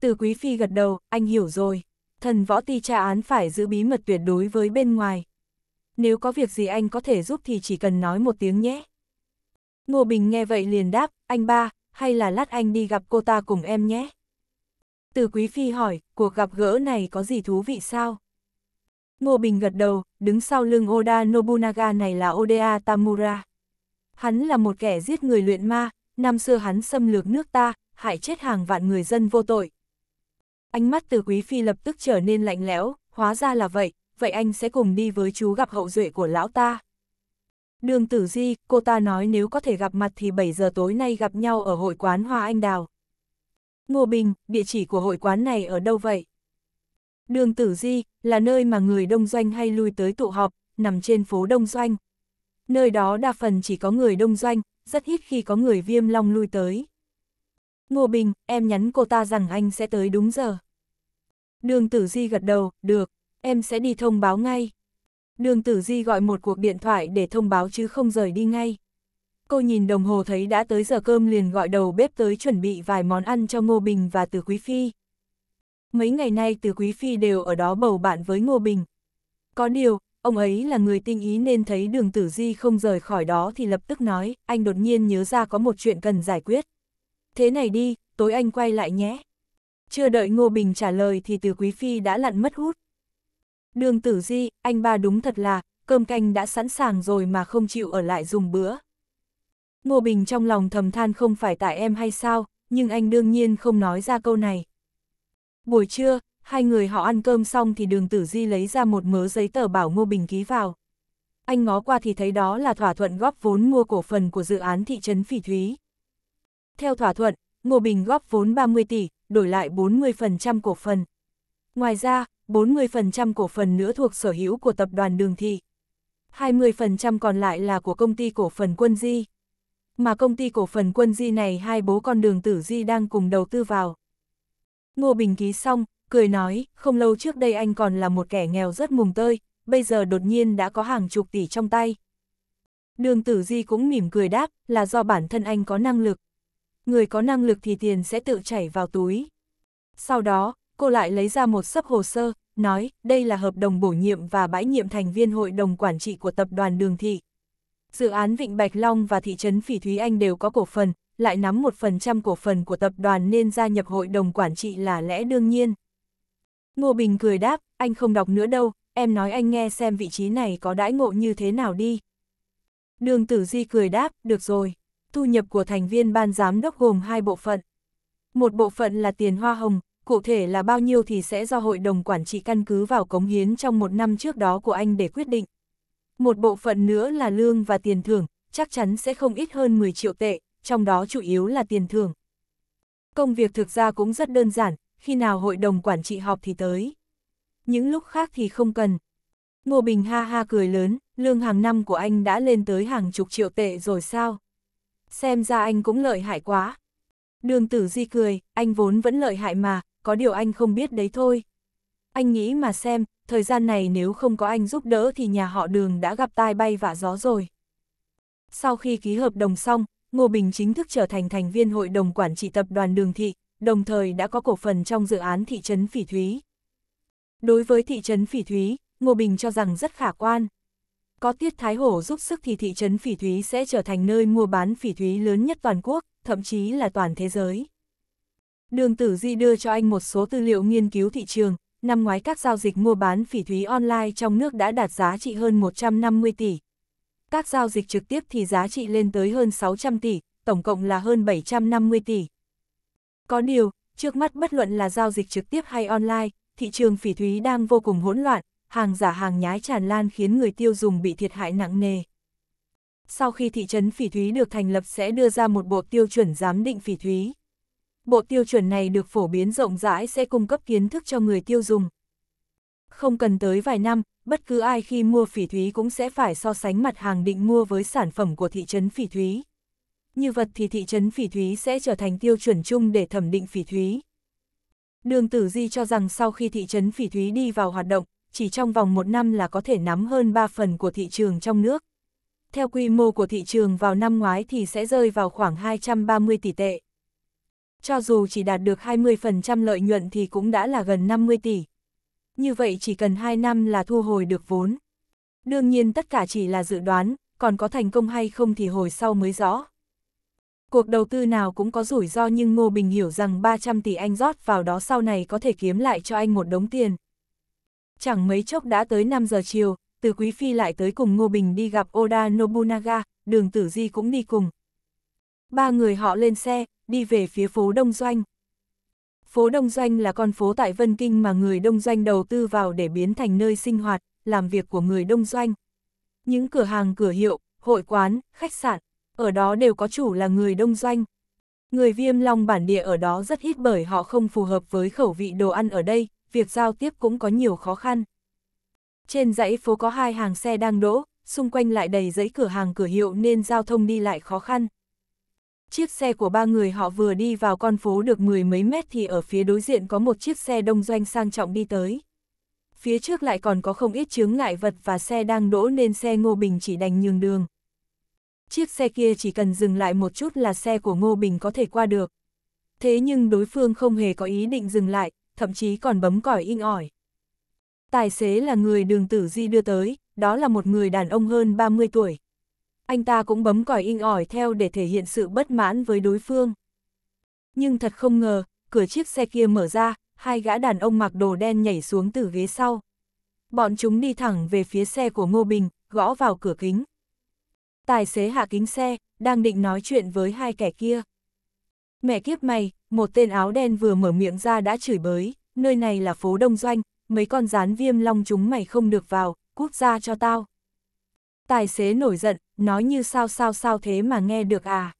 Từ Quý Phi gật đầu, anh hiểu rồi, thần võ ti tra án phải giữ bí mật tuyệt đối với bên ngoài. Nếu có việc gì anh có thể giúp thì chỉ cần nói một tiếng nhé. Ngô Bình nghe vậy liền đáp, anh ba, hay là lát anh đi gặp cô ta cùng em nhé. Từ Quý Phi hỏi, cuộc gặp gỡ này có gì thú vị sao? Ngô Bình gật đầu, đứng sau lưng Oda Nobunaga này là Oda Tamura. Hắn là một kẻ giết người luyện ma, năm xưa hắn xâm lược nước ta, hại chết hàng vạn người dân vô tội. Ánh mắt từ Quý Phi lập tức trở nên lạnh lẽo, hóa ra là vậy, vậy anh sẽ cùng đi với chú gặp hậu duệ của lão ta. Đường tử di, cô ta nói nếu có thể gặp mặt thì 7 giờ tối nay gặp nhau ở hội quán Hoa Anh Đào. Ngô Bình, địa chỉ của hội quán này ở đâu vậy? Đường Tử Di, là nơi mà người Đông Doanh hay lui tới tụ họp, nằm trên phố Đông Doanh. Nơi đó đa phần chỉ có người Đông Doanh, rất ít khi có người viêm long lui tới. Ngô Bình, em nhắn cô ta rằng anh sẽ tới đúng giờ. Đường Tử Di gật đầu, được, em sẽ đi thông báo ngay. Đường Tử Di gọi một cuộc điện thoại để thông báo chứ không rời đi ngay. Cô nhìn đồng hồ thấy đã tới giờ cơm liền gọi đầu bếp tới chuẩn bị vài món ăn cho Ngô Bình và Từ Quý Phi. Mấy ngày nay Từ Quý Phi đều ở đó bầu bạn với Ngô Bình. Có điều, ông ấy là người tinh ý nên thấy đường tử di không rời khỏi đó thì lập tức nói, anh đột nhiên nhớ ra có một chuyện cần giải quyết. Thế này đi, tối anh quay lại nhé. Chưa đợi Ngô Bình trả lời thì từ Quý Phi đã lặn mất hút. Đường tử di, anh ba đúng thật là, cơm canh đã sẵn sàng rồi mà không chịu ở lại dùng bữa. Ngô Bình trong lòng thầm than không phải tại em hay sao, nhưng anh đương nhiên không nói ra câu này. Buổi trưa, hai người họ ăn cơm xong thì đường tử di lấy ra một mớ giấy tờ bảo Ngô Bình ký vào. Anh ngó qua thì thấy đó là thỏa thuận góp vốn mua cổ phần của dự án thị trấn Phỉ Thúy. Theo thỏa thuận, Ngô Bình góp vốn 30 tỷ, đổi lại 40% cổ phần. Ngoài ra, 40% cổ phần nữa thuộc sở hữu của tập đoàn Đường Thị. 20% còn lại là của công ty cổ phần Quân Di. Mà công ty cổ phần Quân Di này hai bố con đường tử Di đang cùng đầu tư vào. Ngô Bình ký xong, cười nói, không lâu trước đây anh còn là một kẻ nghèo rất mùng tơi, bây giờ đột nhiên đã có hàng chục tỷ trong tay. Đường tử di cũng mỉm cười đáp, là do bản thân anh có năng lực. Người có năng lực thì tiền sẽ tự chảy vào túi. Sau đó, cô lại lấy ra một sấp hồ sơ, nói, đây là hợp đồng bổ nhiệm và bãi nhiệm thành viên hội đồng quản trị của tập đoàn Đường Thị. Dự án Vịnh Bạch Long và thị trấn Phỉ Thúy Anh đều có cổ phần, lại nắm một phần trăm cổ phần của tập đoàn nên gia nhập hội đồng quản trị là lẽ đương nhiên. Ngô Bình cười đáp, anh không đọc nữa đâu, em nói anh nghe xem vị trí này có đãi ngộ như thế nào đi. Đường Tử Di cười đáp, được rồi, thu nhập của thành viên ban giám đốc gồm hai bộ phận. Một bộ phận là tiền hoa hồng, cụ thể là bao nhiêu thì sẽ do hội đồng quản trị căn cứ vào cống hiến trong một năm trước đó của anh để quyết định. Một bộ phận nữa là lương và tiền thưởng, chắc chắn sẽ không ít hơn 10 triệu tệ, trong đó chủ yếu là tiền thưởng. Công việc thực ra cũng rất đơn giản, khi nào hội đồng quản trị họp thì tới. Những lúc khác thì không cần. Ngô Bình ha ha cười lớn, lương hàng năm của anh đã lên tới hàng chục triệu tệ rồi sao? Xem ra anh cũng lợi hại quá. Đường tử di cười, anh vốn vẫn lợi hại mà, có điều anh không biết đấy thôi. Anh nghĩ mà xem, thời gian này nếu không có anh giúp đỡ thì nhà họ đường đã gặp tai bay vạ gió rồi. Sau khi ký hợp đồng xong, Ngô Bình chính thức trở thành thành viên hội đồng quản trị tập đoàn Đường Thị, đồng thời đã có cổ phần trong dự án thị trấn Phỉ Thúy. Đối với thị trấn Phỉ Thúy, Ngô Bình cho rằng rất khả quan. Có Tiết Thái Hổ giúp sức thì thị trấn Phỉ Thúy sẽ trở thành nơi mua bán phỉ thúy lớn nhất toàn quốc, thậm chí là toàn thế giới. Đường Tử Di đưa cho anh một số tư liệu nghiên cứu thị trường, năm ngoái các giao dịch mua bán phỉ thúy online trong nước đã đạt giá trị hơn 150 tỷ. Các giao dịch trực tiếp thì giá trị lên tới hơn 600 tỷ, tổng cộng là hơn 750 tỷ. Có điều, trước mắt bất luận là giao dịch trực tiếp hay online, thị trường phỉ thúy đang vô cùng hỗn loạn, hàng giả hàng nhái tràn lan khiến người tiêu dùng bị thiệt hại nặng nề. Sau khi thị trấn phỉ thúy được thành lập sẽ đưa ra một bộ tiêu chuẩn giám định phỉ thúy. Bộ tiêu chuẩn này được phổ biến rộng rãi sẽ cung cấp kiến thức cho người tiêu dùng. Không cần tới vài năm, bất cứ ai khi mua phỉ thúy cũng sẽ phải so sánh mặt hàng định mua với sản phẩm của thị trấn phỉ thúy. Như vật thì thị trấn phỉ thúy sẽ trở thành tiêu chuẩn chung để thẩm định phỉ thúy. Đường Tử Di cho rằng sau khi thị trấn phỉ thúy đi vào hoạt động, chỉ trong vòng một năm là có thể nắm hơn 3 phần của thị trường trong nước. Theo quy mô của thị trường vào năm ngoái thì sẽ rơi vào khoảng 230 tỷ tệ. Cho dù chỉ đạt được 20% lợi nhuận thì cũng đã là gần 50 tỷ. Như vậy chỉ cần 2 năm là thu hồi được vốn. Đương nhiên tất cả chỉ là dự đoán, còn có thành công hay không thì hồi sau mới rõ. Cuộc đầu tư nào cũng có rủi ro nhưng Ngô Bình hiểu rằng 300 tỷ anh rót vào đó sau này có thể kiếm lại cho anh một đống tiền. Chẳng mấy chốc đã tới 5 giờ chiều, từ Quý Phi lại tới cùng Ngô Bình đi gặp Oda Nobunaga, đường tử di cũng đi cùng. Ba người họ lên xe, đi về phía phố Đông Doanh. Phố Đông Doanh là con phố tại Vân Kinh mà người Đông Doanh đầu tư vào để biến thành nơi sinh hoạt, làm việc của người Đông Doanh. Những cửa hàng cửa hiệu, hội quán, khách sạn, ở đó đều có chủ là người Đông Doanh. Người viêm long bản địa ở đó rất ít bởi họ không phù hợp với khẩu vị đồ ăn ở đây, việc giao tiếp cũng có nhiều khó khăn. Trên dãy phố có hai hàng xe đang đỗ, xung quanh lại đầy giấy cửa hàng cửa hiệu nên giao thông đi lại khó khăn. Chiếc xe của ba người họ vừa đi vào con phố được mười mấy mét thì ở phía đối diện có một chiếc xe đông doanh sang trọng đi tới. Phía trước lại còn có không ít chướng ngại vật và xe đang đỗ nên xe Ngô Bình chỉ đành nhường đường. Chiếc xe kia chỉ cần dừng lại một chút là xe của Ngô Bình có thể qua được. Thế nhưng đối phương không hề có ý định dừng lại, thậm chí còn bấm còi inh ỏi. Tài xế là người đường tử di đưa tới, đó là một người đàn ông hơn 30 tuổi. Anh ta cũng bấm còi inh ỏi theo để thể hiện sự bất mãn với đối phương. Nhưng thật không ngờ, cửa chiếc xe kia mở ra, hai gã đàn ông mặc đồ đen nhảy xuống từ ghế sau. Bọn chúng đi thẳng về phía xe của Ngô Bình, gõ vào cửa kính. Tài xế hạ kính xe, đang định nói chuyện với hai kẻ kia. Mẹ kiếp mày, một tên áo đen vừa mở miệng ra đã chửi bới, nơi này là phố đông doanh, mấy con rán viêm long chúng mày không được vào, cút ra cho tao. Tài xế nổi giận, nói như sao sao sao thế mà nghe được à.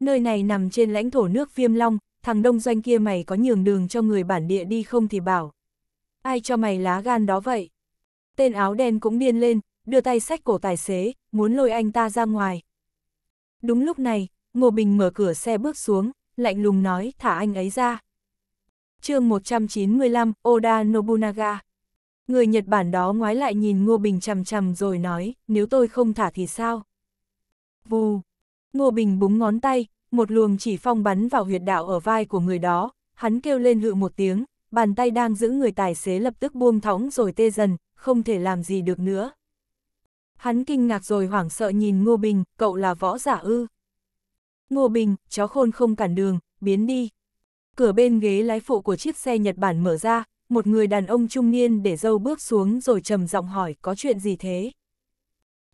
Nơi này nằm trên lãnh thổ nước viêm long, thằng đông doanh kia mày có nhường đường cho người bản địa đi không thì bảo. Ai cho mày lá gan đó vậy? Tên áo đen cũng điên lên, đưa tay sách cổ tài xế, muốn lôi anh ta ra ngoài. Đúng lúc này, Ngô Bình mở cửa xe bước xuống, lạnh lùng nói thả anh ấy ra. chương 195, Oda Nobunaga. Người Nhật Bản đó ngoái lại nhìn Ngô Bình chầm chầm rồi nói, nếu tôi không thả thì sao? Vù. Ngô Bình búng ngón tay, một luồng chỉ phong bắn vào huyệt đạo ở vai của người đó, hắn kêu lên hự một tiếng, bàn tay đang giữ người tài xế lập tức buông thõng rồi tê dần, không thể làm gì được nữa. Hắn kinh ngạc rồi hoảng sợ nhìn Ngô Bình, cậu là võ giả ư. Ngô Bình, chó khôn không cản đường, biến đi. Cửa bên ghế lái phụ của chiếc xe Nhật Bản mở ra, một người đàn ông trung niên để dâu bước xuống rồi trầm giọng hỏi có chuyện gì thế.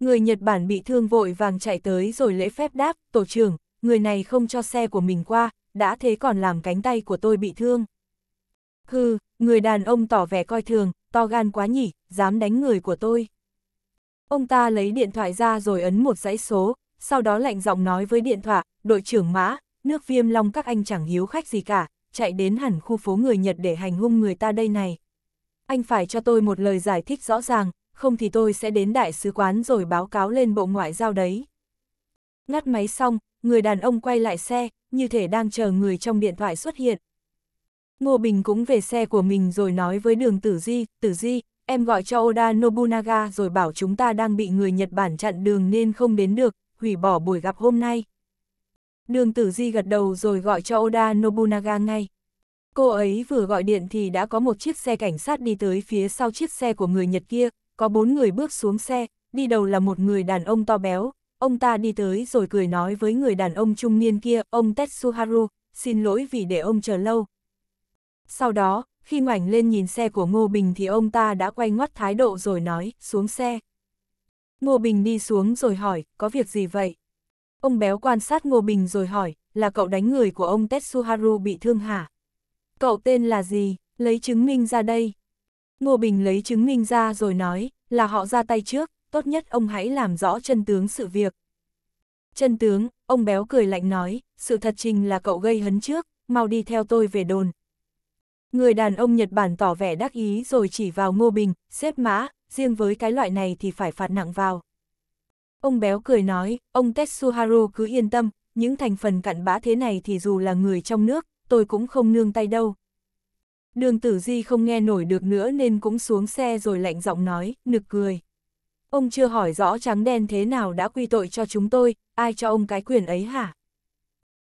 Người Nhật Bản bị thương vội vàng chạy tới rồi lễ phép đáp, tổ trưởng, người này không cho xe của mình qua, đã thế còn làm cánh tay của tôi bị thương. Hừ, người đàn ông tỏ vẻ coi thường, to gan quá nhỉ, dám đánh người của tôi. Ông ta lấy điện thoại ra rồi ấn một dãy số, sau đó lạnh giọng nói với điện thoại, đội trưởng mã, nước viêm long các anh chẳng hiếu khách gì cả, chạy đến hẳn khu phố người Nhật để hành hung người ta đây này. Anh phải cho tôi một lời giải thích rõ ràng, không thì tôi sẽ đến đại sứ quán rồi báo cáo lên bộ ngoại giao đấy. Ngắt máy xong, người đàn ông quay lại xe, như thể đang chờ người trong điện thoại xuất hiện. Ngô Bình cũng về xe của mình rồi nói với đường Tử Di, Tử Di, em gọi cho Oda Nobunaga rồi bảo chúng ta đang bị người Nhật Bản chặn đường nên không đến được, hủy bỏ buổi gặp hôm nay. Đường Tử Di gật đầu rồi gọi cho Oda Nobunaga ngay. Cô ấy vừa gọi điện thì đã có một chiếc xe cảnh sát đi tới phía sau chiếc xe của người Nhật kia, có bốn người bước xuống xe, đi đầu là một người đàn ông to béo, ông ta đi tới rồi cười nói với người đàn ông trung niên kia, ông Tetsuharu, xin lỗi vì để ông chờ lâu. Sau đó, khi ngoảnh lên nhìn xe của Ngô Bình thì ông ta đã quay ngoắt thái độ rồi nói, xuống xe. Ngô Bình đi xuống rồi hỏi, có việc gì vậy? Ông béo quan sát Ngô Bình rồi hỏi, là cậu đánh người của ông Tetsuharu bị thương hả? Cậu tên là gì? Lấy chứng minh ra đây. Ngô Bình lấy chứng minh ra rồi nói, là họ ra tay trước, tốt nhất ông hãy làm rõ chân tướng sự việc. Chân tướng, ông béo cười lạnh nói, sự thật trình là cậu gây hấn trước, mau đi theo tôi về đồn. Người đàn ông Nhật Bản tỏ vẻ đắc ý rồi chỉ vào Ngô Bình, xếp mã, riêng với cái loại này thì phải phạt nặng vào. Ông béo cười nói, ông Tetsuharu cứ yên tâm, những thành phần cặn bã thế này thì dù là người trong nước, tôi cũng không nương tay đâu. Đường tử di không nghe nổi được nữa nên cũng xuống xe rồi lạnh giọng nói, nực cười. Ông chưa hỏi rõ trắng đen thế nào đã quy tội cho chúng tôi, ai cho ông cái quyền ấy hả?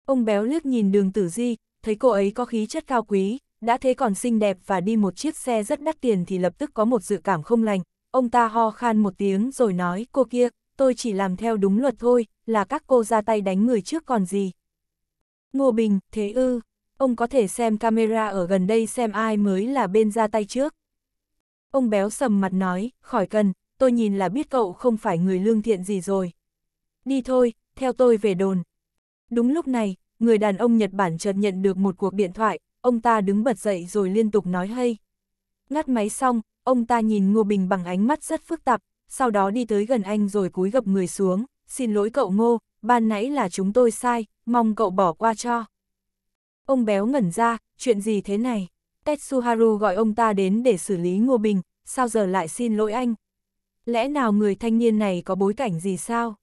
Ông béo liếc nhìn đường tử di, thấy cô ấy có khí chất cao quý, đã thế còn xinh đẹp và đi một chiếc xe rất đắt tiền thì lập tức có một dự cảm không lành. Ông ta ho khan một tiếng rồi nói, cô kia, tôi chỉ làm theo đúng luật thôi, là các cô ra tay đánh người trước còn gì. Ngô Bình, thế ư, ông có thể xem camera ở gần đây xem ai mới là bên ra tay trước. Ông béo sầm mặt nói, khỏi cần, tôi nhìn là biết cậu không phải người lương thiện gì rồi. Đi thôi, theo tôi về đồn. Đúng lúc này, người đàn ông Nhật Bản chợt nhận được một cuộc điện thoại, ông ta đứng bật dậy rồi liên tục nói hay. Ngắt máy xong, ông ta nhìn Ngô Bình bằng ánh mắt rất phức tạp, sau đó đi tới gần anh rồi cúi gập người xuống, xin lỗi cậu Ngô, ban nãy là chúng tôi sai, mong cậu bỏ qua cho. Ông béo ngẩn ra, chuyện gì thế này? Tetsuharu gọi ông ta đến để xử lý Ngô Bình, sao giờ lại xin lỗi anh? Lẽ nào người thanh niên này có bối cảnh gì sao?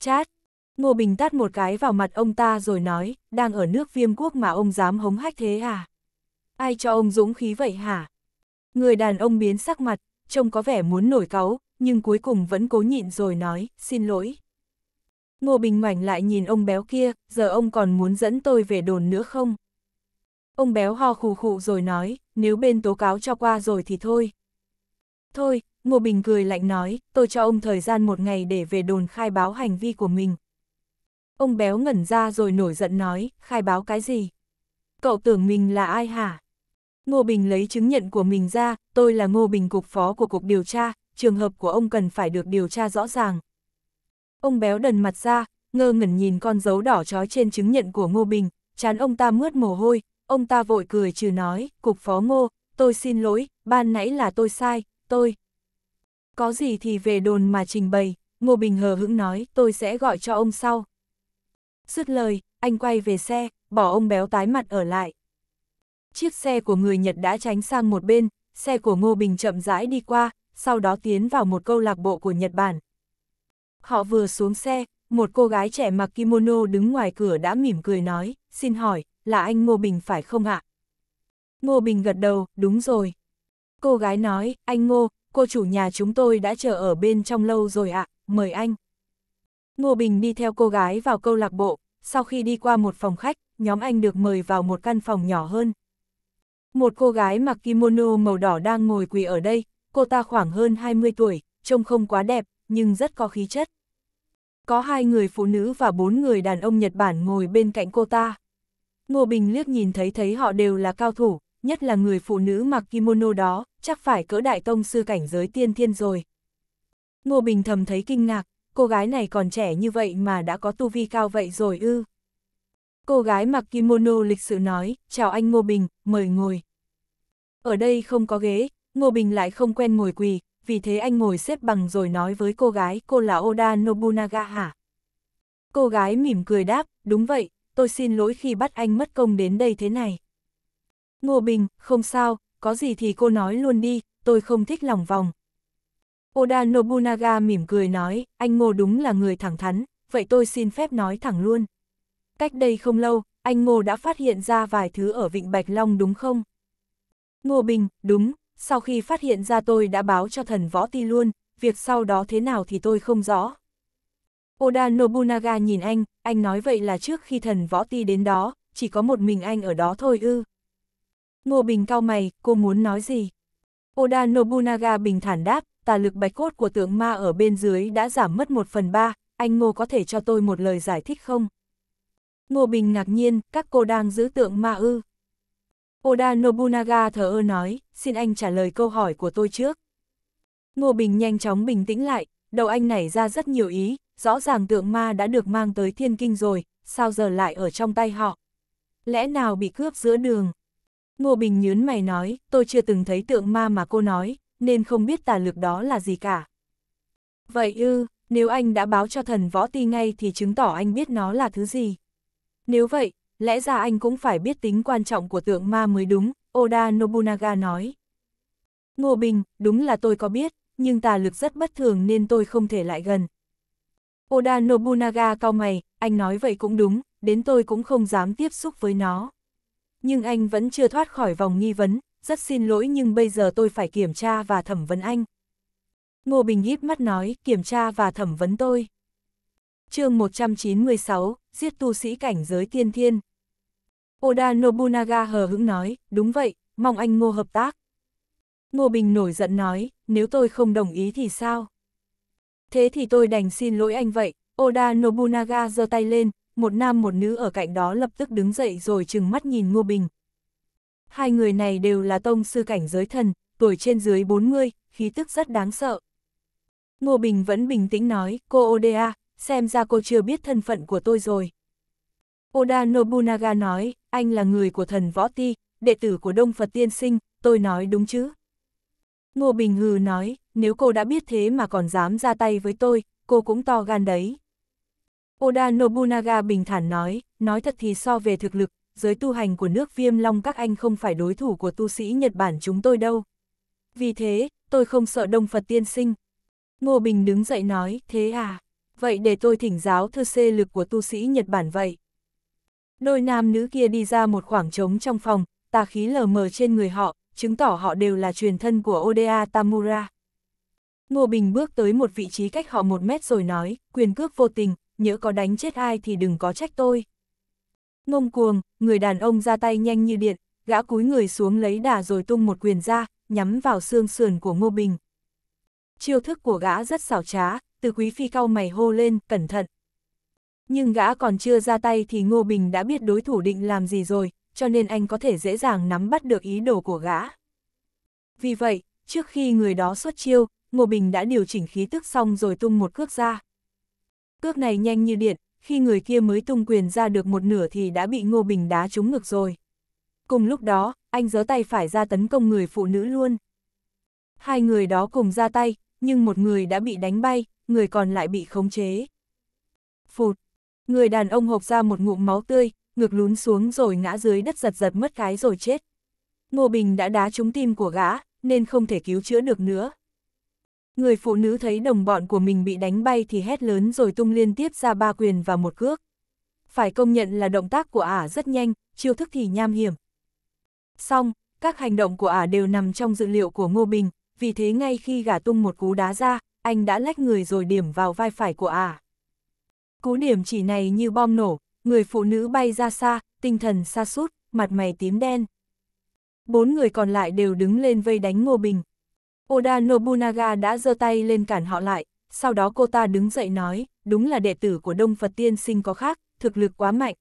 Chát! Ngô Bình tát một cái vào mặt ông ta rồi nói, đang ở nước viêm quốc mà ông dám hống hách thế à? Ai cho ông dũng khí vậy hả? Người đàn ông biến sắc mặt, trông có vẻ muốn nổi cáu, nhưng cuối cùng vẫn cố nhịn rồi nói, xin lỗi. Ngô Bình ngoảnh lại nhìn ông béo kia, giờ ông còn muốn dẫn tôi về đồn nữa không? Ông béo ho khù khụ rồi nói, nếu bên tố cáo cho qua rồi thì thôi. Thôi, Ngô Bình cười lạnh nói, tôi cho ông thời gian một ngày để về đồn khai báo hành vi của mình. Ông béo ngẩn ra rồi nổi giận nói, khai báo cái gì? Cậu tưởng mình là ai hả? Ngô Bình lấy chứng nhận của mình ra, tôi là Ngô Bình cục phó của cục điều tra, trường hợp của ông cần phải được điều tra rõ ràng. Ông béo đần mặt ra, ngơ ngẩn nhìn con dấu đỏ trói trên chứng nhận của Ngô Bình, chán ông ta mướt mồ hôi, ông ta vội cười trừ nói, cục phó Ngô, tôi xin lỗi, ban nãy là tôi sai, tôi. Có gì thì về đồn mà trình bày, Ngô Bình hờ hững nói, tôi sẽ gọi cho ông sau. Dứt lời, anh quay về xe, bỏ ông béo tái mặt ở lại. Chiếc xe của người Nhật đã tránh sang một bên, xe của Ngô Bình chậm rãi đi qua, sau đó tiến vào một câu lạc bộ của Nhật Bản. Họ vừa xuống xe, một cô gái trẻ mặc kimono đứng ngoài cửa đã mỉm cười nói, xin hỏi, là anh Ngô Bình phải không ạ? Ngô Bình gật đầu, đúng rồi. Cô gái nói, anh Ngô, cô chủ nhà chúng tôi đã chờ ở bên trong lâu rồi ạ, mời anh. Ngô Bình đi theo cô gái vào câu lạc bộ, sau khi đi qua một phòng khách, nhóm anh được mời vào một căn phòng nhỏ hơn. Một cô gái mặc kimono màu đỏ đang ngồi quỳ ở đây, cô ta khoảng hơn 20 tuổi, trông không quá đẹp, nhưng rất có khí chất. Có hai người phụ nữ và bốn người đàn ông Nhật Bản ngồi bên cạnh cô ta. Ngô Bình liếc nhìn thấy thấy họ đều là cao thủ, nhất là người phụ nữ mặc kimono đó, chắc phải cỡ đại tông sư cảnh giới tiên thiên rồi. Ngô Bình thầm thấy kinh ngạc, cô gái này còn trẻ như vậy mà đã có tu vi cao vậy rồi ư. Cô gái mặc kimono lịch sự nói, chào anh Ngô Bình, mời ngồi. Ở đây không có ghế, Ngô Bình lại không quen ngồi quỳ, vì thế anh ngồi xếp bằng rồi nói với cô gái, cô là Oda Nobunaga hả? Cô gái mỉm cười đáp, đúng vậy, tôi xin lỗi khi bắt anh mất công đến đây thế này. Ngô Bình, không sao, có gì thì cô nói luôn đi, tôi không thích lòng vòng. Oda Nobunaga mỉm cười nói, anh Ngô đúng là người thẳng thắn, vậy tôi xin phép nói thẳng luôn. Cách đây không lâu, anh Ngô đã phát hiện ra vài thứ ở Vịnh Bạch Long đúng không? Ngô Bình, đúng, sau khi phát hiện ra tôi đã báo cho thần võ ti luôn, việc sau đó thế nào thì tôi không rõ. Oda Nobunaga nhìn anh, anh nói vậy là trước khi thần võ ti đến đó, chỉ có một mình anh ở đó thôi ư. Ngô Bình cao mày, cô muốn nói gì? Oda Nobunaga bình thản đáp, tà lực bạch cốt của tượng ma ở bên dưới đã giảm mất một phần ba, anh Ngô có thể cho tôi một lời giải thích không? Ngô Bình ngạc nhiên, các cô đang giữ tượng ma ư. Oda Nobunaga thờ ơ nói, xin anh trả lời câu hỏi của tôi trước. Ngô Bình nhanh chóng bình tĩnh lại, đầu anh nảy ra rất nhiều ý, rõ ràng tượng ma đã được mang tới thiên kinh rồi, sao giờ lại ở trong tay họ? Lẽ nào bị cướp giữa đường? Ngô Bình nhớn mày nói, tôi chưa từng thấy tượng ma mà cô nói, nên không biết tà lực đó là gì cả. Vậy ư, nếu anh đã báo cho thần võ ti ngay thì chứng tỏ anh biết nó là thứ gì. Nếu vậy, lẽ ra anh cũng phải biết tính quan trọng của tượng ma mới đúng, Oda Nobunaga nói. Ngô Bình, đúng là tôi có biết, nhưng tà lực rất bất thường nên tôi không thể lại gần. Oda Nobunaga cau mày, anh nói vậy cũng đúng, đến tôi cũng không dám tiếp xúc với nó. Nhưng anh vẫn chưa thoát khỏi vòng nghi vấn, rất xin lỗi nhưng bây giờ tôi phải kiểm tra và thẩm vấn anh. Ngô Bình híp mắt nói, kiểm tra và thẩm vấn tôi. chương 196, giết tu sĩ cảnh giới tiên thiên. Oda Nobunaga hờ hững nói, đúng vậy, mong anh Ngô hợp tác. Ngô Bình nổi giận nói, nếu tôi không đồng ý thì sao? Thế thì tôi đành xin lỗi anh vậy, Oda Nobunaga giơ tay lên, một nam một nữ ở cạnh đó lập tức đứng dậy rồi trừng mắt nhìn Ngô Bình. Hai người này đều là tông sư cảnh giới thần, tuổi trên dưới 40, khí tức rất đáng sợ. Ngô Bình vẫn bình tĩnh nói, cô Oda, xem ra cô chưa biết thân phận của tôi rồi. Oda Nobunaga nói, anh là người của thần võ ti, đệ tử của Đông Phật Tiên Sinh, tôi nói đúng chứ? Ngô Bình hừ nói, nếu cô đã biết thế mà còn dám ra tay với tôi, cô cũng to gan đấy. Oda Nobunaga bình thản nói, nói thật thì so về thực lực, giới tu hành của nước viêm long các anh không phải đối thủ của tu sĩ Nhật Bản chúng tôi đâu. Vì thế, tôi không sợ Đông Phật tiên sinh. Ngô Bình đứng dậy nói, thế à, vậy để tôi thỉnh giáo thư xê lực của tu sĩ Nhật Bản vậy. Đôi nam nữ kia đi ra một khoảng trống trong phòng, tà khí lờ mờ trên người họ, chứng tỏ họ đều là truyền thân của Oda Tamura. Ngô Bình bước tới một vị trí cách họ một mét rồi nói, quyền cước vô tình, nhớ có đánh chết ai thì đừng có trách tôi. Ngông cuồng, người đàn ông ra tay nhanh như điện, gã cúi người xuống lấy đà rồi tung một quyền ra, nhắm vào xương sườn của Ngô Bình. Chiêu thức của gã rất xảo trá, từ quý phi cau mày hô lên, cẩn thận. Nhưng gã còn chưa ra tay thì Ngô Bình đã biết đối thủ định làm gì rồi, cho nên anh có thể dễ dàng nắm bắt được ý đồ của gã. Vì vậy, trước khi người đó xuất chiêu, Ngô Bình đã điều chỉnh khí tức xong rồi tung một cước ra. Cước này nhanh như điện, khi người kia mới tung quyền ra được một nửa thì đã bị Ngô Bình đá trúng ngực rồi. Cùng lúc đó, anh giơ tay phải ra tấn công người phụ nữ luôn. Hai người đó cùng ra tay, nhưng một người đã bị đánh bay, người còn lại bị khống chế. Phụt! Người đàn ông hộc ra một ngụm máu tươi, ngực lún xuống rồi ngã dưới đất giật giật mất cái rồi chết. Ngô Bình đã đá trúng tim của gã, nên không thể cứu chữa được nữa. Người phụ nữ thấy đồng bọn của mình bị đánh bay thì hét lớn rồi tung liên tiếp ra ba quyền và một cước. Phải công nhận là động tác của ả rất nhanh, chiêu thức thì nham hiểm. Xong, các hành động của ả đều nằm trong dự liệu của Ngô Bình, vì thế ngay khi gả tung một cú đá ra, anh đã lách người rồi điểm vào vai phải của ả. Cú điểm chỉ này như bom nổ, người phụ nữ bay ra xa, tinh thần xa sút mặt mày tím đen. Bốn người còn lại đều đứng lên vây đánh Ngô Bình. Oda Nobunaga đã giơ tay lên cản họ lại, sau đó cô ta đứng dậy nói, đúng là đệ tử của Đông Phật Tiên Sinh có khác, thực lực quá mạnh.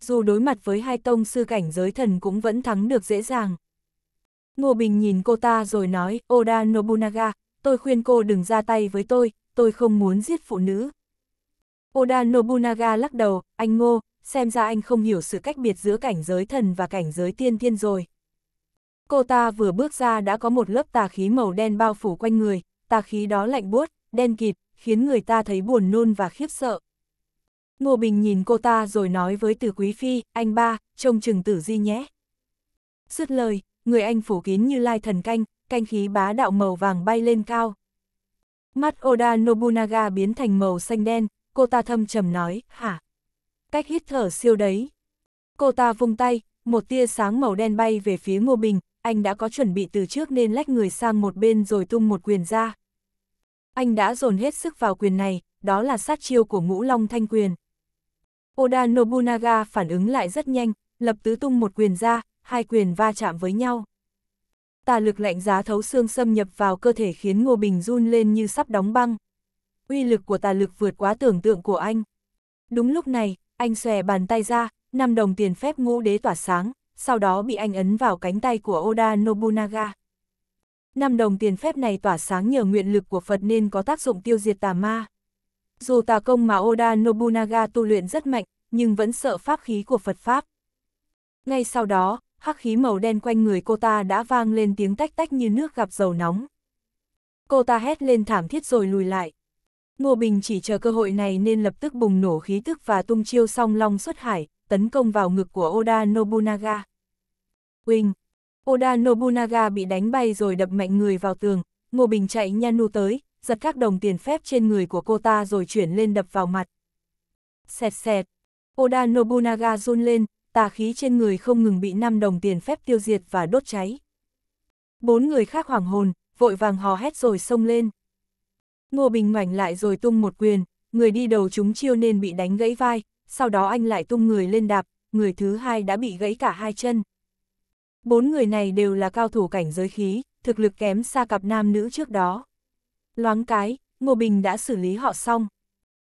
Dù đối mặt với hai tông sư cảnh giới thần cũng vẫn thắng được dễ dàng. Ngô Bình nhìn cô ta rồi nói, Oda Nobunaga, tôi khuyên cô đừng ra tay với tôi, tôi không muốn giết phụ nữ. Oda Nobunaga lắc đầu, anh Ngô, xem ra anh không hiểu sự cách biệt giữa cảnh giới thần và cảnh giới tiên thiên rồi. Cô ta vừa bước ra đã có một lớp tà khí màu đen bao phủ quanh người, tà khí đó lạnh buốt, đen kịt, khiến người ta thấy buồn nôn và khiếp sợ. Ngô Bình nhìn cô ta rồi nói với Từ Quý Phi, anh ba, trông chừng tử di nhé. Dứt lời, người anh phủ kín như lai thần canh, canh khí bá đạo màu vàng bay lên cao. Mắt Oda Nobunaga biến thành màu xanh đen, cô ta thâm trầm nói, hả? Cách hít thở siêu đấy. Cô ta vung tay, một tia sáng màu đen bay về phía Ngô Bình, anh đã có chuẩn bị từ trước nên lách người sang một bên rồi tung một quyền ra. Anh đã dồn hết sức vào quyền này, đó là sát chiêu của ngũ long thanh quyền. Oda Nobunaga phản ứng lại rất nhanh, lập tứ tung một quyền ra, hai quyền va chạm với nhau. Tà lực lạnh giá thấu xương xâm nhập vào cơ thể khiến Ngô Bình run lên như sắp đóng băng. Uy lực của tà lực vượt quá tưởng tượng của anh. Đúng lúc này, anh xòe bàn tay ra, năm đồng tiền phép ngũ đế tỏa sáng, sau đó bị anh ấn vào cánh tay của Oda Nobunaga. Năm đồng tiền phép này tỏa sáng nhờ nguyện lực của Phật nên có tác dụng tiêu diệt tà ma. Dù tà công mà Oda Nobunaga tu luyện rất mạnh, nhưng vẫn sợ pháp khí của Phật Pháp. Ngay sau đó, hắc khí màu đen quanh người cô ta đã vang lên tiếng tách tách như nước gặp dầu nóng. Cô ta hét lên thảm thiết rồi lùi lại. Ngô Bình chỉ chờ cơ hội này nên lập tức bùng nổ khí tức và tung chiêu song long xuất hải, tấn công vào ngực của Oda Nobunaga. Quỳnh! Oda Nobunaga bị đánh bay rồi đập mạnh người vào tường, Ngô Bình chạy nhanu tới, giật các đồng tiền phép trên người của cô ta rồi chuyển lên đập vào mặt. Xẹt xẹt! Oda Nobunaga run lên, tà khí trên người không ngừng bị năm đồng tiền phép tiêu diệt và đốt cháy. Bốn người khác hoảng hồn, vội vàng hò hét rồi xông lên. Ngô Bình ngoảnh lại rồi tung một quyền, người đi đầu chúng chiêu nên bị đánh gãy vai, sau đó anh lại tung người lên đạp, người thứ hai đã bị gãy cả hai chân. Bốn người này đều là cao thủ cảnh giới khí, thực lực kém xa cặp nam nữ trước đó. Loáng cái, Ngô Bình đã xử lý họ xong.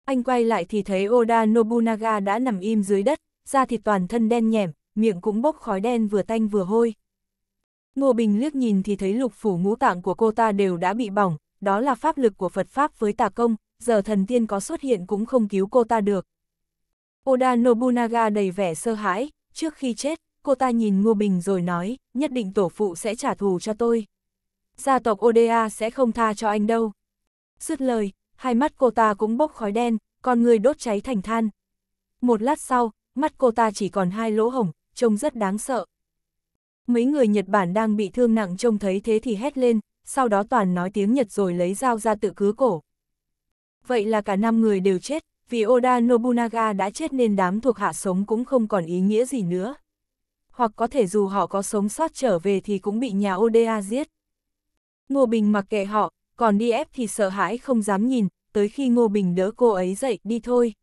Anh quay lại thì thấy Oda Nobunaga đã nằm im dưới đất, da thịt toàn thân đen nhẻm, miệng cũng bốc khói đen vừa tanh vừa hôi. Ngô Bình liếc nhìn thì thấy lục phủ ngũ tạng của cô ta đều đã bị bỏng, đó là pháp lực của Phật Pháp với tà công, giờ thần tiên có xuất hiện cũng không cứu cô ta được. Oda Nobunaga đầy vẻ sơ hãi, trước khi chết, cô ta nhìn Ngô Bình rồi nói, nhất định tổ phụ sẽ trả thù cho tôi. Gia tộc Oda sẽ không tha cho anh đâu. Dứt lời, hai mắt cô ta cũng bốc khói đen, con người đốt cháy thành than. Một lát sau, mắt cô ta chỉ còn hai lỗ hổng, trông rất đáng sợ. Mấy người Nhật Bản đang bị thương nặng trông thấy thế thì hét lên, sau đó toàn nói tiếng Nhật rồi lấy dao ra tự cứ cổ. Vậy là cả năm người đều chết, vì Oda Nobunaga đã chết nên đám thuộc hạ sống cũng không còn ý nghĩa gì nữa. Hoặc có thể dù họ có sống sót trở về thì cũng bị nhà Oda giết. Ngô Bình mặc kệ họ, còn đi ép thì sợ hãi không dám nhìn, tới khi Ngô Bình đỡ cô ấy dậy, đi thôi.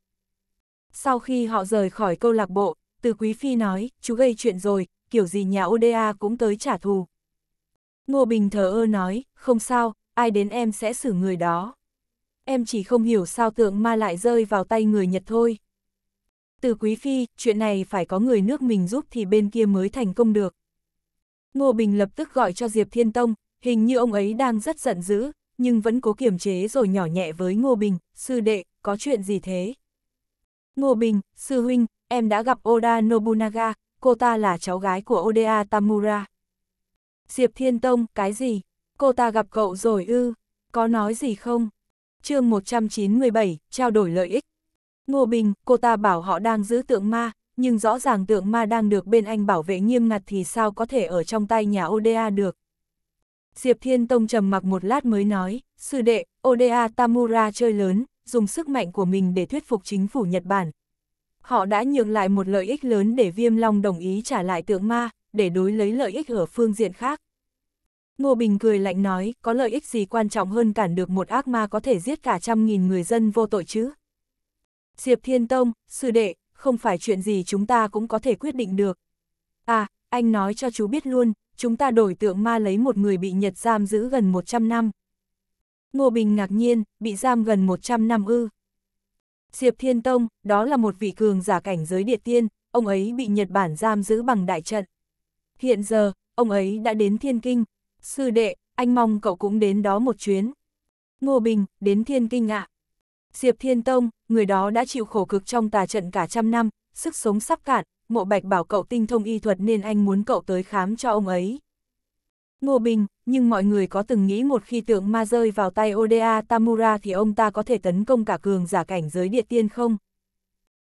Sau khi họ rời khỏi câu lạc bộ, từ Quý Phi nói, chú gây chuyện rồi, kiểu gì nhà Oda cũng tới trả thù. Ngô Bình thờ ơ nói, không sao, ai đến em sẽ xử người đó. Em chỉ không hiểu sao tượng ma lại rơi vào tay người Nhật thôi. Từ Quý Phi, chuyện này phải có người nước mình giúp thì bên kia mới thành công được. Ngô Bình lập tức gọi cho Diệp Thiên Tông, hình như ông ấy đang rất giận dữ, nhưng vẫn cố kiềm chế rồi nhỏ nhẹ với Ngô Bình, sư đệ, có chuyện gì thế? Ngô Bình, sư huynh, em đã gặp Oda Nobunaga, cô ta là cháu gái của Oda Tamura. Diệp Thiên Tông, cái gì? Cô ta gặp cậu rồi ư? Có nói gì không? Chương 197, trao đổi lợi ích. Ngô Bình, cô ta bảo họ đang giữ tượng ma, nhưng rõ ràng tượng ma đang được bên anh bảo vệ nghiêm ngặt thì sao có thể ở trong tay nhà Oda được. Diệp Thiên Tông trầm mặc một lát mới nói, sư đệ, Oda Tamura chơi lớn, dùng sức mạnh của mình để thuyết phục chính phủ Nhật Bản. Họ đã nhượng lại một lợi ích lớn để Viêm Long đồng ý trả lại tượng ma, để đối lấy lợi ích ở phương diện khác. Ngô Bình cười lạnh nói, có lợi ích gì quan trọng hơn cản được một ác ma có thể giết cả trăm nghìn người dân vô tội chứ? Diệp Thiên Tông, sư đệ, không phải chuyện gì chúng ta cũng có thể quyết định được. À, anh nói cho chú biết luôn, chúng ta đổi tượng ma lấy một người bị Nhật giam giữ gần 100 năm. Ngô Bình ngạc nhiên, bị giam gần 100 năm ư. Diệp Thiên Tông, đó là một vị cường giả cảnh giới địa tiên, ông ấy bị Nhật Bản giam giữ bằng đại trận. Hiện giờ, ông ấy đã đến Thiên Kinh. Sư đệ, anh mong cậu cũng đến đó một chuyến. Ngô Bình, đến Thiên Kinh ạ. À. Diệp Thiên Tông, người đó đã chịu khổ cực trong tà trận cả trăm năm, sức sống sắp cạn, mộ bạch bảo cậu tinh thông y thuật nên anh muốn cậu tới khám cho ông ấy. Ngô Bình, nhưng mọi người có từng nghĩ một khi tượng ma rơi vào tay Oda Tamura thì ông ta có thể tấn công cả cường giả cảnh giới địa tiên không?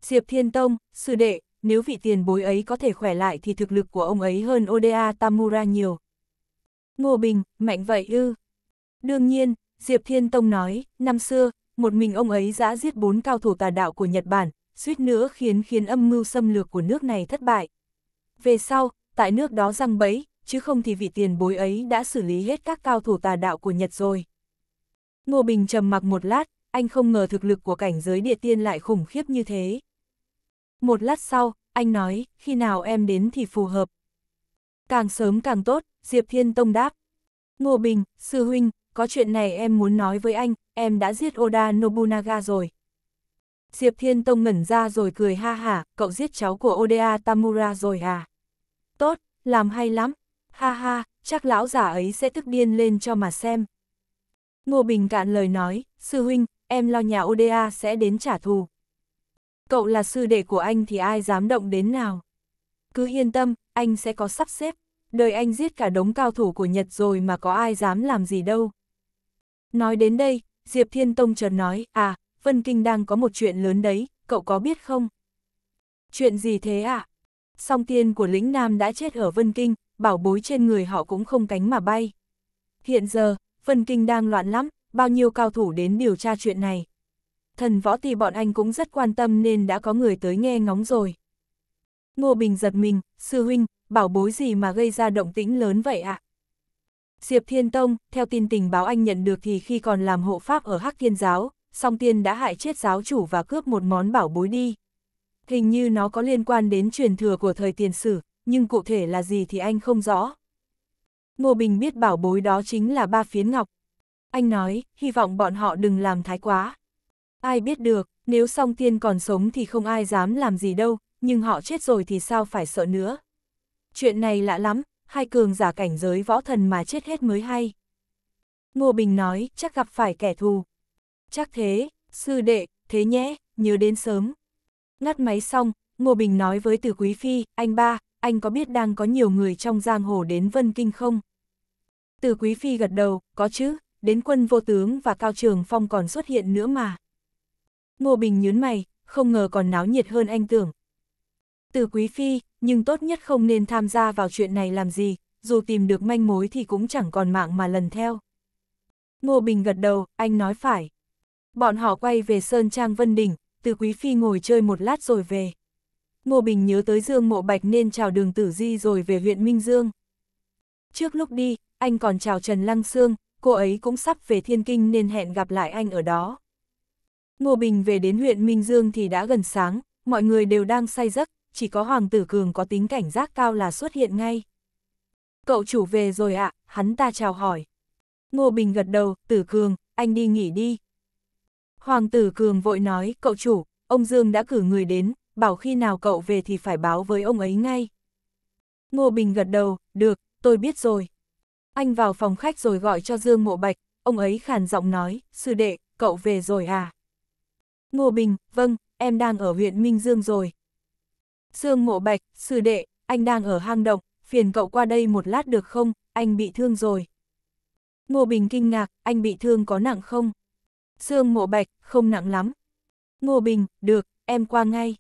Diệp Thiên Tông, sư đệ, nếu vị tiền bối ấy có thể khỏe lại thì thực lực của ông ấy hơn Oda Tamura nhiều. Ngô Bình, mạnh vậy ư? Đương nhiên, Diệp Thiên Tông nói, năm xưa, một mình ông ấy đã giết bốn cao thủ tà đạo của Nhật Bản, suýt nữa khiến khiến âm mưu xâm lược của nước này thất bại. Về sau, tại nước đó răng bẫy, chứ không thì vị tiền bối ấy đã xử lý hết các cao thủ tà đạo của Nhật rồi. Ngô Bình trầm mặc một lát, anh không ngờ thực lực của cảnh giới địa tiên lại khủng khiếp như thế. Một lát sau, anh nói, khi nào em đến thì phù hợp. Càng sớm càng tốt, Diệp Thiên Tông đáp. Ngô Bình, sư huynh, có chuyện này em muốn nói với anh, em đã giết Oda Nobunaga rồi. Diệp Thiên Tông ngẩn ra rồi cười ha hả, cậu giết cháu của Oda Tamura rồi à? Tốt, làm hay lắm, ha ha, chắc lão giả ấy sẽ tức điên lên cho mà xem. Ngô Bình cạn lời nói, sư huynh, em lo nhà Oda sẽ đến trả thù. Cậu là sư đệ của anh thì ai dám động đến nào? Cứ yên tâm, anh sẽ có sắp xếp, đời anh giết cả đống cao thủ của Nhật rồi mà có ai dám làm gì đâu. Nói đến đây, Diệp Thiên Tông chợt nói, à, Vân Kinh đang có một chuyện lớn đấy, cậu có biết không? Chuyện gì thế ạ? À? Song tiên của lĩnh Nam đã chết ở Vân Kinh, bảo bối trên người họ cũng không cánh mà bay. Hiện giờ, Vân Kinh đang loạn lắm, bao nhiêu cao thủ đến điều tra chuyện này. Thần võ thì bọn anh cũng rất quan tâm nên đã có người tới nghe ngóng rồi. Ngô Bình giật mình, sư huynh, bảo bối gì mà gây ra động tĩnh lớn vậy ạ? À? Diệp Thiên Tông, theo tin tình báo anh nhận được thì khi còn làm hộ pháp ở Hắc Thiên Giáo, song tiên đã hại chết giáo chủ và cướp một món bảo bối đi. Hình như nó có liên quan đến truyền thừa của thời tiền sử, nhưng cụ thể là gì thì anh không rõ. Ngô Bình biết bảo bối đó chính là ba phiến ngọc. Anh nói, hy vọng bọn họ đừng làm thái quá. Ai biết được, nếu song tiên còn sống thì không ai dám làm gì đâu, nhưng họ chết rồi thì sao phải sợ nữa. Chuyện này lạ lắm, hai cường giả cảnh giới võ thần mà chết hết mới hay. Ngô Bình nói, chắc gặp phải kẻ thù. Chắc thế, sư đệ, thế nhé, nhớ đến sớm. Ngắt máy xong, Ngô Bình nói với Từ Quý Phi, anh ba, anh có biết đang có nhiều người trong giang hồ đến Vân Kinh không? Từ Quý Phi gật đầu, có chứ, đến quân vô tướng và Cao Trường Phong còn xuất hiện nữa mà. Ngô Bình nhớn mày, không ngờ còn náo nhiệt hơn anh tưởng. Từ Quý Phi, nhưng tốt nhất không nên tham gia vào chuyện này làm gì, dù tìm được manh mối thì cũng chẳng còn mạng mà lần theo. Ngô Bình gật đầu, anh nói phải. Bọn họ quay về Sơn Trang Vân Đình, từ Quý Phi ngồi chơi một lát rồi về. Ngô Bình nhớ tới Dương Mộ Bạch nên chào đường Tử Di rồi về huyện Minh Dương. Trước lúc đi, anh còn chào Trần Lăng Sương, cô ấy cũng sắp về Thiên Kinh nên hẹn gặp lại anh ở đó. Ngô Bình về đến huyện Minh Dương thì đã gần sáng, mọi người đều đang say giấc, chỉ có Hoàng tử Cường có tính cảnh giác cao là xuất hiện ngay. Cậu chủ về rồi ạ, à, hắn ta chào hỏi. Ngô Bình gật đầu, tử cường, anh đi nghỉ đi. Hoàng tử cường vội nói, cậu chủ, ông Dương đã cử người đến, bảo khi nào cậu về thì phải báo với ông ấy ngay. Ngô Bình gật đầu, được, tôi biết rồi. Anh vào phòng khách rồi gọi cho Dương Mộ Bạch, ông ấy khàn giọng nói, sư đệ, cậu về rồi à? Ngô Bình, vâng, em đang ở huyện Minh Dương rồi. Dương Mộ Bạch, sư đệ, anh đang ở hang động, phiền cậu qua đây một lát được không, anh bị thương rồi. Ngô Bình kinh ngạc, anh bị thương có nặng không? Dương Mộ Bạch, không nặng lắm. Ngô Bình, được, em qua ngay.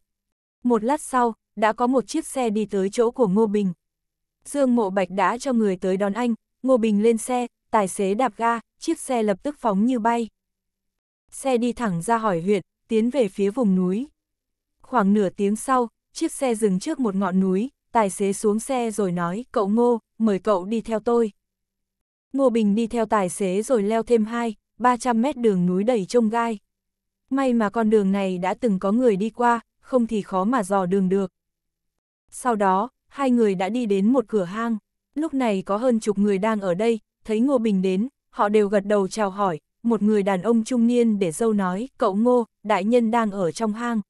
Một lát sau, đã có một chiếc xe đi tới chỗ của Ngô Bình. Dương Mộ Bạch đã cho người tới đón anh, Ngô Bình lên xe, tài xế đạp ga, chiếc xe lập tức phóng như bay. Xe đi thẳng ra hỏi huyện, tiến về phía vùng núi. Khoảng nửa tiếng sau, chiếc xe dừng trước một ngọn núi, tài xế xuống xe rồi nói, cậu Ngô, mời cậu đi theo tôi. Ngô Bình đi theo tài xế rồi leo thêm 2, 300 mét đường núi đầy trông gai. May mà con đường này đã từng có người đi qua, không thì khó mà dò đường được. Sau đó, hai người đã đi đến một cửa hang. Lúc này có hơn chục người đang ở đây, thấy Ngô Bình đến, họ đều gật đầu chào hỏi, một người đàn ông trung niên để dâu nói, cậu Ngô, đại nhân đang ở trong hang.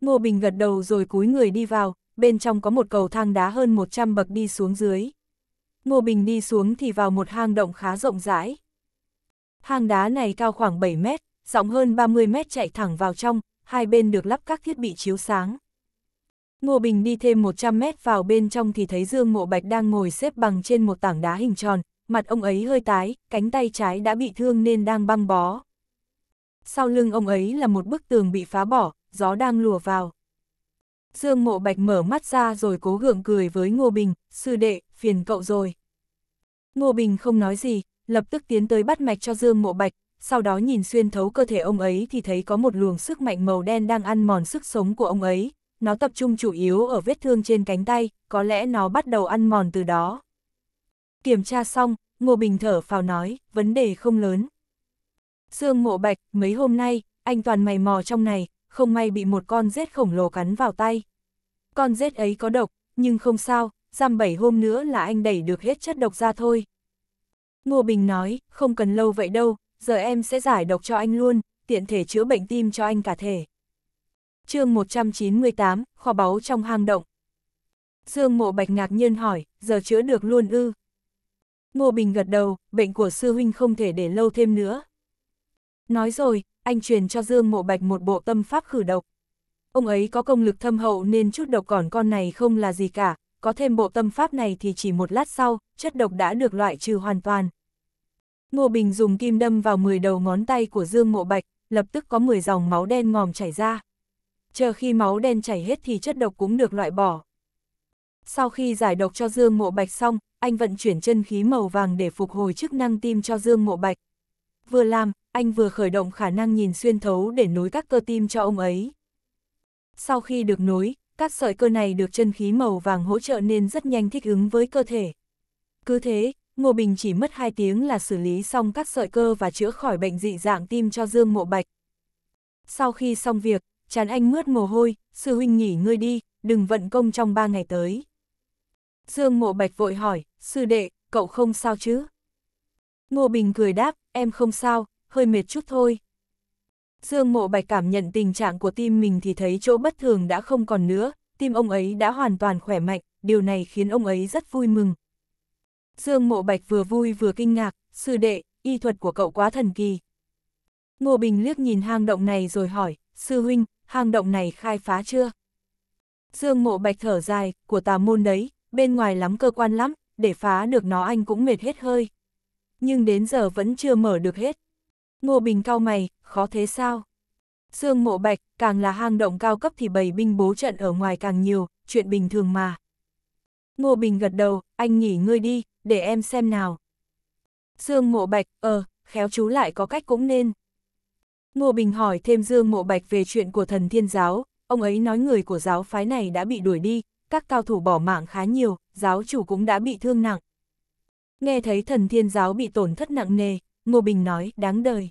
Ngô Bình gật đầu rồi cúi người đi vào, bên trong có một cầu thang đá hơn 100 bậc đi xuống dưới. Ngô Bình đi xuống thì vào một hang động khá rộng rãi. Hang đá này cao khoảng 7 mét, rộng hơn 30 mét chạy thẳng vào trong, hai bên được lắp các thiết bị chiếu sáng. Ngô Bình đi thêm 100 mét vào bên trong thì thấy Dương Mộ Bạch đang ngồi xếp bằng trên một tảng đá hình tròn, mặt ông ấy hơi tái, cánh tay trái đã bị thương nên đang băng bó. Sau lưng ông ấy là một bức tường bị phá bỏ, gió đang lùa vào. Dương Mộ Bạch mở mắt ra rồi cố gượng cười với Ngô Bình, sư đệ, phiền cậu rồi. Ngô Bình không nói gì, lập tức tiến tới bắt mạch cho Dương Mộ Bạch, sau đó nhìn xuyên thấu cơ thể ông ấy thì thấy có một luồng sức mạnh màu đen đang ăn mòn sức sống của ông ấy, nó tập trung chủ yếu ở vết thương trên cánh tay, có lẽ nó bắt đầu ăn mòn từ đó. Kiểm tra xong, Ngô Bình thở phào nói, vấn đề không lớn. Dương Mộ Bạch, mấy hôm nay, anh toàn mày mò trong này, không may bị một con rết khổng lồ cắn vào tay. Con rết ấy có độc, nhưng không sao, giam bảy hôm nữa là anh đẩy được hết chất độc ra thôi. Ngô Bình nói, không cần lâu vậy đâu, giờ em sẽ giải độc cho anh luôn, tiện thể chữa bệnh tim cho anh cả thể. chương 198, kho báu trong hang động. Dương Mộ Bạch ngạc nhiên hỏi, giờ chữa được luôn ư? Ngô Bình gật đầu, bệnh của sư huynh không thể để lâu thêm nữa. Nói rồi, anh truyền cho Dương Mộ Bạch một bộ tâm pháp khử độc. Ông ấy có công lực thâm hậu nên chút độc còn con này không là gì cả, có thêm bộ tâm pháp này thì chỉ một lát sau, chất độc đã được loại trừ hoàn toàn. Ngô Bình dùng kim đâm vào 10 đầu ngón tay của Dương Mộ Bạch, lập tức có 10 dòng máu đen ngòm chảy ra. Chờ khi máu đen chảy hết thì chất độc cũng được loại bỏ. Sau khi giải độc cho Dương Mộ Bạch xong, anh vận chuyển chân khí màu vàng để phục hồi chức năng tim cho Dương Mộ Bạch. Vừa làm, anh vừa khởi động khả năng nhìn xuyên thấu để nối các cơ tim cho ông ấy. Sau khi được nối, các sợi cơ này được chân khí màu vàng hỗ trợ nên rất nhanh thích ứng với cơ thể. Cứ thế, Ngô Bình chỉ mất 2 tiếng là xử lý xong các sợi cơ và chữa khỏi bệnh dị dạng tim cho Dương Mộ Bạch. Sau khi xong việc, chán anh mướt mồ hôi, sư huynh nghỉ ngơi đi, đừng vận công trong 3 ngày tới. Dương Mộ Bạch vội hỏi, sư đệ, cậu không sao chứ? Ngô Bình cười đáp, em không sao, hơi mệt chút thôi. Dương Mộ Bạch cảm nhận tình trạng của tim mình thì thấy chỗ bất thường đã không còn nữa, tim ông ấy đã hoàn toàn khỏe mạnh, điều này khiến ông ấy rất vui mừng. Dương Mộ Bạch vừa vui vừa kinh ngạc, sư đệ, y thuật của cậu quá thần kỳ. Ngô Bình liếc nhìn hang động này rồi hỏi, sư huynh, hang động này khai phá chưa? Dương Mộ Bạch thở dài, của tà môn đấy, bên ngoài lắm cơ quan lắm, để phá được nó anh cũng mệt hết hơi. Nhưng đến giờ vẫn chưa mở được hết. Ngô Bình cao mày, khó thế sao? Dương Mộ Bạch, càng là hang động cao cấp thì bầy binh bố trận ở ngoài càng nhiều, chuyện bình thường mà. Ngô Bình gật đầu, anh nghỉ ngơi đi, để em xem nào. Dương Mộ Bạch, ờ, khéo chú lại có cách cũng nên. Ngô Bình hỏi thêm Dương Mộ Bạch về chuyện của thần thiên giáo, ông ấy nói người của giáo phái này đã bị đuổi đi, các cao thủ bỏ mạng khá nhiều, giáo chủ cũng đã bị thương nặng. Nghe thấy thần thiên giáo bị tổn thất nặng nề, Ngô Bình nói, đáng đời.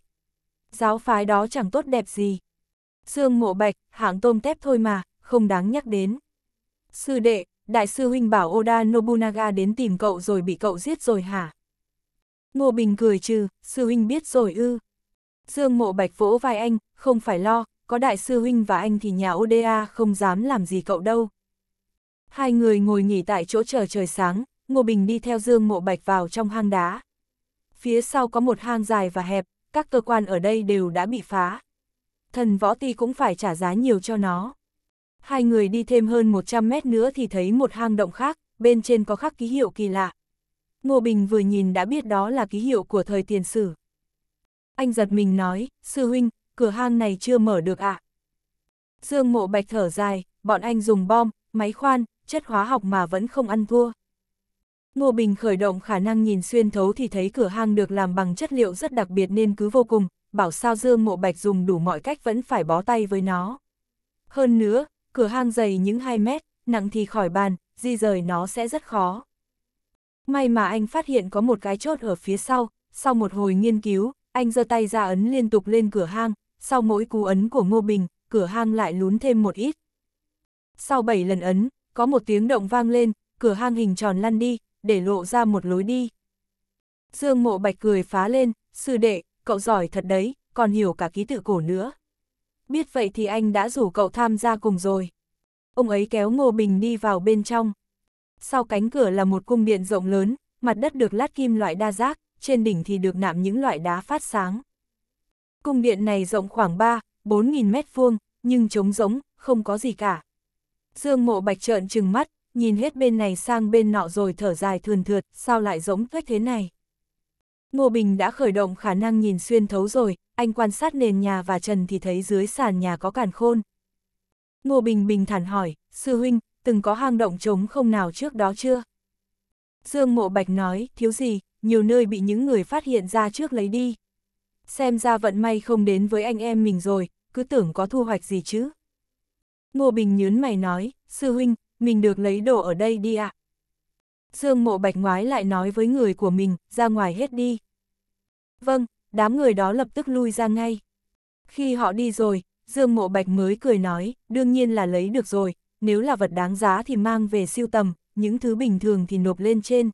Giáo phái đó chẳng tốt đẹp gì. Dương Mộ Bạch, hạng tôm tép thôi mà, không đáng nhắc đến. Sư đệ, đại sư huynh bảo Oda Nobunaga đến tìm cậu rồi bị cậu giết rồi hả? Ngô Bình cười trừ, sư huynh biết rồi ư. Dương mộ bạch vỗ vai anh, không phải lo, có đại sư huynh và anh thì nhà ODA không dám làm gì cậu đâu. Hai người ngồi nghỉ tại chỗ chờ trời sáng, Ngô Bình đi theo Dương mộ bạch vào trong hang đá. Phía sau có một hang dài và hẹp, các cơ quan ở đây đều đã bị phá. Thần võ ti cũng phải trả giá nhiều cho nó. Hai người đi thêm hơn 100 mét nữa thì thấy một hang động khác, bên trên có khắc ký hiệu kỳ lạ. Ngô Bình vừa nhìn đã biết đó là ký hiệu của thời tiền sử. Anh giật mình nói, sư huynh, cửa hang này chưa mở được ạ. À? Dương mộ bạch thở dài, bọn anh dùng bom, máy khoan, chất hóa học mà vẫn không ăn thua. Ngô Bình khởi động khả năng nhìn xuyên thấu thì thấy cửa hang được làm bằng chất liệu rất đặc biệt nên cứ vô cùng, bảo sao Dương Mộ Bạch dùng đủ mọi cách vẫn phải bó tay với nó. Hơn nữa, cửa hang dày những 2 mét, nặng thì khỏi bàn, di rời nó sẽ rất khó. May mà anh phát hiện có một cái chốt ở phía sau, sau một hồi nghiên cứu, anh giơ tay ra ấn liên tục lên cửa hang, sau mỗi cú ấn của Ngô Bình, cửa hang lại lún thêm một ít. Sau 7 lần ấn, có một tiếng động vang lên, cửa hang hình tròn lăn đi, để lộ ra một lối đi. Dương mộ bạch cười phá lên, sư đệ, cậu giỏi thật đấy, còn hiểu cả ký tự cổ nữa. Biết vậy thì anh đã rủ cậu tham gia cùng rồi. Ông ấy kéo Ngô Bình đi vào bên trong. Sau cánh cửa là một cung điện rộng lớn, mặt đất được lát kim loại đa giác, trên đỉnh thì được nạm những loại đá phát sáng. Cung điện này rộng khoảng 3, 4 nghìn mét vuông, nhưng trống rỗng, không có gì cả. Dương mộ bạch trợn trừng mắt, nhìn hết bên này sang bên nọ rồi thở dài thườn thượt, sao lại giống tuếch thế này. Ngô Bình đã khởi động khả năng nhìn xuyên thấu rồi, anh quan sát nền nhà và trần thì thấy dưới sàn nhà có càn khôn. Ngô Bình bình thản hỏi, sư huynh, từng có hang động trống không nào trước đó chưa? Dương Mộ Bạch nói, thiếu gì, nhiều nơi bị những người phát hiện ra trước lấy đi. Xem ra vận may không đến với anh em mình rồi, cứ tưởng có thu hoạch gì chứ. Ngô Bình nhớn mày nói, sư huynh, mình được lấy đồ ở đây đi ạ. À? Dương Mộ Bạch ngoái lại nói với người của mình, ra ngoài hết đi. Vâng, đám người đó lập tức lui ra ngay. Khi họ đi rồi, Dương Mộ Bạch mới cười nói, đương nhiên là lấy được rồi, nếu là vật đáng giá thì mang về siêu tầm, những thứ bình thường thì nộp lên trên.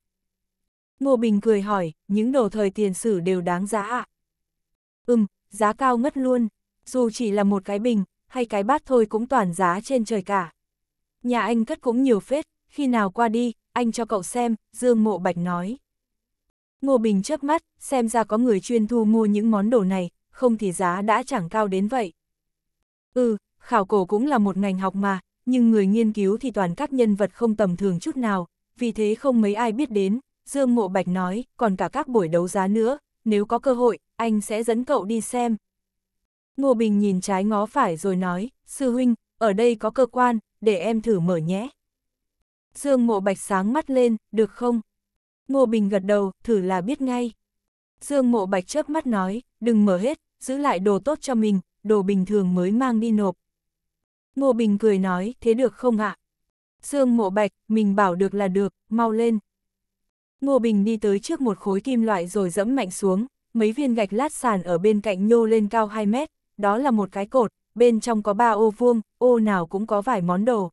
Ngô Bình cười hỏi, những đồ thời tiền sử đều đáng giá ạ? À? Ừm, giá cao ngất luôn, dù chỉ là một cái bình, hay cái bát thôi cũng toàn giá trên trời cả. Nhà anh cất cũng nhiều phết, khi nào qua đi, anh cho cậu xem, Dương Mộ Bạch nói. Ngô Bình chớp mắt, xem ra có người chuyên thu mua những món đồ này, không thì giá đã chẳng cao đến vậy. Ừ, khảo cổ cũng là một ngành học mà, nhưng người nghiên cứu thì toàn các nhân vật không tầm thường chút nào, vì thế không mấy ai biết đến, Dương Mộ Bạch nói, còn cả các buổi đấu giá nữa, nếu có cơ hội, anh sẽ dẫn cậu đi xem. Ngô Bình nhìn trái ngó phải rồi nói, sư huynh, ở đây có cơ quan, để em thử mở nhé. Dương Mộ Bạch sáng mắt lên, được không? Ngô Bình gật đầu, thử là biết ngay. Dương Mộ Bạch chớp mắt nói, đừng mở hết, giữ lại đồ tốt cho mình, đồ bình thường mới mang đi nộp. Ngô Bình cười nói, thế được không ạ? Dương Mộ Bạch, mình bảo được là được, mau lên. Ngô Bình đi tới trước một khối kim loại rồi dẫm mạnh xuống, mấy viên gạch lát sàn ở bên cạnh nhô lên cao 2 mét, đó là một cái cột, bên trong có ba ô vuông, ô nào cũng có vài món đồ.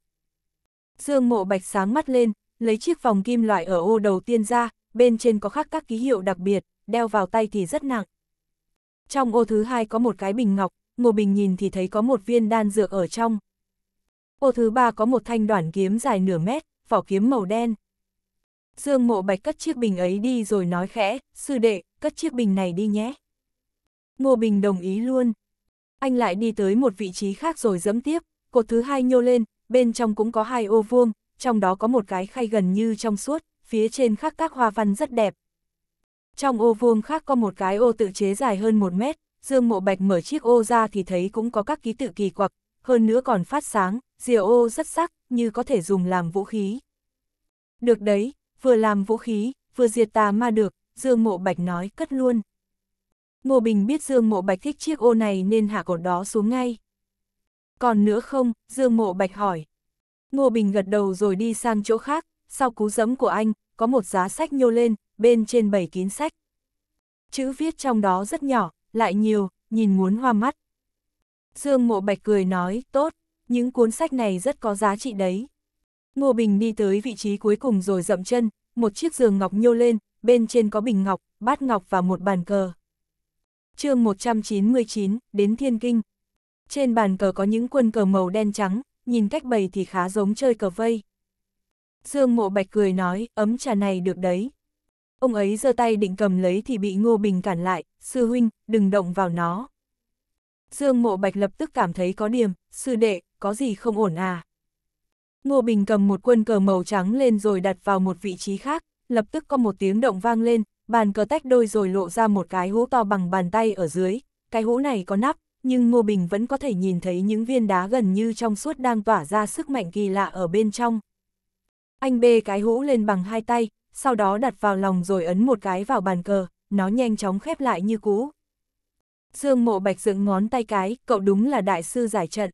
Dương Mộ Bạch sáng mắt lên, lấy chiếc vòng kim loại ở ô đầu tiên ra, bên trên có khắc các ký hiệu đặc biệt, đeo vào tay thì rất nặng. Trong ô thứ hai có một cái bình ngọc, Ngô Bình nhìn thì thấy có một viên đan dược ở trong. Ô thứ ba có một thanh đoạn kiếm dài nửa mét, vỏ kiếm màu đen. Dương Mộ Bạch cất chiếc bình ấy đi rồi nói khẽ, sư đệ, cất chiếc bình này đi nhé. Ngô Bình đồng ý luôn. Anh lại đi tới một vị trí khác rồi dẫm tiếp, cột thứ hai nhô lên, bên trong cũng có hai ô vuông, trong đó có một cái khay gần như trong suốt, phía trên khắc các hoa văn rất đẹp. Trong ô vuông khác có một cái ô tự chế dài hơn một mét, Dương Mộ Bạch mở chiếc ô ra thì thấy cũng có các ký tự kỳ quặc, hơn nữa còn phát sáng, rìa ô rất sắc, như có thể dùng làm vũ khí. Được đấy, vừa làm vũ khí, vừa diệt tà ma được, Dương Mộ Bạch nói cất luôn. Ngô Bình biết Dương Mộ Bạch thích chiếc ô này nên hạ cột đó xuống ngay. Còn nữa không, Dương Mộ Bạch hỏi. Ngô Bình gật đầu rồi đi sang chỗ khác, sau cú giấm của anh, có một giá sách nhô lên, bên trên bảy kín sách. Chữ viết trong đó rất nhỏ, lại nhiều, nhìn muốn hoa mắt. Dương Mộ Bạch cười nói, tốt, những cuốn sách này rất có giá trị đấy. Ngô Bình đi tới vị trí cuối cùng rồi dậm chân, một chiếc giường ngọc nhô lên, bên trên có bình ngọc, bát ngọc và một bàn cờ chương 199, đến Thiên Kinh. Trên bàn cờ có những quân cờ màu đen trắng, nhìn cách bày thì khá giống chơi cờ vây. Dương Mộ Bạch cười nói, ấm trà này được đấy. Ông ấy giơ tay định cầm lấy thì bị Ngô Bình cản lại, sư huynh, đừng động vào nó. Dương Mộ Bạch lập tức cảm thấy có điểm, sư đệ, có gì không ổn à? Ngô Bình cầm một quân cờ màu trắng lên rồi đặt vào một vị trí khác, lập tức có một tiếng động vang lên, bàn cờ tách đôi rồi lộ ra một cái hũ to bằng bàn tay ở dưới, cái hũ này có nắp, nhưng Ngô Bình vẫn có thể nhìn thấy những viên đá gần như trong suốt đang tỏa ra sức mạnh kỳ lạ ở bên trong. Anh bê cái hũ lên bằng hai tay, sau đó đặt vào lòng rồi ấn một cái vào bàn cờ, nó nhanh chóng khép lại như cũ. Dương mộ bạch dựng ngón tay cái, cậu đúng là đại sư giải trận.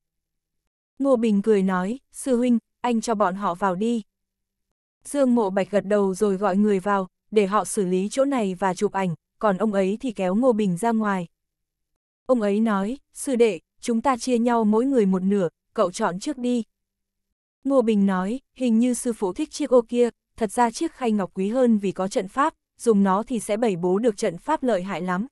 Ngô Bình cười nói, sư huynh, anh cho bọn họ vào đi. Dương mộ bạch gật đầu rồi gọi người vào, để họ xử lý chỗ này và chụp ảnh, còn ông ấy thì kéo Ngô Bình ra ngoài. Ông ấy nói, sư đệ, chúng ta chia nhau mỗi người một nửa, cậu chọn trước đi. Ngô Bình nói, hình như sư phụ thích chiếc ô kia, thật ra chiếc khay ngọc quý hơn vì có trận pháp, dùng nó thì sẽ bày bố được trận pháp lợi hại lắm.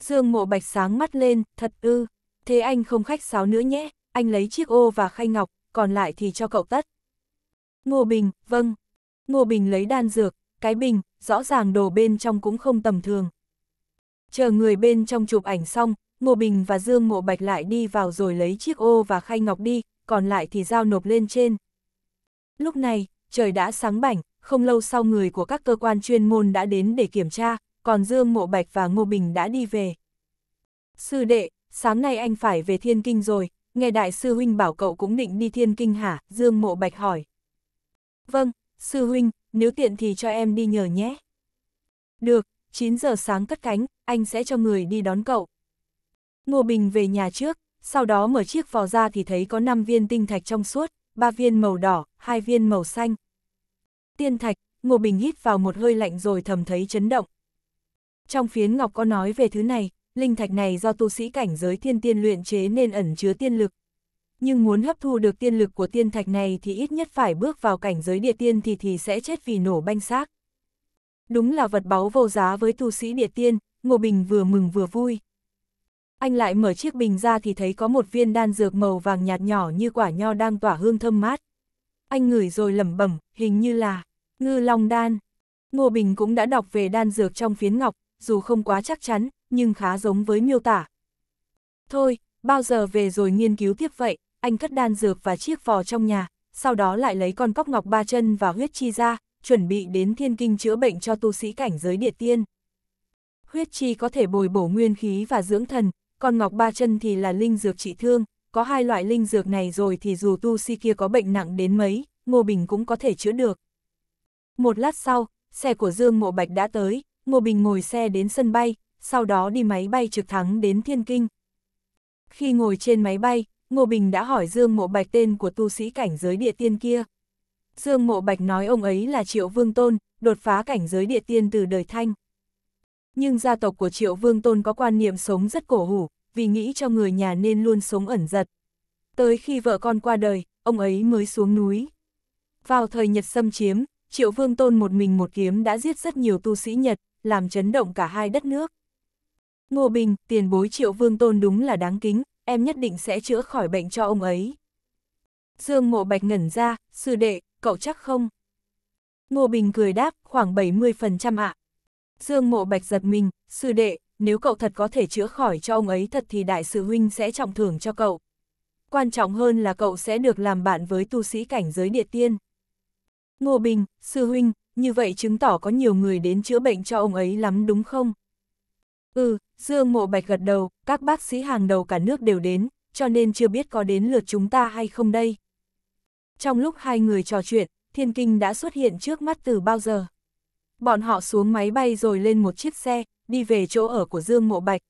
Dương mộ bạch sáng mắt lên, thật ư, thế anh không khách sáo nữa nhé, anh lấy chiếc ô và khay ngọc, còn lại thì cho cậu tất. Ngô Bình, vâng. Ngô Bình lấy đan dược, cái bình, rõ ràng đồ bên trong cũng không tầm thường. Chờ người bên trong chụp ảnh xong, Ngô Bình và Dương Mộ Bạch lại đi vào rồi lấy chiếc ô và khay ngọc đi, còn lại thì giao nộp lên trên. Lúc này, trời đã sáng bảnh, không lâu sau người của các cơ quan chuyên môn đã đến để kiểm tra, còn Dương Mộ Bạch và Ngô Bình đã đi về. Sư đệ, sáng nay anh phải về Thiên Kinh rồi, nghe đại sư huynh bảo cậu cũng định đi Thiên Kinh hả? Dương Mộ Bạch hỏi. Vâng, sư huynh, nếu tiện thì cho em đi nhờ nhé. Được, 9 giờ sáng cất cánh, anh sẽ cho người đi đón cậu. Ngô Bình về nhà trước, sau đó mở chiếc vò ra thì thấy có 5 viên tinh thạch trong suốt, 3 viên màu đỏ, 2 viên màu xanh. Tiên thạch, Ngô Bình hít vào một hơi lạnh rồi thầm thấy chấn động. Trong phiến ngọc có nói về thứ này, linh thạch này do tu sĩ cảnh giới thiên tiên luyện chế nên ẩn chứa tiên lực. Nhưng muốn hấp thu được tiên lực của tiên thạch này thì ít nhất phải bước vào cảnh giới địa tiên thì thì sẽ chết vì nổ banh xác. Đúng là vật báu vô giá với tu sĩ địa tiên, Ngô Bình vừa mừng vừa vui. Anh lại mở chiếc bình ra thì thấy có một viên đan dược màu vàng nhạt nhỏ như quả nho đang tỏa hương thơm mát. Anh ngửi rồi lẩm bẩm, hình như là ngư long đan. Ngô Bình cũng đã đọc về đan dược trong phiến ngọc, dù không quá chắc chắn, nhưng khá giống với miêu tả. Thôi, bao giờ về rồi nghiên cứu tiếp vậy, anh cất đan dược và chiếc vò trong nhà, sau đó lại lấy con cóc ngọc ba chân và huyết chi ra, chuẩn bị đến thiên kinh chữa bệnh cho tu sĩ cảnh giới địa tiên. Huyết chi có thể bồi bổ nguyên khí và dưỡng thần, còn ngọc ba chân thì là linh dược trị thương, có hai loại linh dược này rồi thì dù tu sĩ kia có bệnh nặng đến mấy, Ngô Bình cũng có thể chữa được. Một lát sau, xe của Dương Mộ Bạch đã tới, Ngô Bình ngồi xe đến sân bay, sau đó đi máy bay trực thắng đến Thiên Kinh. Khi ngồi trên máy bay, Ngô Bình đã hỏi Dương Mộ Bạch tên của tu sĩ cảnh giới địa tiên kia. Dương Mộ Bạch nói ông ấy là Triệu Vương Tôn, đột phá cảnh giới địa tiên từ đời Thanh. Nhưng gia tộc của Triệu Vương Tôn có quan niệm sống rất cổ hủ, vì nghĩ cho người nhà nên luôn sống ẩn giật. Tới khi vợ con qua đời, ông ấy mới xuống núi. Vào thời Nhật xâm chiếm, Triệu Vương Tôn một mình một kiếm đã giết rất nhiều tu sĩ Nhật, làm chấn động cả hai đất nước. Ngô Bình, tiền bối Triệu Vương Tôn đúng là đáng kính, em nhất định sẽ chữa khỏi bệnh cho ông ấy. Dương Mộ Bạch ngẩn ra, sư đệ, cậu chắc không? Ngô Bình cười đáp, khoảng 70% ạ. Dương Mộ Bạch giật mình, sư đệ, nếu cậu thật có thể chữa khỏi cho ông ấy thật thì đại sư huynh sẽ trọng thưởng cho cậu. Quan trọng hơn là cậu sẽ được làm bạn với tu sĩ cảnh giới địa tiên. Ngô Bình, sư huynh, như vậy chứng tỏ có nhiều người đến chữa bệnh cho ông ấy lắm đúng không? Ừ, Dương Mộ Bạch gật đầu, các bác sĩ hàng đầu cả nước đều đến, cho nên chưa biết có đến lượt chúng ta hay không đây. Trong lúc hai người trò chuyện, thiên kinh đã xuất hiện trước mắt từ bao giờ. Bọn họ xuống máy bay rồi lên một chiếc xe, đi về chỗ ở của Dương Mộ Bạch.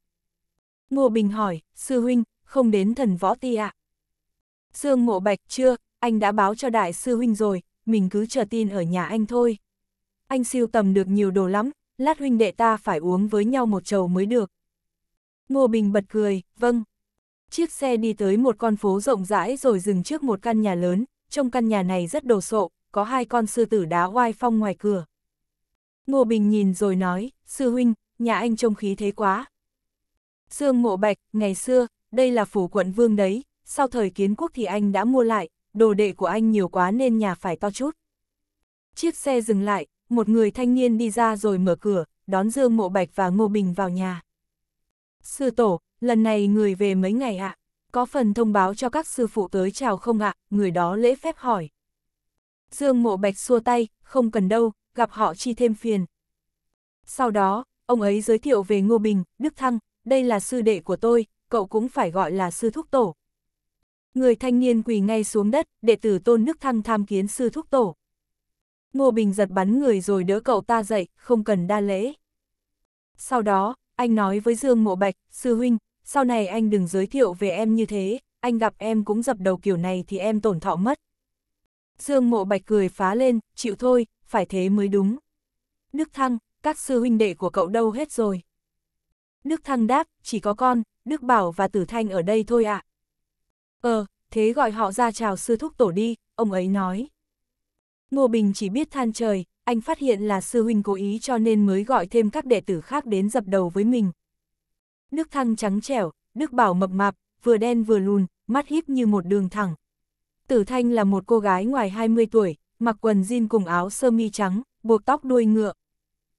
Ngô Bình hỏi, sư huynh, không đến thần võ ti ạ? À? Dương Mộ Bạch chưa, anh đã báo cho đại sư huynh rồi, mình cứ chờ tin ở nhà anh thôi. Anh siêu tầm được nhiều đồ lắm, lát huynh đệ ta phải uống với nhau một chầu mới được. Ngô Bình bật cười, vâng. Chiếc xe đi tới một con phố rộng rãi rồi dừng trước một căn nhà lớn, trong căn nhà này rất đồ sộ, có hai con sư tử đá oai phong ngoài cửa. Ngô Bình nhìn rồi nói, sư huynh, nhà anh trông khí thế quá. Dương Mộ Bạch, ngày xưa, đây là phủ quận vương đấy, sau thời kiến quốc thì anh đã mua lại, đồ đệ của anh nhiều quá nên nhà phải to chút. Chiếc xe dừng lại, một người thanh niên đi ra rồi mở cửa, đón Dương Mộ Bạch và Ngô Bình vào nhà. Sư tổ, lần này người về mấy ngày ạ? Có phần thông báo cho các sư phụ tới chào không ạ? Người đó lễ phép hỏi. Dương Mộ Bạch xua tay, không cần đâu, gặp họ chi thêm phiền. Sau đó, ông ấy giới thiệu về Ngô Bình, Đức Thăng, đây là sư đệ của tôi, cậu cũng phải gọi là sư thúc tổ. Người thanh niên quỳ ngay xuống đất, đệ tử tôn Đức Thăng tham kiến sư thúc tổ. Ngô Bình giật bắn người rồi đỡ cậu ta dậy, không cần đa lễ. Sau đó, anh nói với Dương Mộ Bạch, sư huynh, sau này anh đừng giới thiệu về em như thế, anh gặp em cũng dập đầu kiểu này thì em tổn thọ mất. Dương Mộ Bạch cười phá lên, chịu thôi, phải thế mới đúng. Đức Thăng, các sư huynh đệ của cậu đâu hết rồi? Đức Thăng đáp, chỉ có con, Đức Bảo và Tử Thanh ở đây thôi ạ. À. Ờ, thế gọi họ ra chào sư thúc tổ đi, ông ấy nói. Ngô Bình chỉ biết than trời, anh phát hiện là sư huynh cố ý cho nên mới gọi thêm các đệ tử khác đến dập đầu với mình. Đức Thăng trắng trẻo, Đức Bảo mập mạp, vừa đen vừa lùn, mắt híp như một đường thẳng. Tử Thanh là một cô gái ngoài 20 tuổi, mặc quần jean cùng áo sơ mi trắng, buộc tóc đuôi ngựa.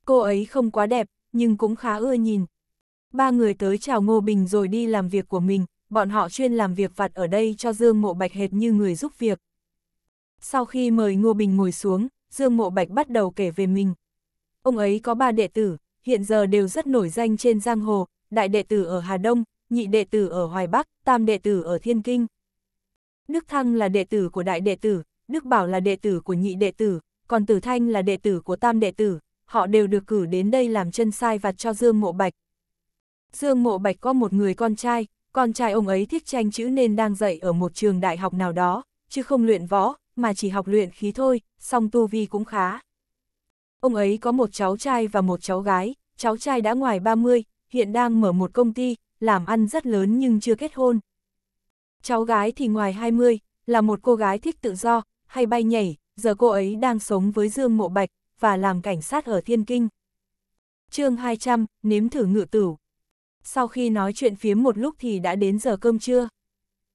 Cô ấy không quá đẹp, nhưng cũng khá ưa nhìn. Ba người tới chào Ngô Bình rồi đi làm việc của mình, bọn họ chuyên làm việc vặt ở đây cho Dương Mộ Bạch hệt như người giúp việc. Sau khi mời Ngô Bình ngồi xuống, Dương Mộ Bạch bắt đầu kể về mình. Ông ấy có ba đệ tử, hiện giờ đều rất nổi danh trên giang hồ, đại đệ tử ở Hà Đông, nhị đệ tử ở Hoài Bắc, tam đệ tử ở Thiên Kinh. Đức Thăng là đệ tử của đại đệ tử, Đức Bảo là đệ tử của nhị đệ tử, còn Tử Thanh là đệ tử của tam đệ tử, họ đều được cử đến đây làm chân sai vặt cho Dương Mộ Bạch. Dương Mộ Bạch có một người con trai, con trai ông ấy thích tranh chữ nên đang dạy ở một trường đại học nào đó, chứ không luyện võ, mà chỉ học luyện khí thôi, song tu vi cũng khá. Ông ấy có một cháu trai và một cháu gái, cháu trai đã ngoài 30, hiện đang mở một công ty, làm ăn rất lớn nhưng chưa kết hôn. Cháu gái thì ngoài 20, là một cô gái thích tự do, hay bay nhảy, giờ cô ấy đang sống với Dương Mộ Bạch, và làm cảnh sát ở Thiên Kinh. chương 200, nếm thử ngự tửu. Sau khi nói chuyện phiếm một lúc thì đã đến giờ cơm trưa.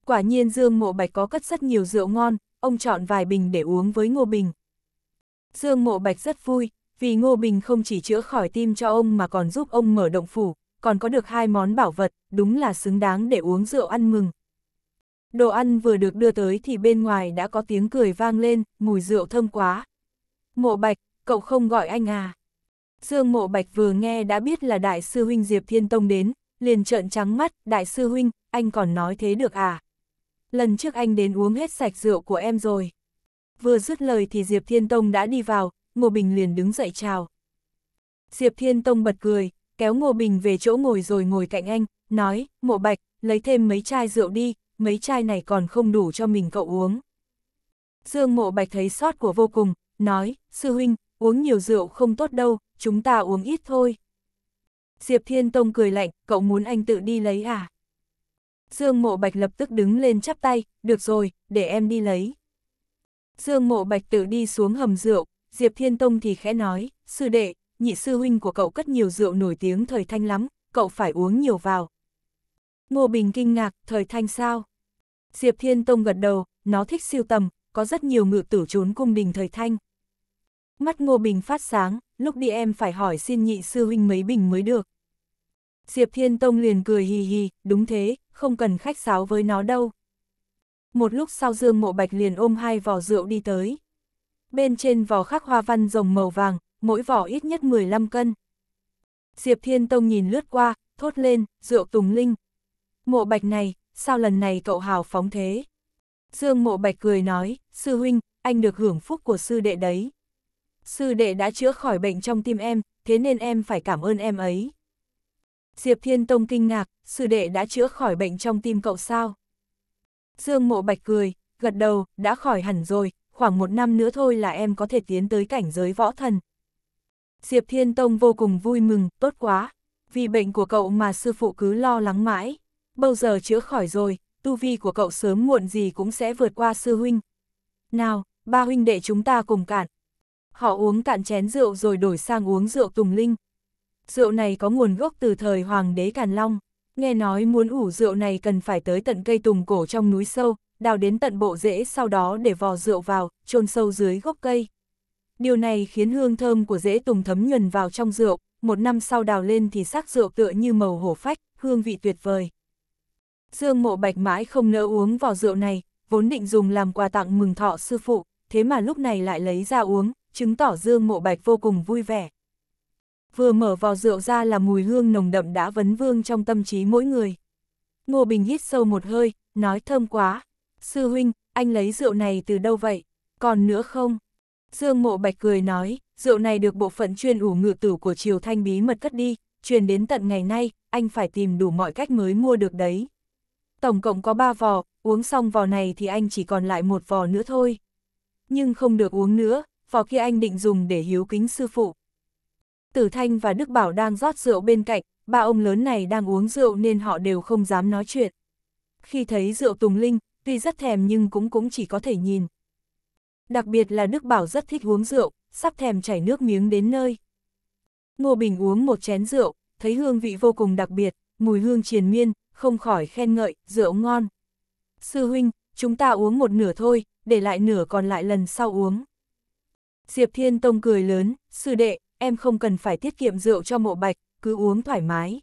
Quả nhiên Dương Mộ Bạch có cất rất nhiều rượu ngon, ông chọn vài bình để uống với Ngô Bình. Dương Mộ Bạch rất vui, vì Ngô Bình không chỉ chữa khỏi tim cho ông mà còn giúp ông mở động phủ, còn có được hai món bảo vật, đúng là xứng đáng để uống rượu ăn mừng. Đồ ăn vừa được đưa tới thì bên ngoài đã có tiếng cười vang lên, mùi rượu thơm quá. Mộ Bạch, cậu không gọi anh à? Dương Mộ Bạch vừa nghe đã biết là Đại sư Huynh Diệp Thiên Tông đến, liền trợn trắng mắt, Đại sư Huynh, anh còn nói thế được à? Lần trước anh đến uống hết sạch rượu của em rồi. Vừa dứt lời thì Diệp Thiên Tông đã đi vào, Ngô Bình liền đứng dậy chào. Diệp Thiên Tông bật cười, kéo Ngô Bình về chỗ ngồi rồi ngồi cạnh anh, nói, Mộ Bạch, lấy thêm mấy chai rượu đi, mấy chai này còn không đủ cho mình cậu uống. Dương Mộ Bạch thấy sót của vô cùng, nói, sư huynh, uống nhiều rượu không tốt đâu, chúng ta uống ít thôi. Diệp Thiên Tông cười lạnh, cậu muốn anh tự đi lấy à? Dương Mộ Bạch lập tức đứng lên chắp tay, được rồi, để em đi lấy. Dương Mộ Bạch tự đi xuống hầm rượu, Diệp Thiên Tông thì khẽ nói, sư đệ, nhị sư huynh của cậu cất nhiều rượu nổi tiếng thời thanh lắm, cậu phải uống nhiều vào. Ngô Bình kinh ngạc, thời thanh sao? Diệp Thiên Tông gật đầu, nó thích siêu tầm, có rất nhiều ngự tử trốn cung đình thời thanh. Mắt Ngô Bình phát sáng, lúc đi em phải hỏi xin nhị sư huynh mấy bình mới được. Diệp Thiên Tông liền cười hì hì, đúng thế, không cần khách sáo với nó đâu. Một lúc sau Dương Mộ Bạch liền ôm hai vỏ rượu đi tới. Bên trên vỏ khắc hoa văn rồng màu vàng, mỗi vỏ ít nhất 15 cân. Diệp Thiên Tông nhìn lướt qua, thốt lên, rượu tùng linh. Mộ Bạch này, sao lần này cậu hào phóng thế? Dương Mộ Bạch cười nói, sư huynh, anh được hưởng phúc của sư đệ đấy. Sư đệ đã chữa khỏi bệnh trong tim em, thế nên em phải cảm ơn em ấy. Diệp Thiên Tông kinh ngạc, sư đệ đã chữa khỏi bệnh trong tim cậu sao? Dương Mộ Bạch cười, gật đầu, đã khỏi hẳn rồi, khoảng một năm nữa thôi là em có thể tiến tới cảnh giới võ thần. Diệp Thiên Tông vô cùng vui mừng, tốt quá, vì bệnh của cậu mà sư phụ cứ lo lắng mãi. Bao giờ chữa khỏi rồi, tu vi của cậu sớm muộn gì cũng sẽ vượt qua sư huynh. Nào, ba huynh đệ chúng ta cùng cạn. Họ uống cạn chén rượu rồi đổi sang uống rượu Tùng Linh. Rượu này có nguồn gốc từ thời Hoàng đế Càn Long. Nghe nói muốn ủ rượu này cần phải tới tận cây tùng cổ trong núi sâu, đào đến tận bộ rễ sau đó để vò rượu vào, chôn sâu dưới gốc cây. Điều này khiến hương thơm của rễ tùng thấm nhuần vào trong rượu, một năm sau đào lên thì sắc rượu tựa như màu hổ phách, hương vị tuyệt vời. Dương mộ bạch mãi không nỡ uống vào rượu này, vốn định dùng làm quà tặng mừng thọ sư phụ, thế mà lúc này lại lấy ra uống, chứng tỏ Dương mộ bạch vô cùng vui vẻ. Vừa mở vò rượu ra là mùi hương nồng đậm đã vấn vương trong tâm trí mỗi người. Ngô Bình hít sâu một hơi, nói thơm quá. Sư huynh, anh lấy rượu này từ đâu vậy? Còn nữa không? Dương mộ bạch cười nói, rượu này được bộ phận chuyên ủ ngự tử của Triều Thanh bí mật cất đi, truyền đến tận ngày nay, anh phải tìm đủ mọi cách mới mua được đấy. Tổng cộng có 3 vò, uống xong vò này thì anh chỉ còn lại một vò nữa thôi. Nhưng không được uống nữa, vò kia anh định dùng để hiếu kính sư phụ. Tử Thanh và Đức Bảo đang rót rượu bên cạnh, ba ông lớn này đang uống rượu nên họ đều không dám nói chuyện. Khi thấy rượu Tùng Linh, tuy rất thèm nhưng cũng cũng chỉ có thể nhìn. Đặc biệt là Đức Bảo rất thích uống rượu, sắp thèm chảy nước miếng đến nơi. Ngô Bình uống một chén rượu, thấy hương vị vô cùng đặc biệt, mùi hương triền miên, không khỏi khen ngợi, rượu ngon. Sư huynh, chúng ta uống một nửa thôi, để lại nửa còn lại lần sau uống. Diệp Thiên Tông cười lớn, sư đệ, em không cần phải tiết kiệm rượu cho mộ bạch, cứ uống thoải mái.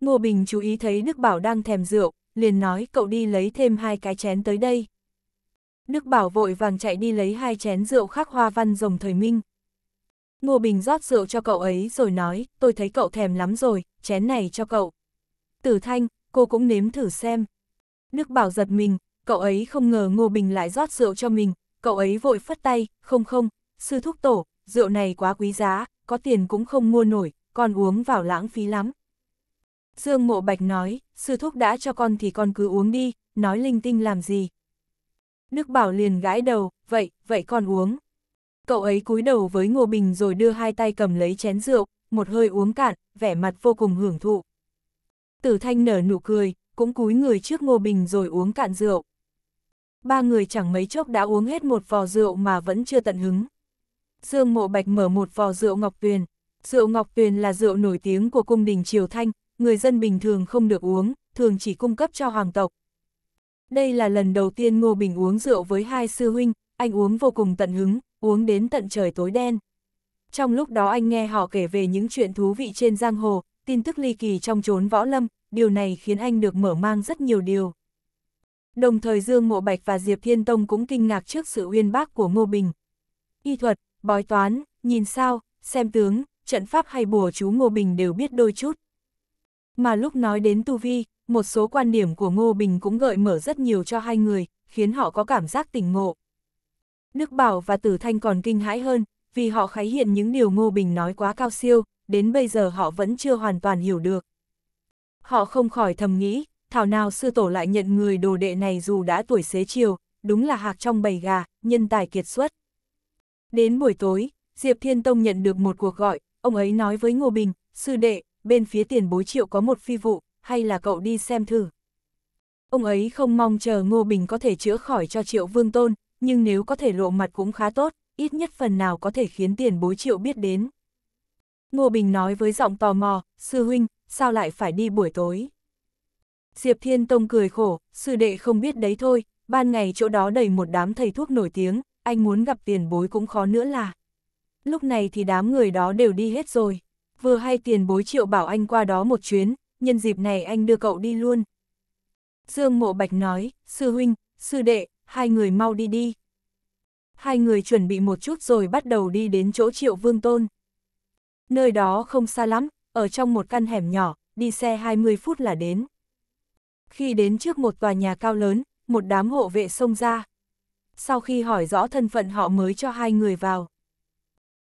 Ngô Bình chú ý thấy Đức Bảo đang thèm rượu, liền nói cậu đi lấy thêm hai cái chén tới đây. Đức Bảo vội vàng chạy đi lấy hai chén rượu khắc hoa văn rồng thời minh. Ngô Bình rót rượu cho cậu ấy rồi nói, tôi thấy cậu thèm lắm rồi, chén này cho cậu. Tử Thanh, cô cũng nếm thử xem. Đức Bảo giật mình, cậu ấy không ngờ Ngô Bình lại rót rượu cho mình, cậu ấy vội phất tay, không không, sư thúc tổ, rượu này quá quý giá, có tiền cũng không mua nổi, con uống vào lãng phí lắm. Dương Mộ Bạch nói, sư thúc đã cho con thì con cứ uống đi, nói linh tinh làm gì. Đức Bảo liền gãi đầu, vậy, vậy con uống. Cậu ấy cúi đầu với Ngô Bình rồi đưa hai tay cầm lấy chén rượu, một hơi uống cạn, vẻ mặt vô cùng hưởng thụ. Tử Thanh nở nụ cười, cũng cúi người trước Ngô Bình rồi uống cạn rượu. Ba người chẳng mấy chốc đã uống hết một vò rượu mà vẫn chưa tận hứng. Dương Mộ Bạch mở một vò rượu Ngọc Tuyền. Rượu Ngọc Tuyền là rượu nổi tiếng của cung đình Triều Thanh, người dân bình thường không được uống, thường chỉ cung cấp cho hoàng tộc. Đây là lần đầu tiên Ngô Bình uống rượu với hai sư huynh, anh uống vô cùng tận hứng, uống đến tận trời tối đen. Trong lúc đó anh nghe họ kể về những chuyện thú vị trên giang hồ, tin tức ly kỳ trong chốn võ lâm, điều này khiến anh được mở mang rất nhiều điều. Đồng thời Dương Mộ Bạch và Diệp Thiên Tông cũng kinh ngạc trước sự uyên bác của Ngô Bình. Y thuật, bói toán, nhìn sao, xem tướng, trận pháp hay bùa chú Ngô Bình đều biết đôi chút. Mà lúc nói đến tu vi, một số quan điểm của Ngô Bình cũng gợi mở rất nhiều cho hai người, khiến họ có cảm giác tỉnh ngộ. Đức Bảo và Tử Thanh còn kinh hãi hơn, vì họ khái hiện những điều Ngô Bình nói quá cao siêu, đến bây giờ họ vẫn chưa hoàn toàn hiểu được. Họ không khỏi thầm nghĩ, thảo nào sư tổ lại nhận người đồ đệ này dù đã tuổi xế chiều, đúng là hạc trong bầy gà, nhân tài kiệt xuất. Đến buổi tối, Diệp Thiên Tông nhận được một cuộc gọi, ông ấy nói với Ngô Bình, sư đệ, bên phía tiền bối triệu có một phi vụ, hay là cậu đi xem thử. Ông ấy không mong chờ Ngô Bình có thể chữa khỏi cho triệu vương tôn, nhưng nếu có thể lộ mặt cũng khá tốt, ít nhất phần nào có thể khiến tiền bối triệu biết đến. Ngô Bình nói với giọng tò mò, sư huynh, sao lại phải đi buổi tối? Diệp Thiên Tông cười khổ, sư đệ không biết đấy thôi, ban ngày chỗ đó đầy một đám thầy thuốc nổi tiếng, anh muốn gặp tiền bối cũng khó nữa là. Lúc này thì đám người đó đều đi hết rồi. Vừa hay tiền bối triệu bảo anh qua đó một chuyến, nhân dịp này anh đưa cậu đi luôn. Dương Mộ Bạch nói, sư huynh, sư đệ, hai người mau đi đi. Hai người chuẩn bị một chút rồi bắt đầu đi đến chỗ triệu vương tôn. Nơi đó không xa lắm, ở trong một căn hẻm nhỏ, đi xe 20 phút là đến. Khi đến trước một tòa nhà cao lớn, một đám hộ vệ xông ra. Sau khi hỏi rõ thân phận họ mới cho hai người vào.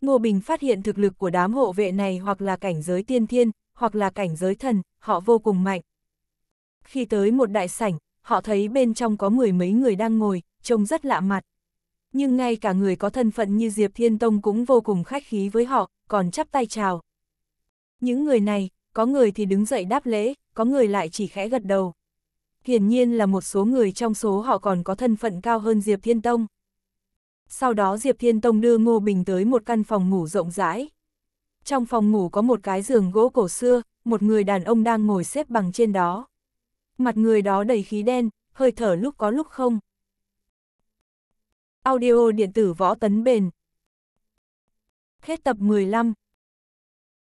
Ngô Bình phát hiện thực lực của đám hộ vệ này hoặc là cảnh giới tiên thiên, hoặc là cảnh giới thần, họ vô cùng mạnh. Khi tới một đại sảnh, họ thấy bên trong có mười mấy người đang ngồi, trông rất lạ mặt. Nhưng ngay cả người có thân phận như Diệp Thiên Tông cũng vô cùng khách khí với họ, còn chắp tay chào. Những người này, có người thì đứng dậy đáp lễ, có người lại chỉ khẽ gật đầu. Hiển nhiên là một số người trong số họ còn có thân phận cao hơn Diệp Thiên Tông. Sau đó Diệp Thiên Tông đưa Ngô Bình tới một căn phòng ngủ rộng rãi. Trong phòng ngủ có một cái giường gỗ cổ xưa, một người đàn ông đang ngồi xếp bằng trên đó. Mặt người đó đầy khí đen, hơi thở lúc có lúc không. Audio điện tử võ tấn bền. Hết tập 15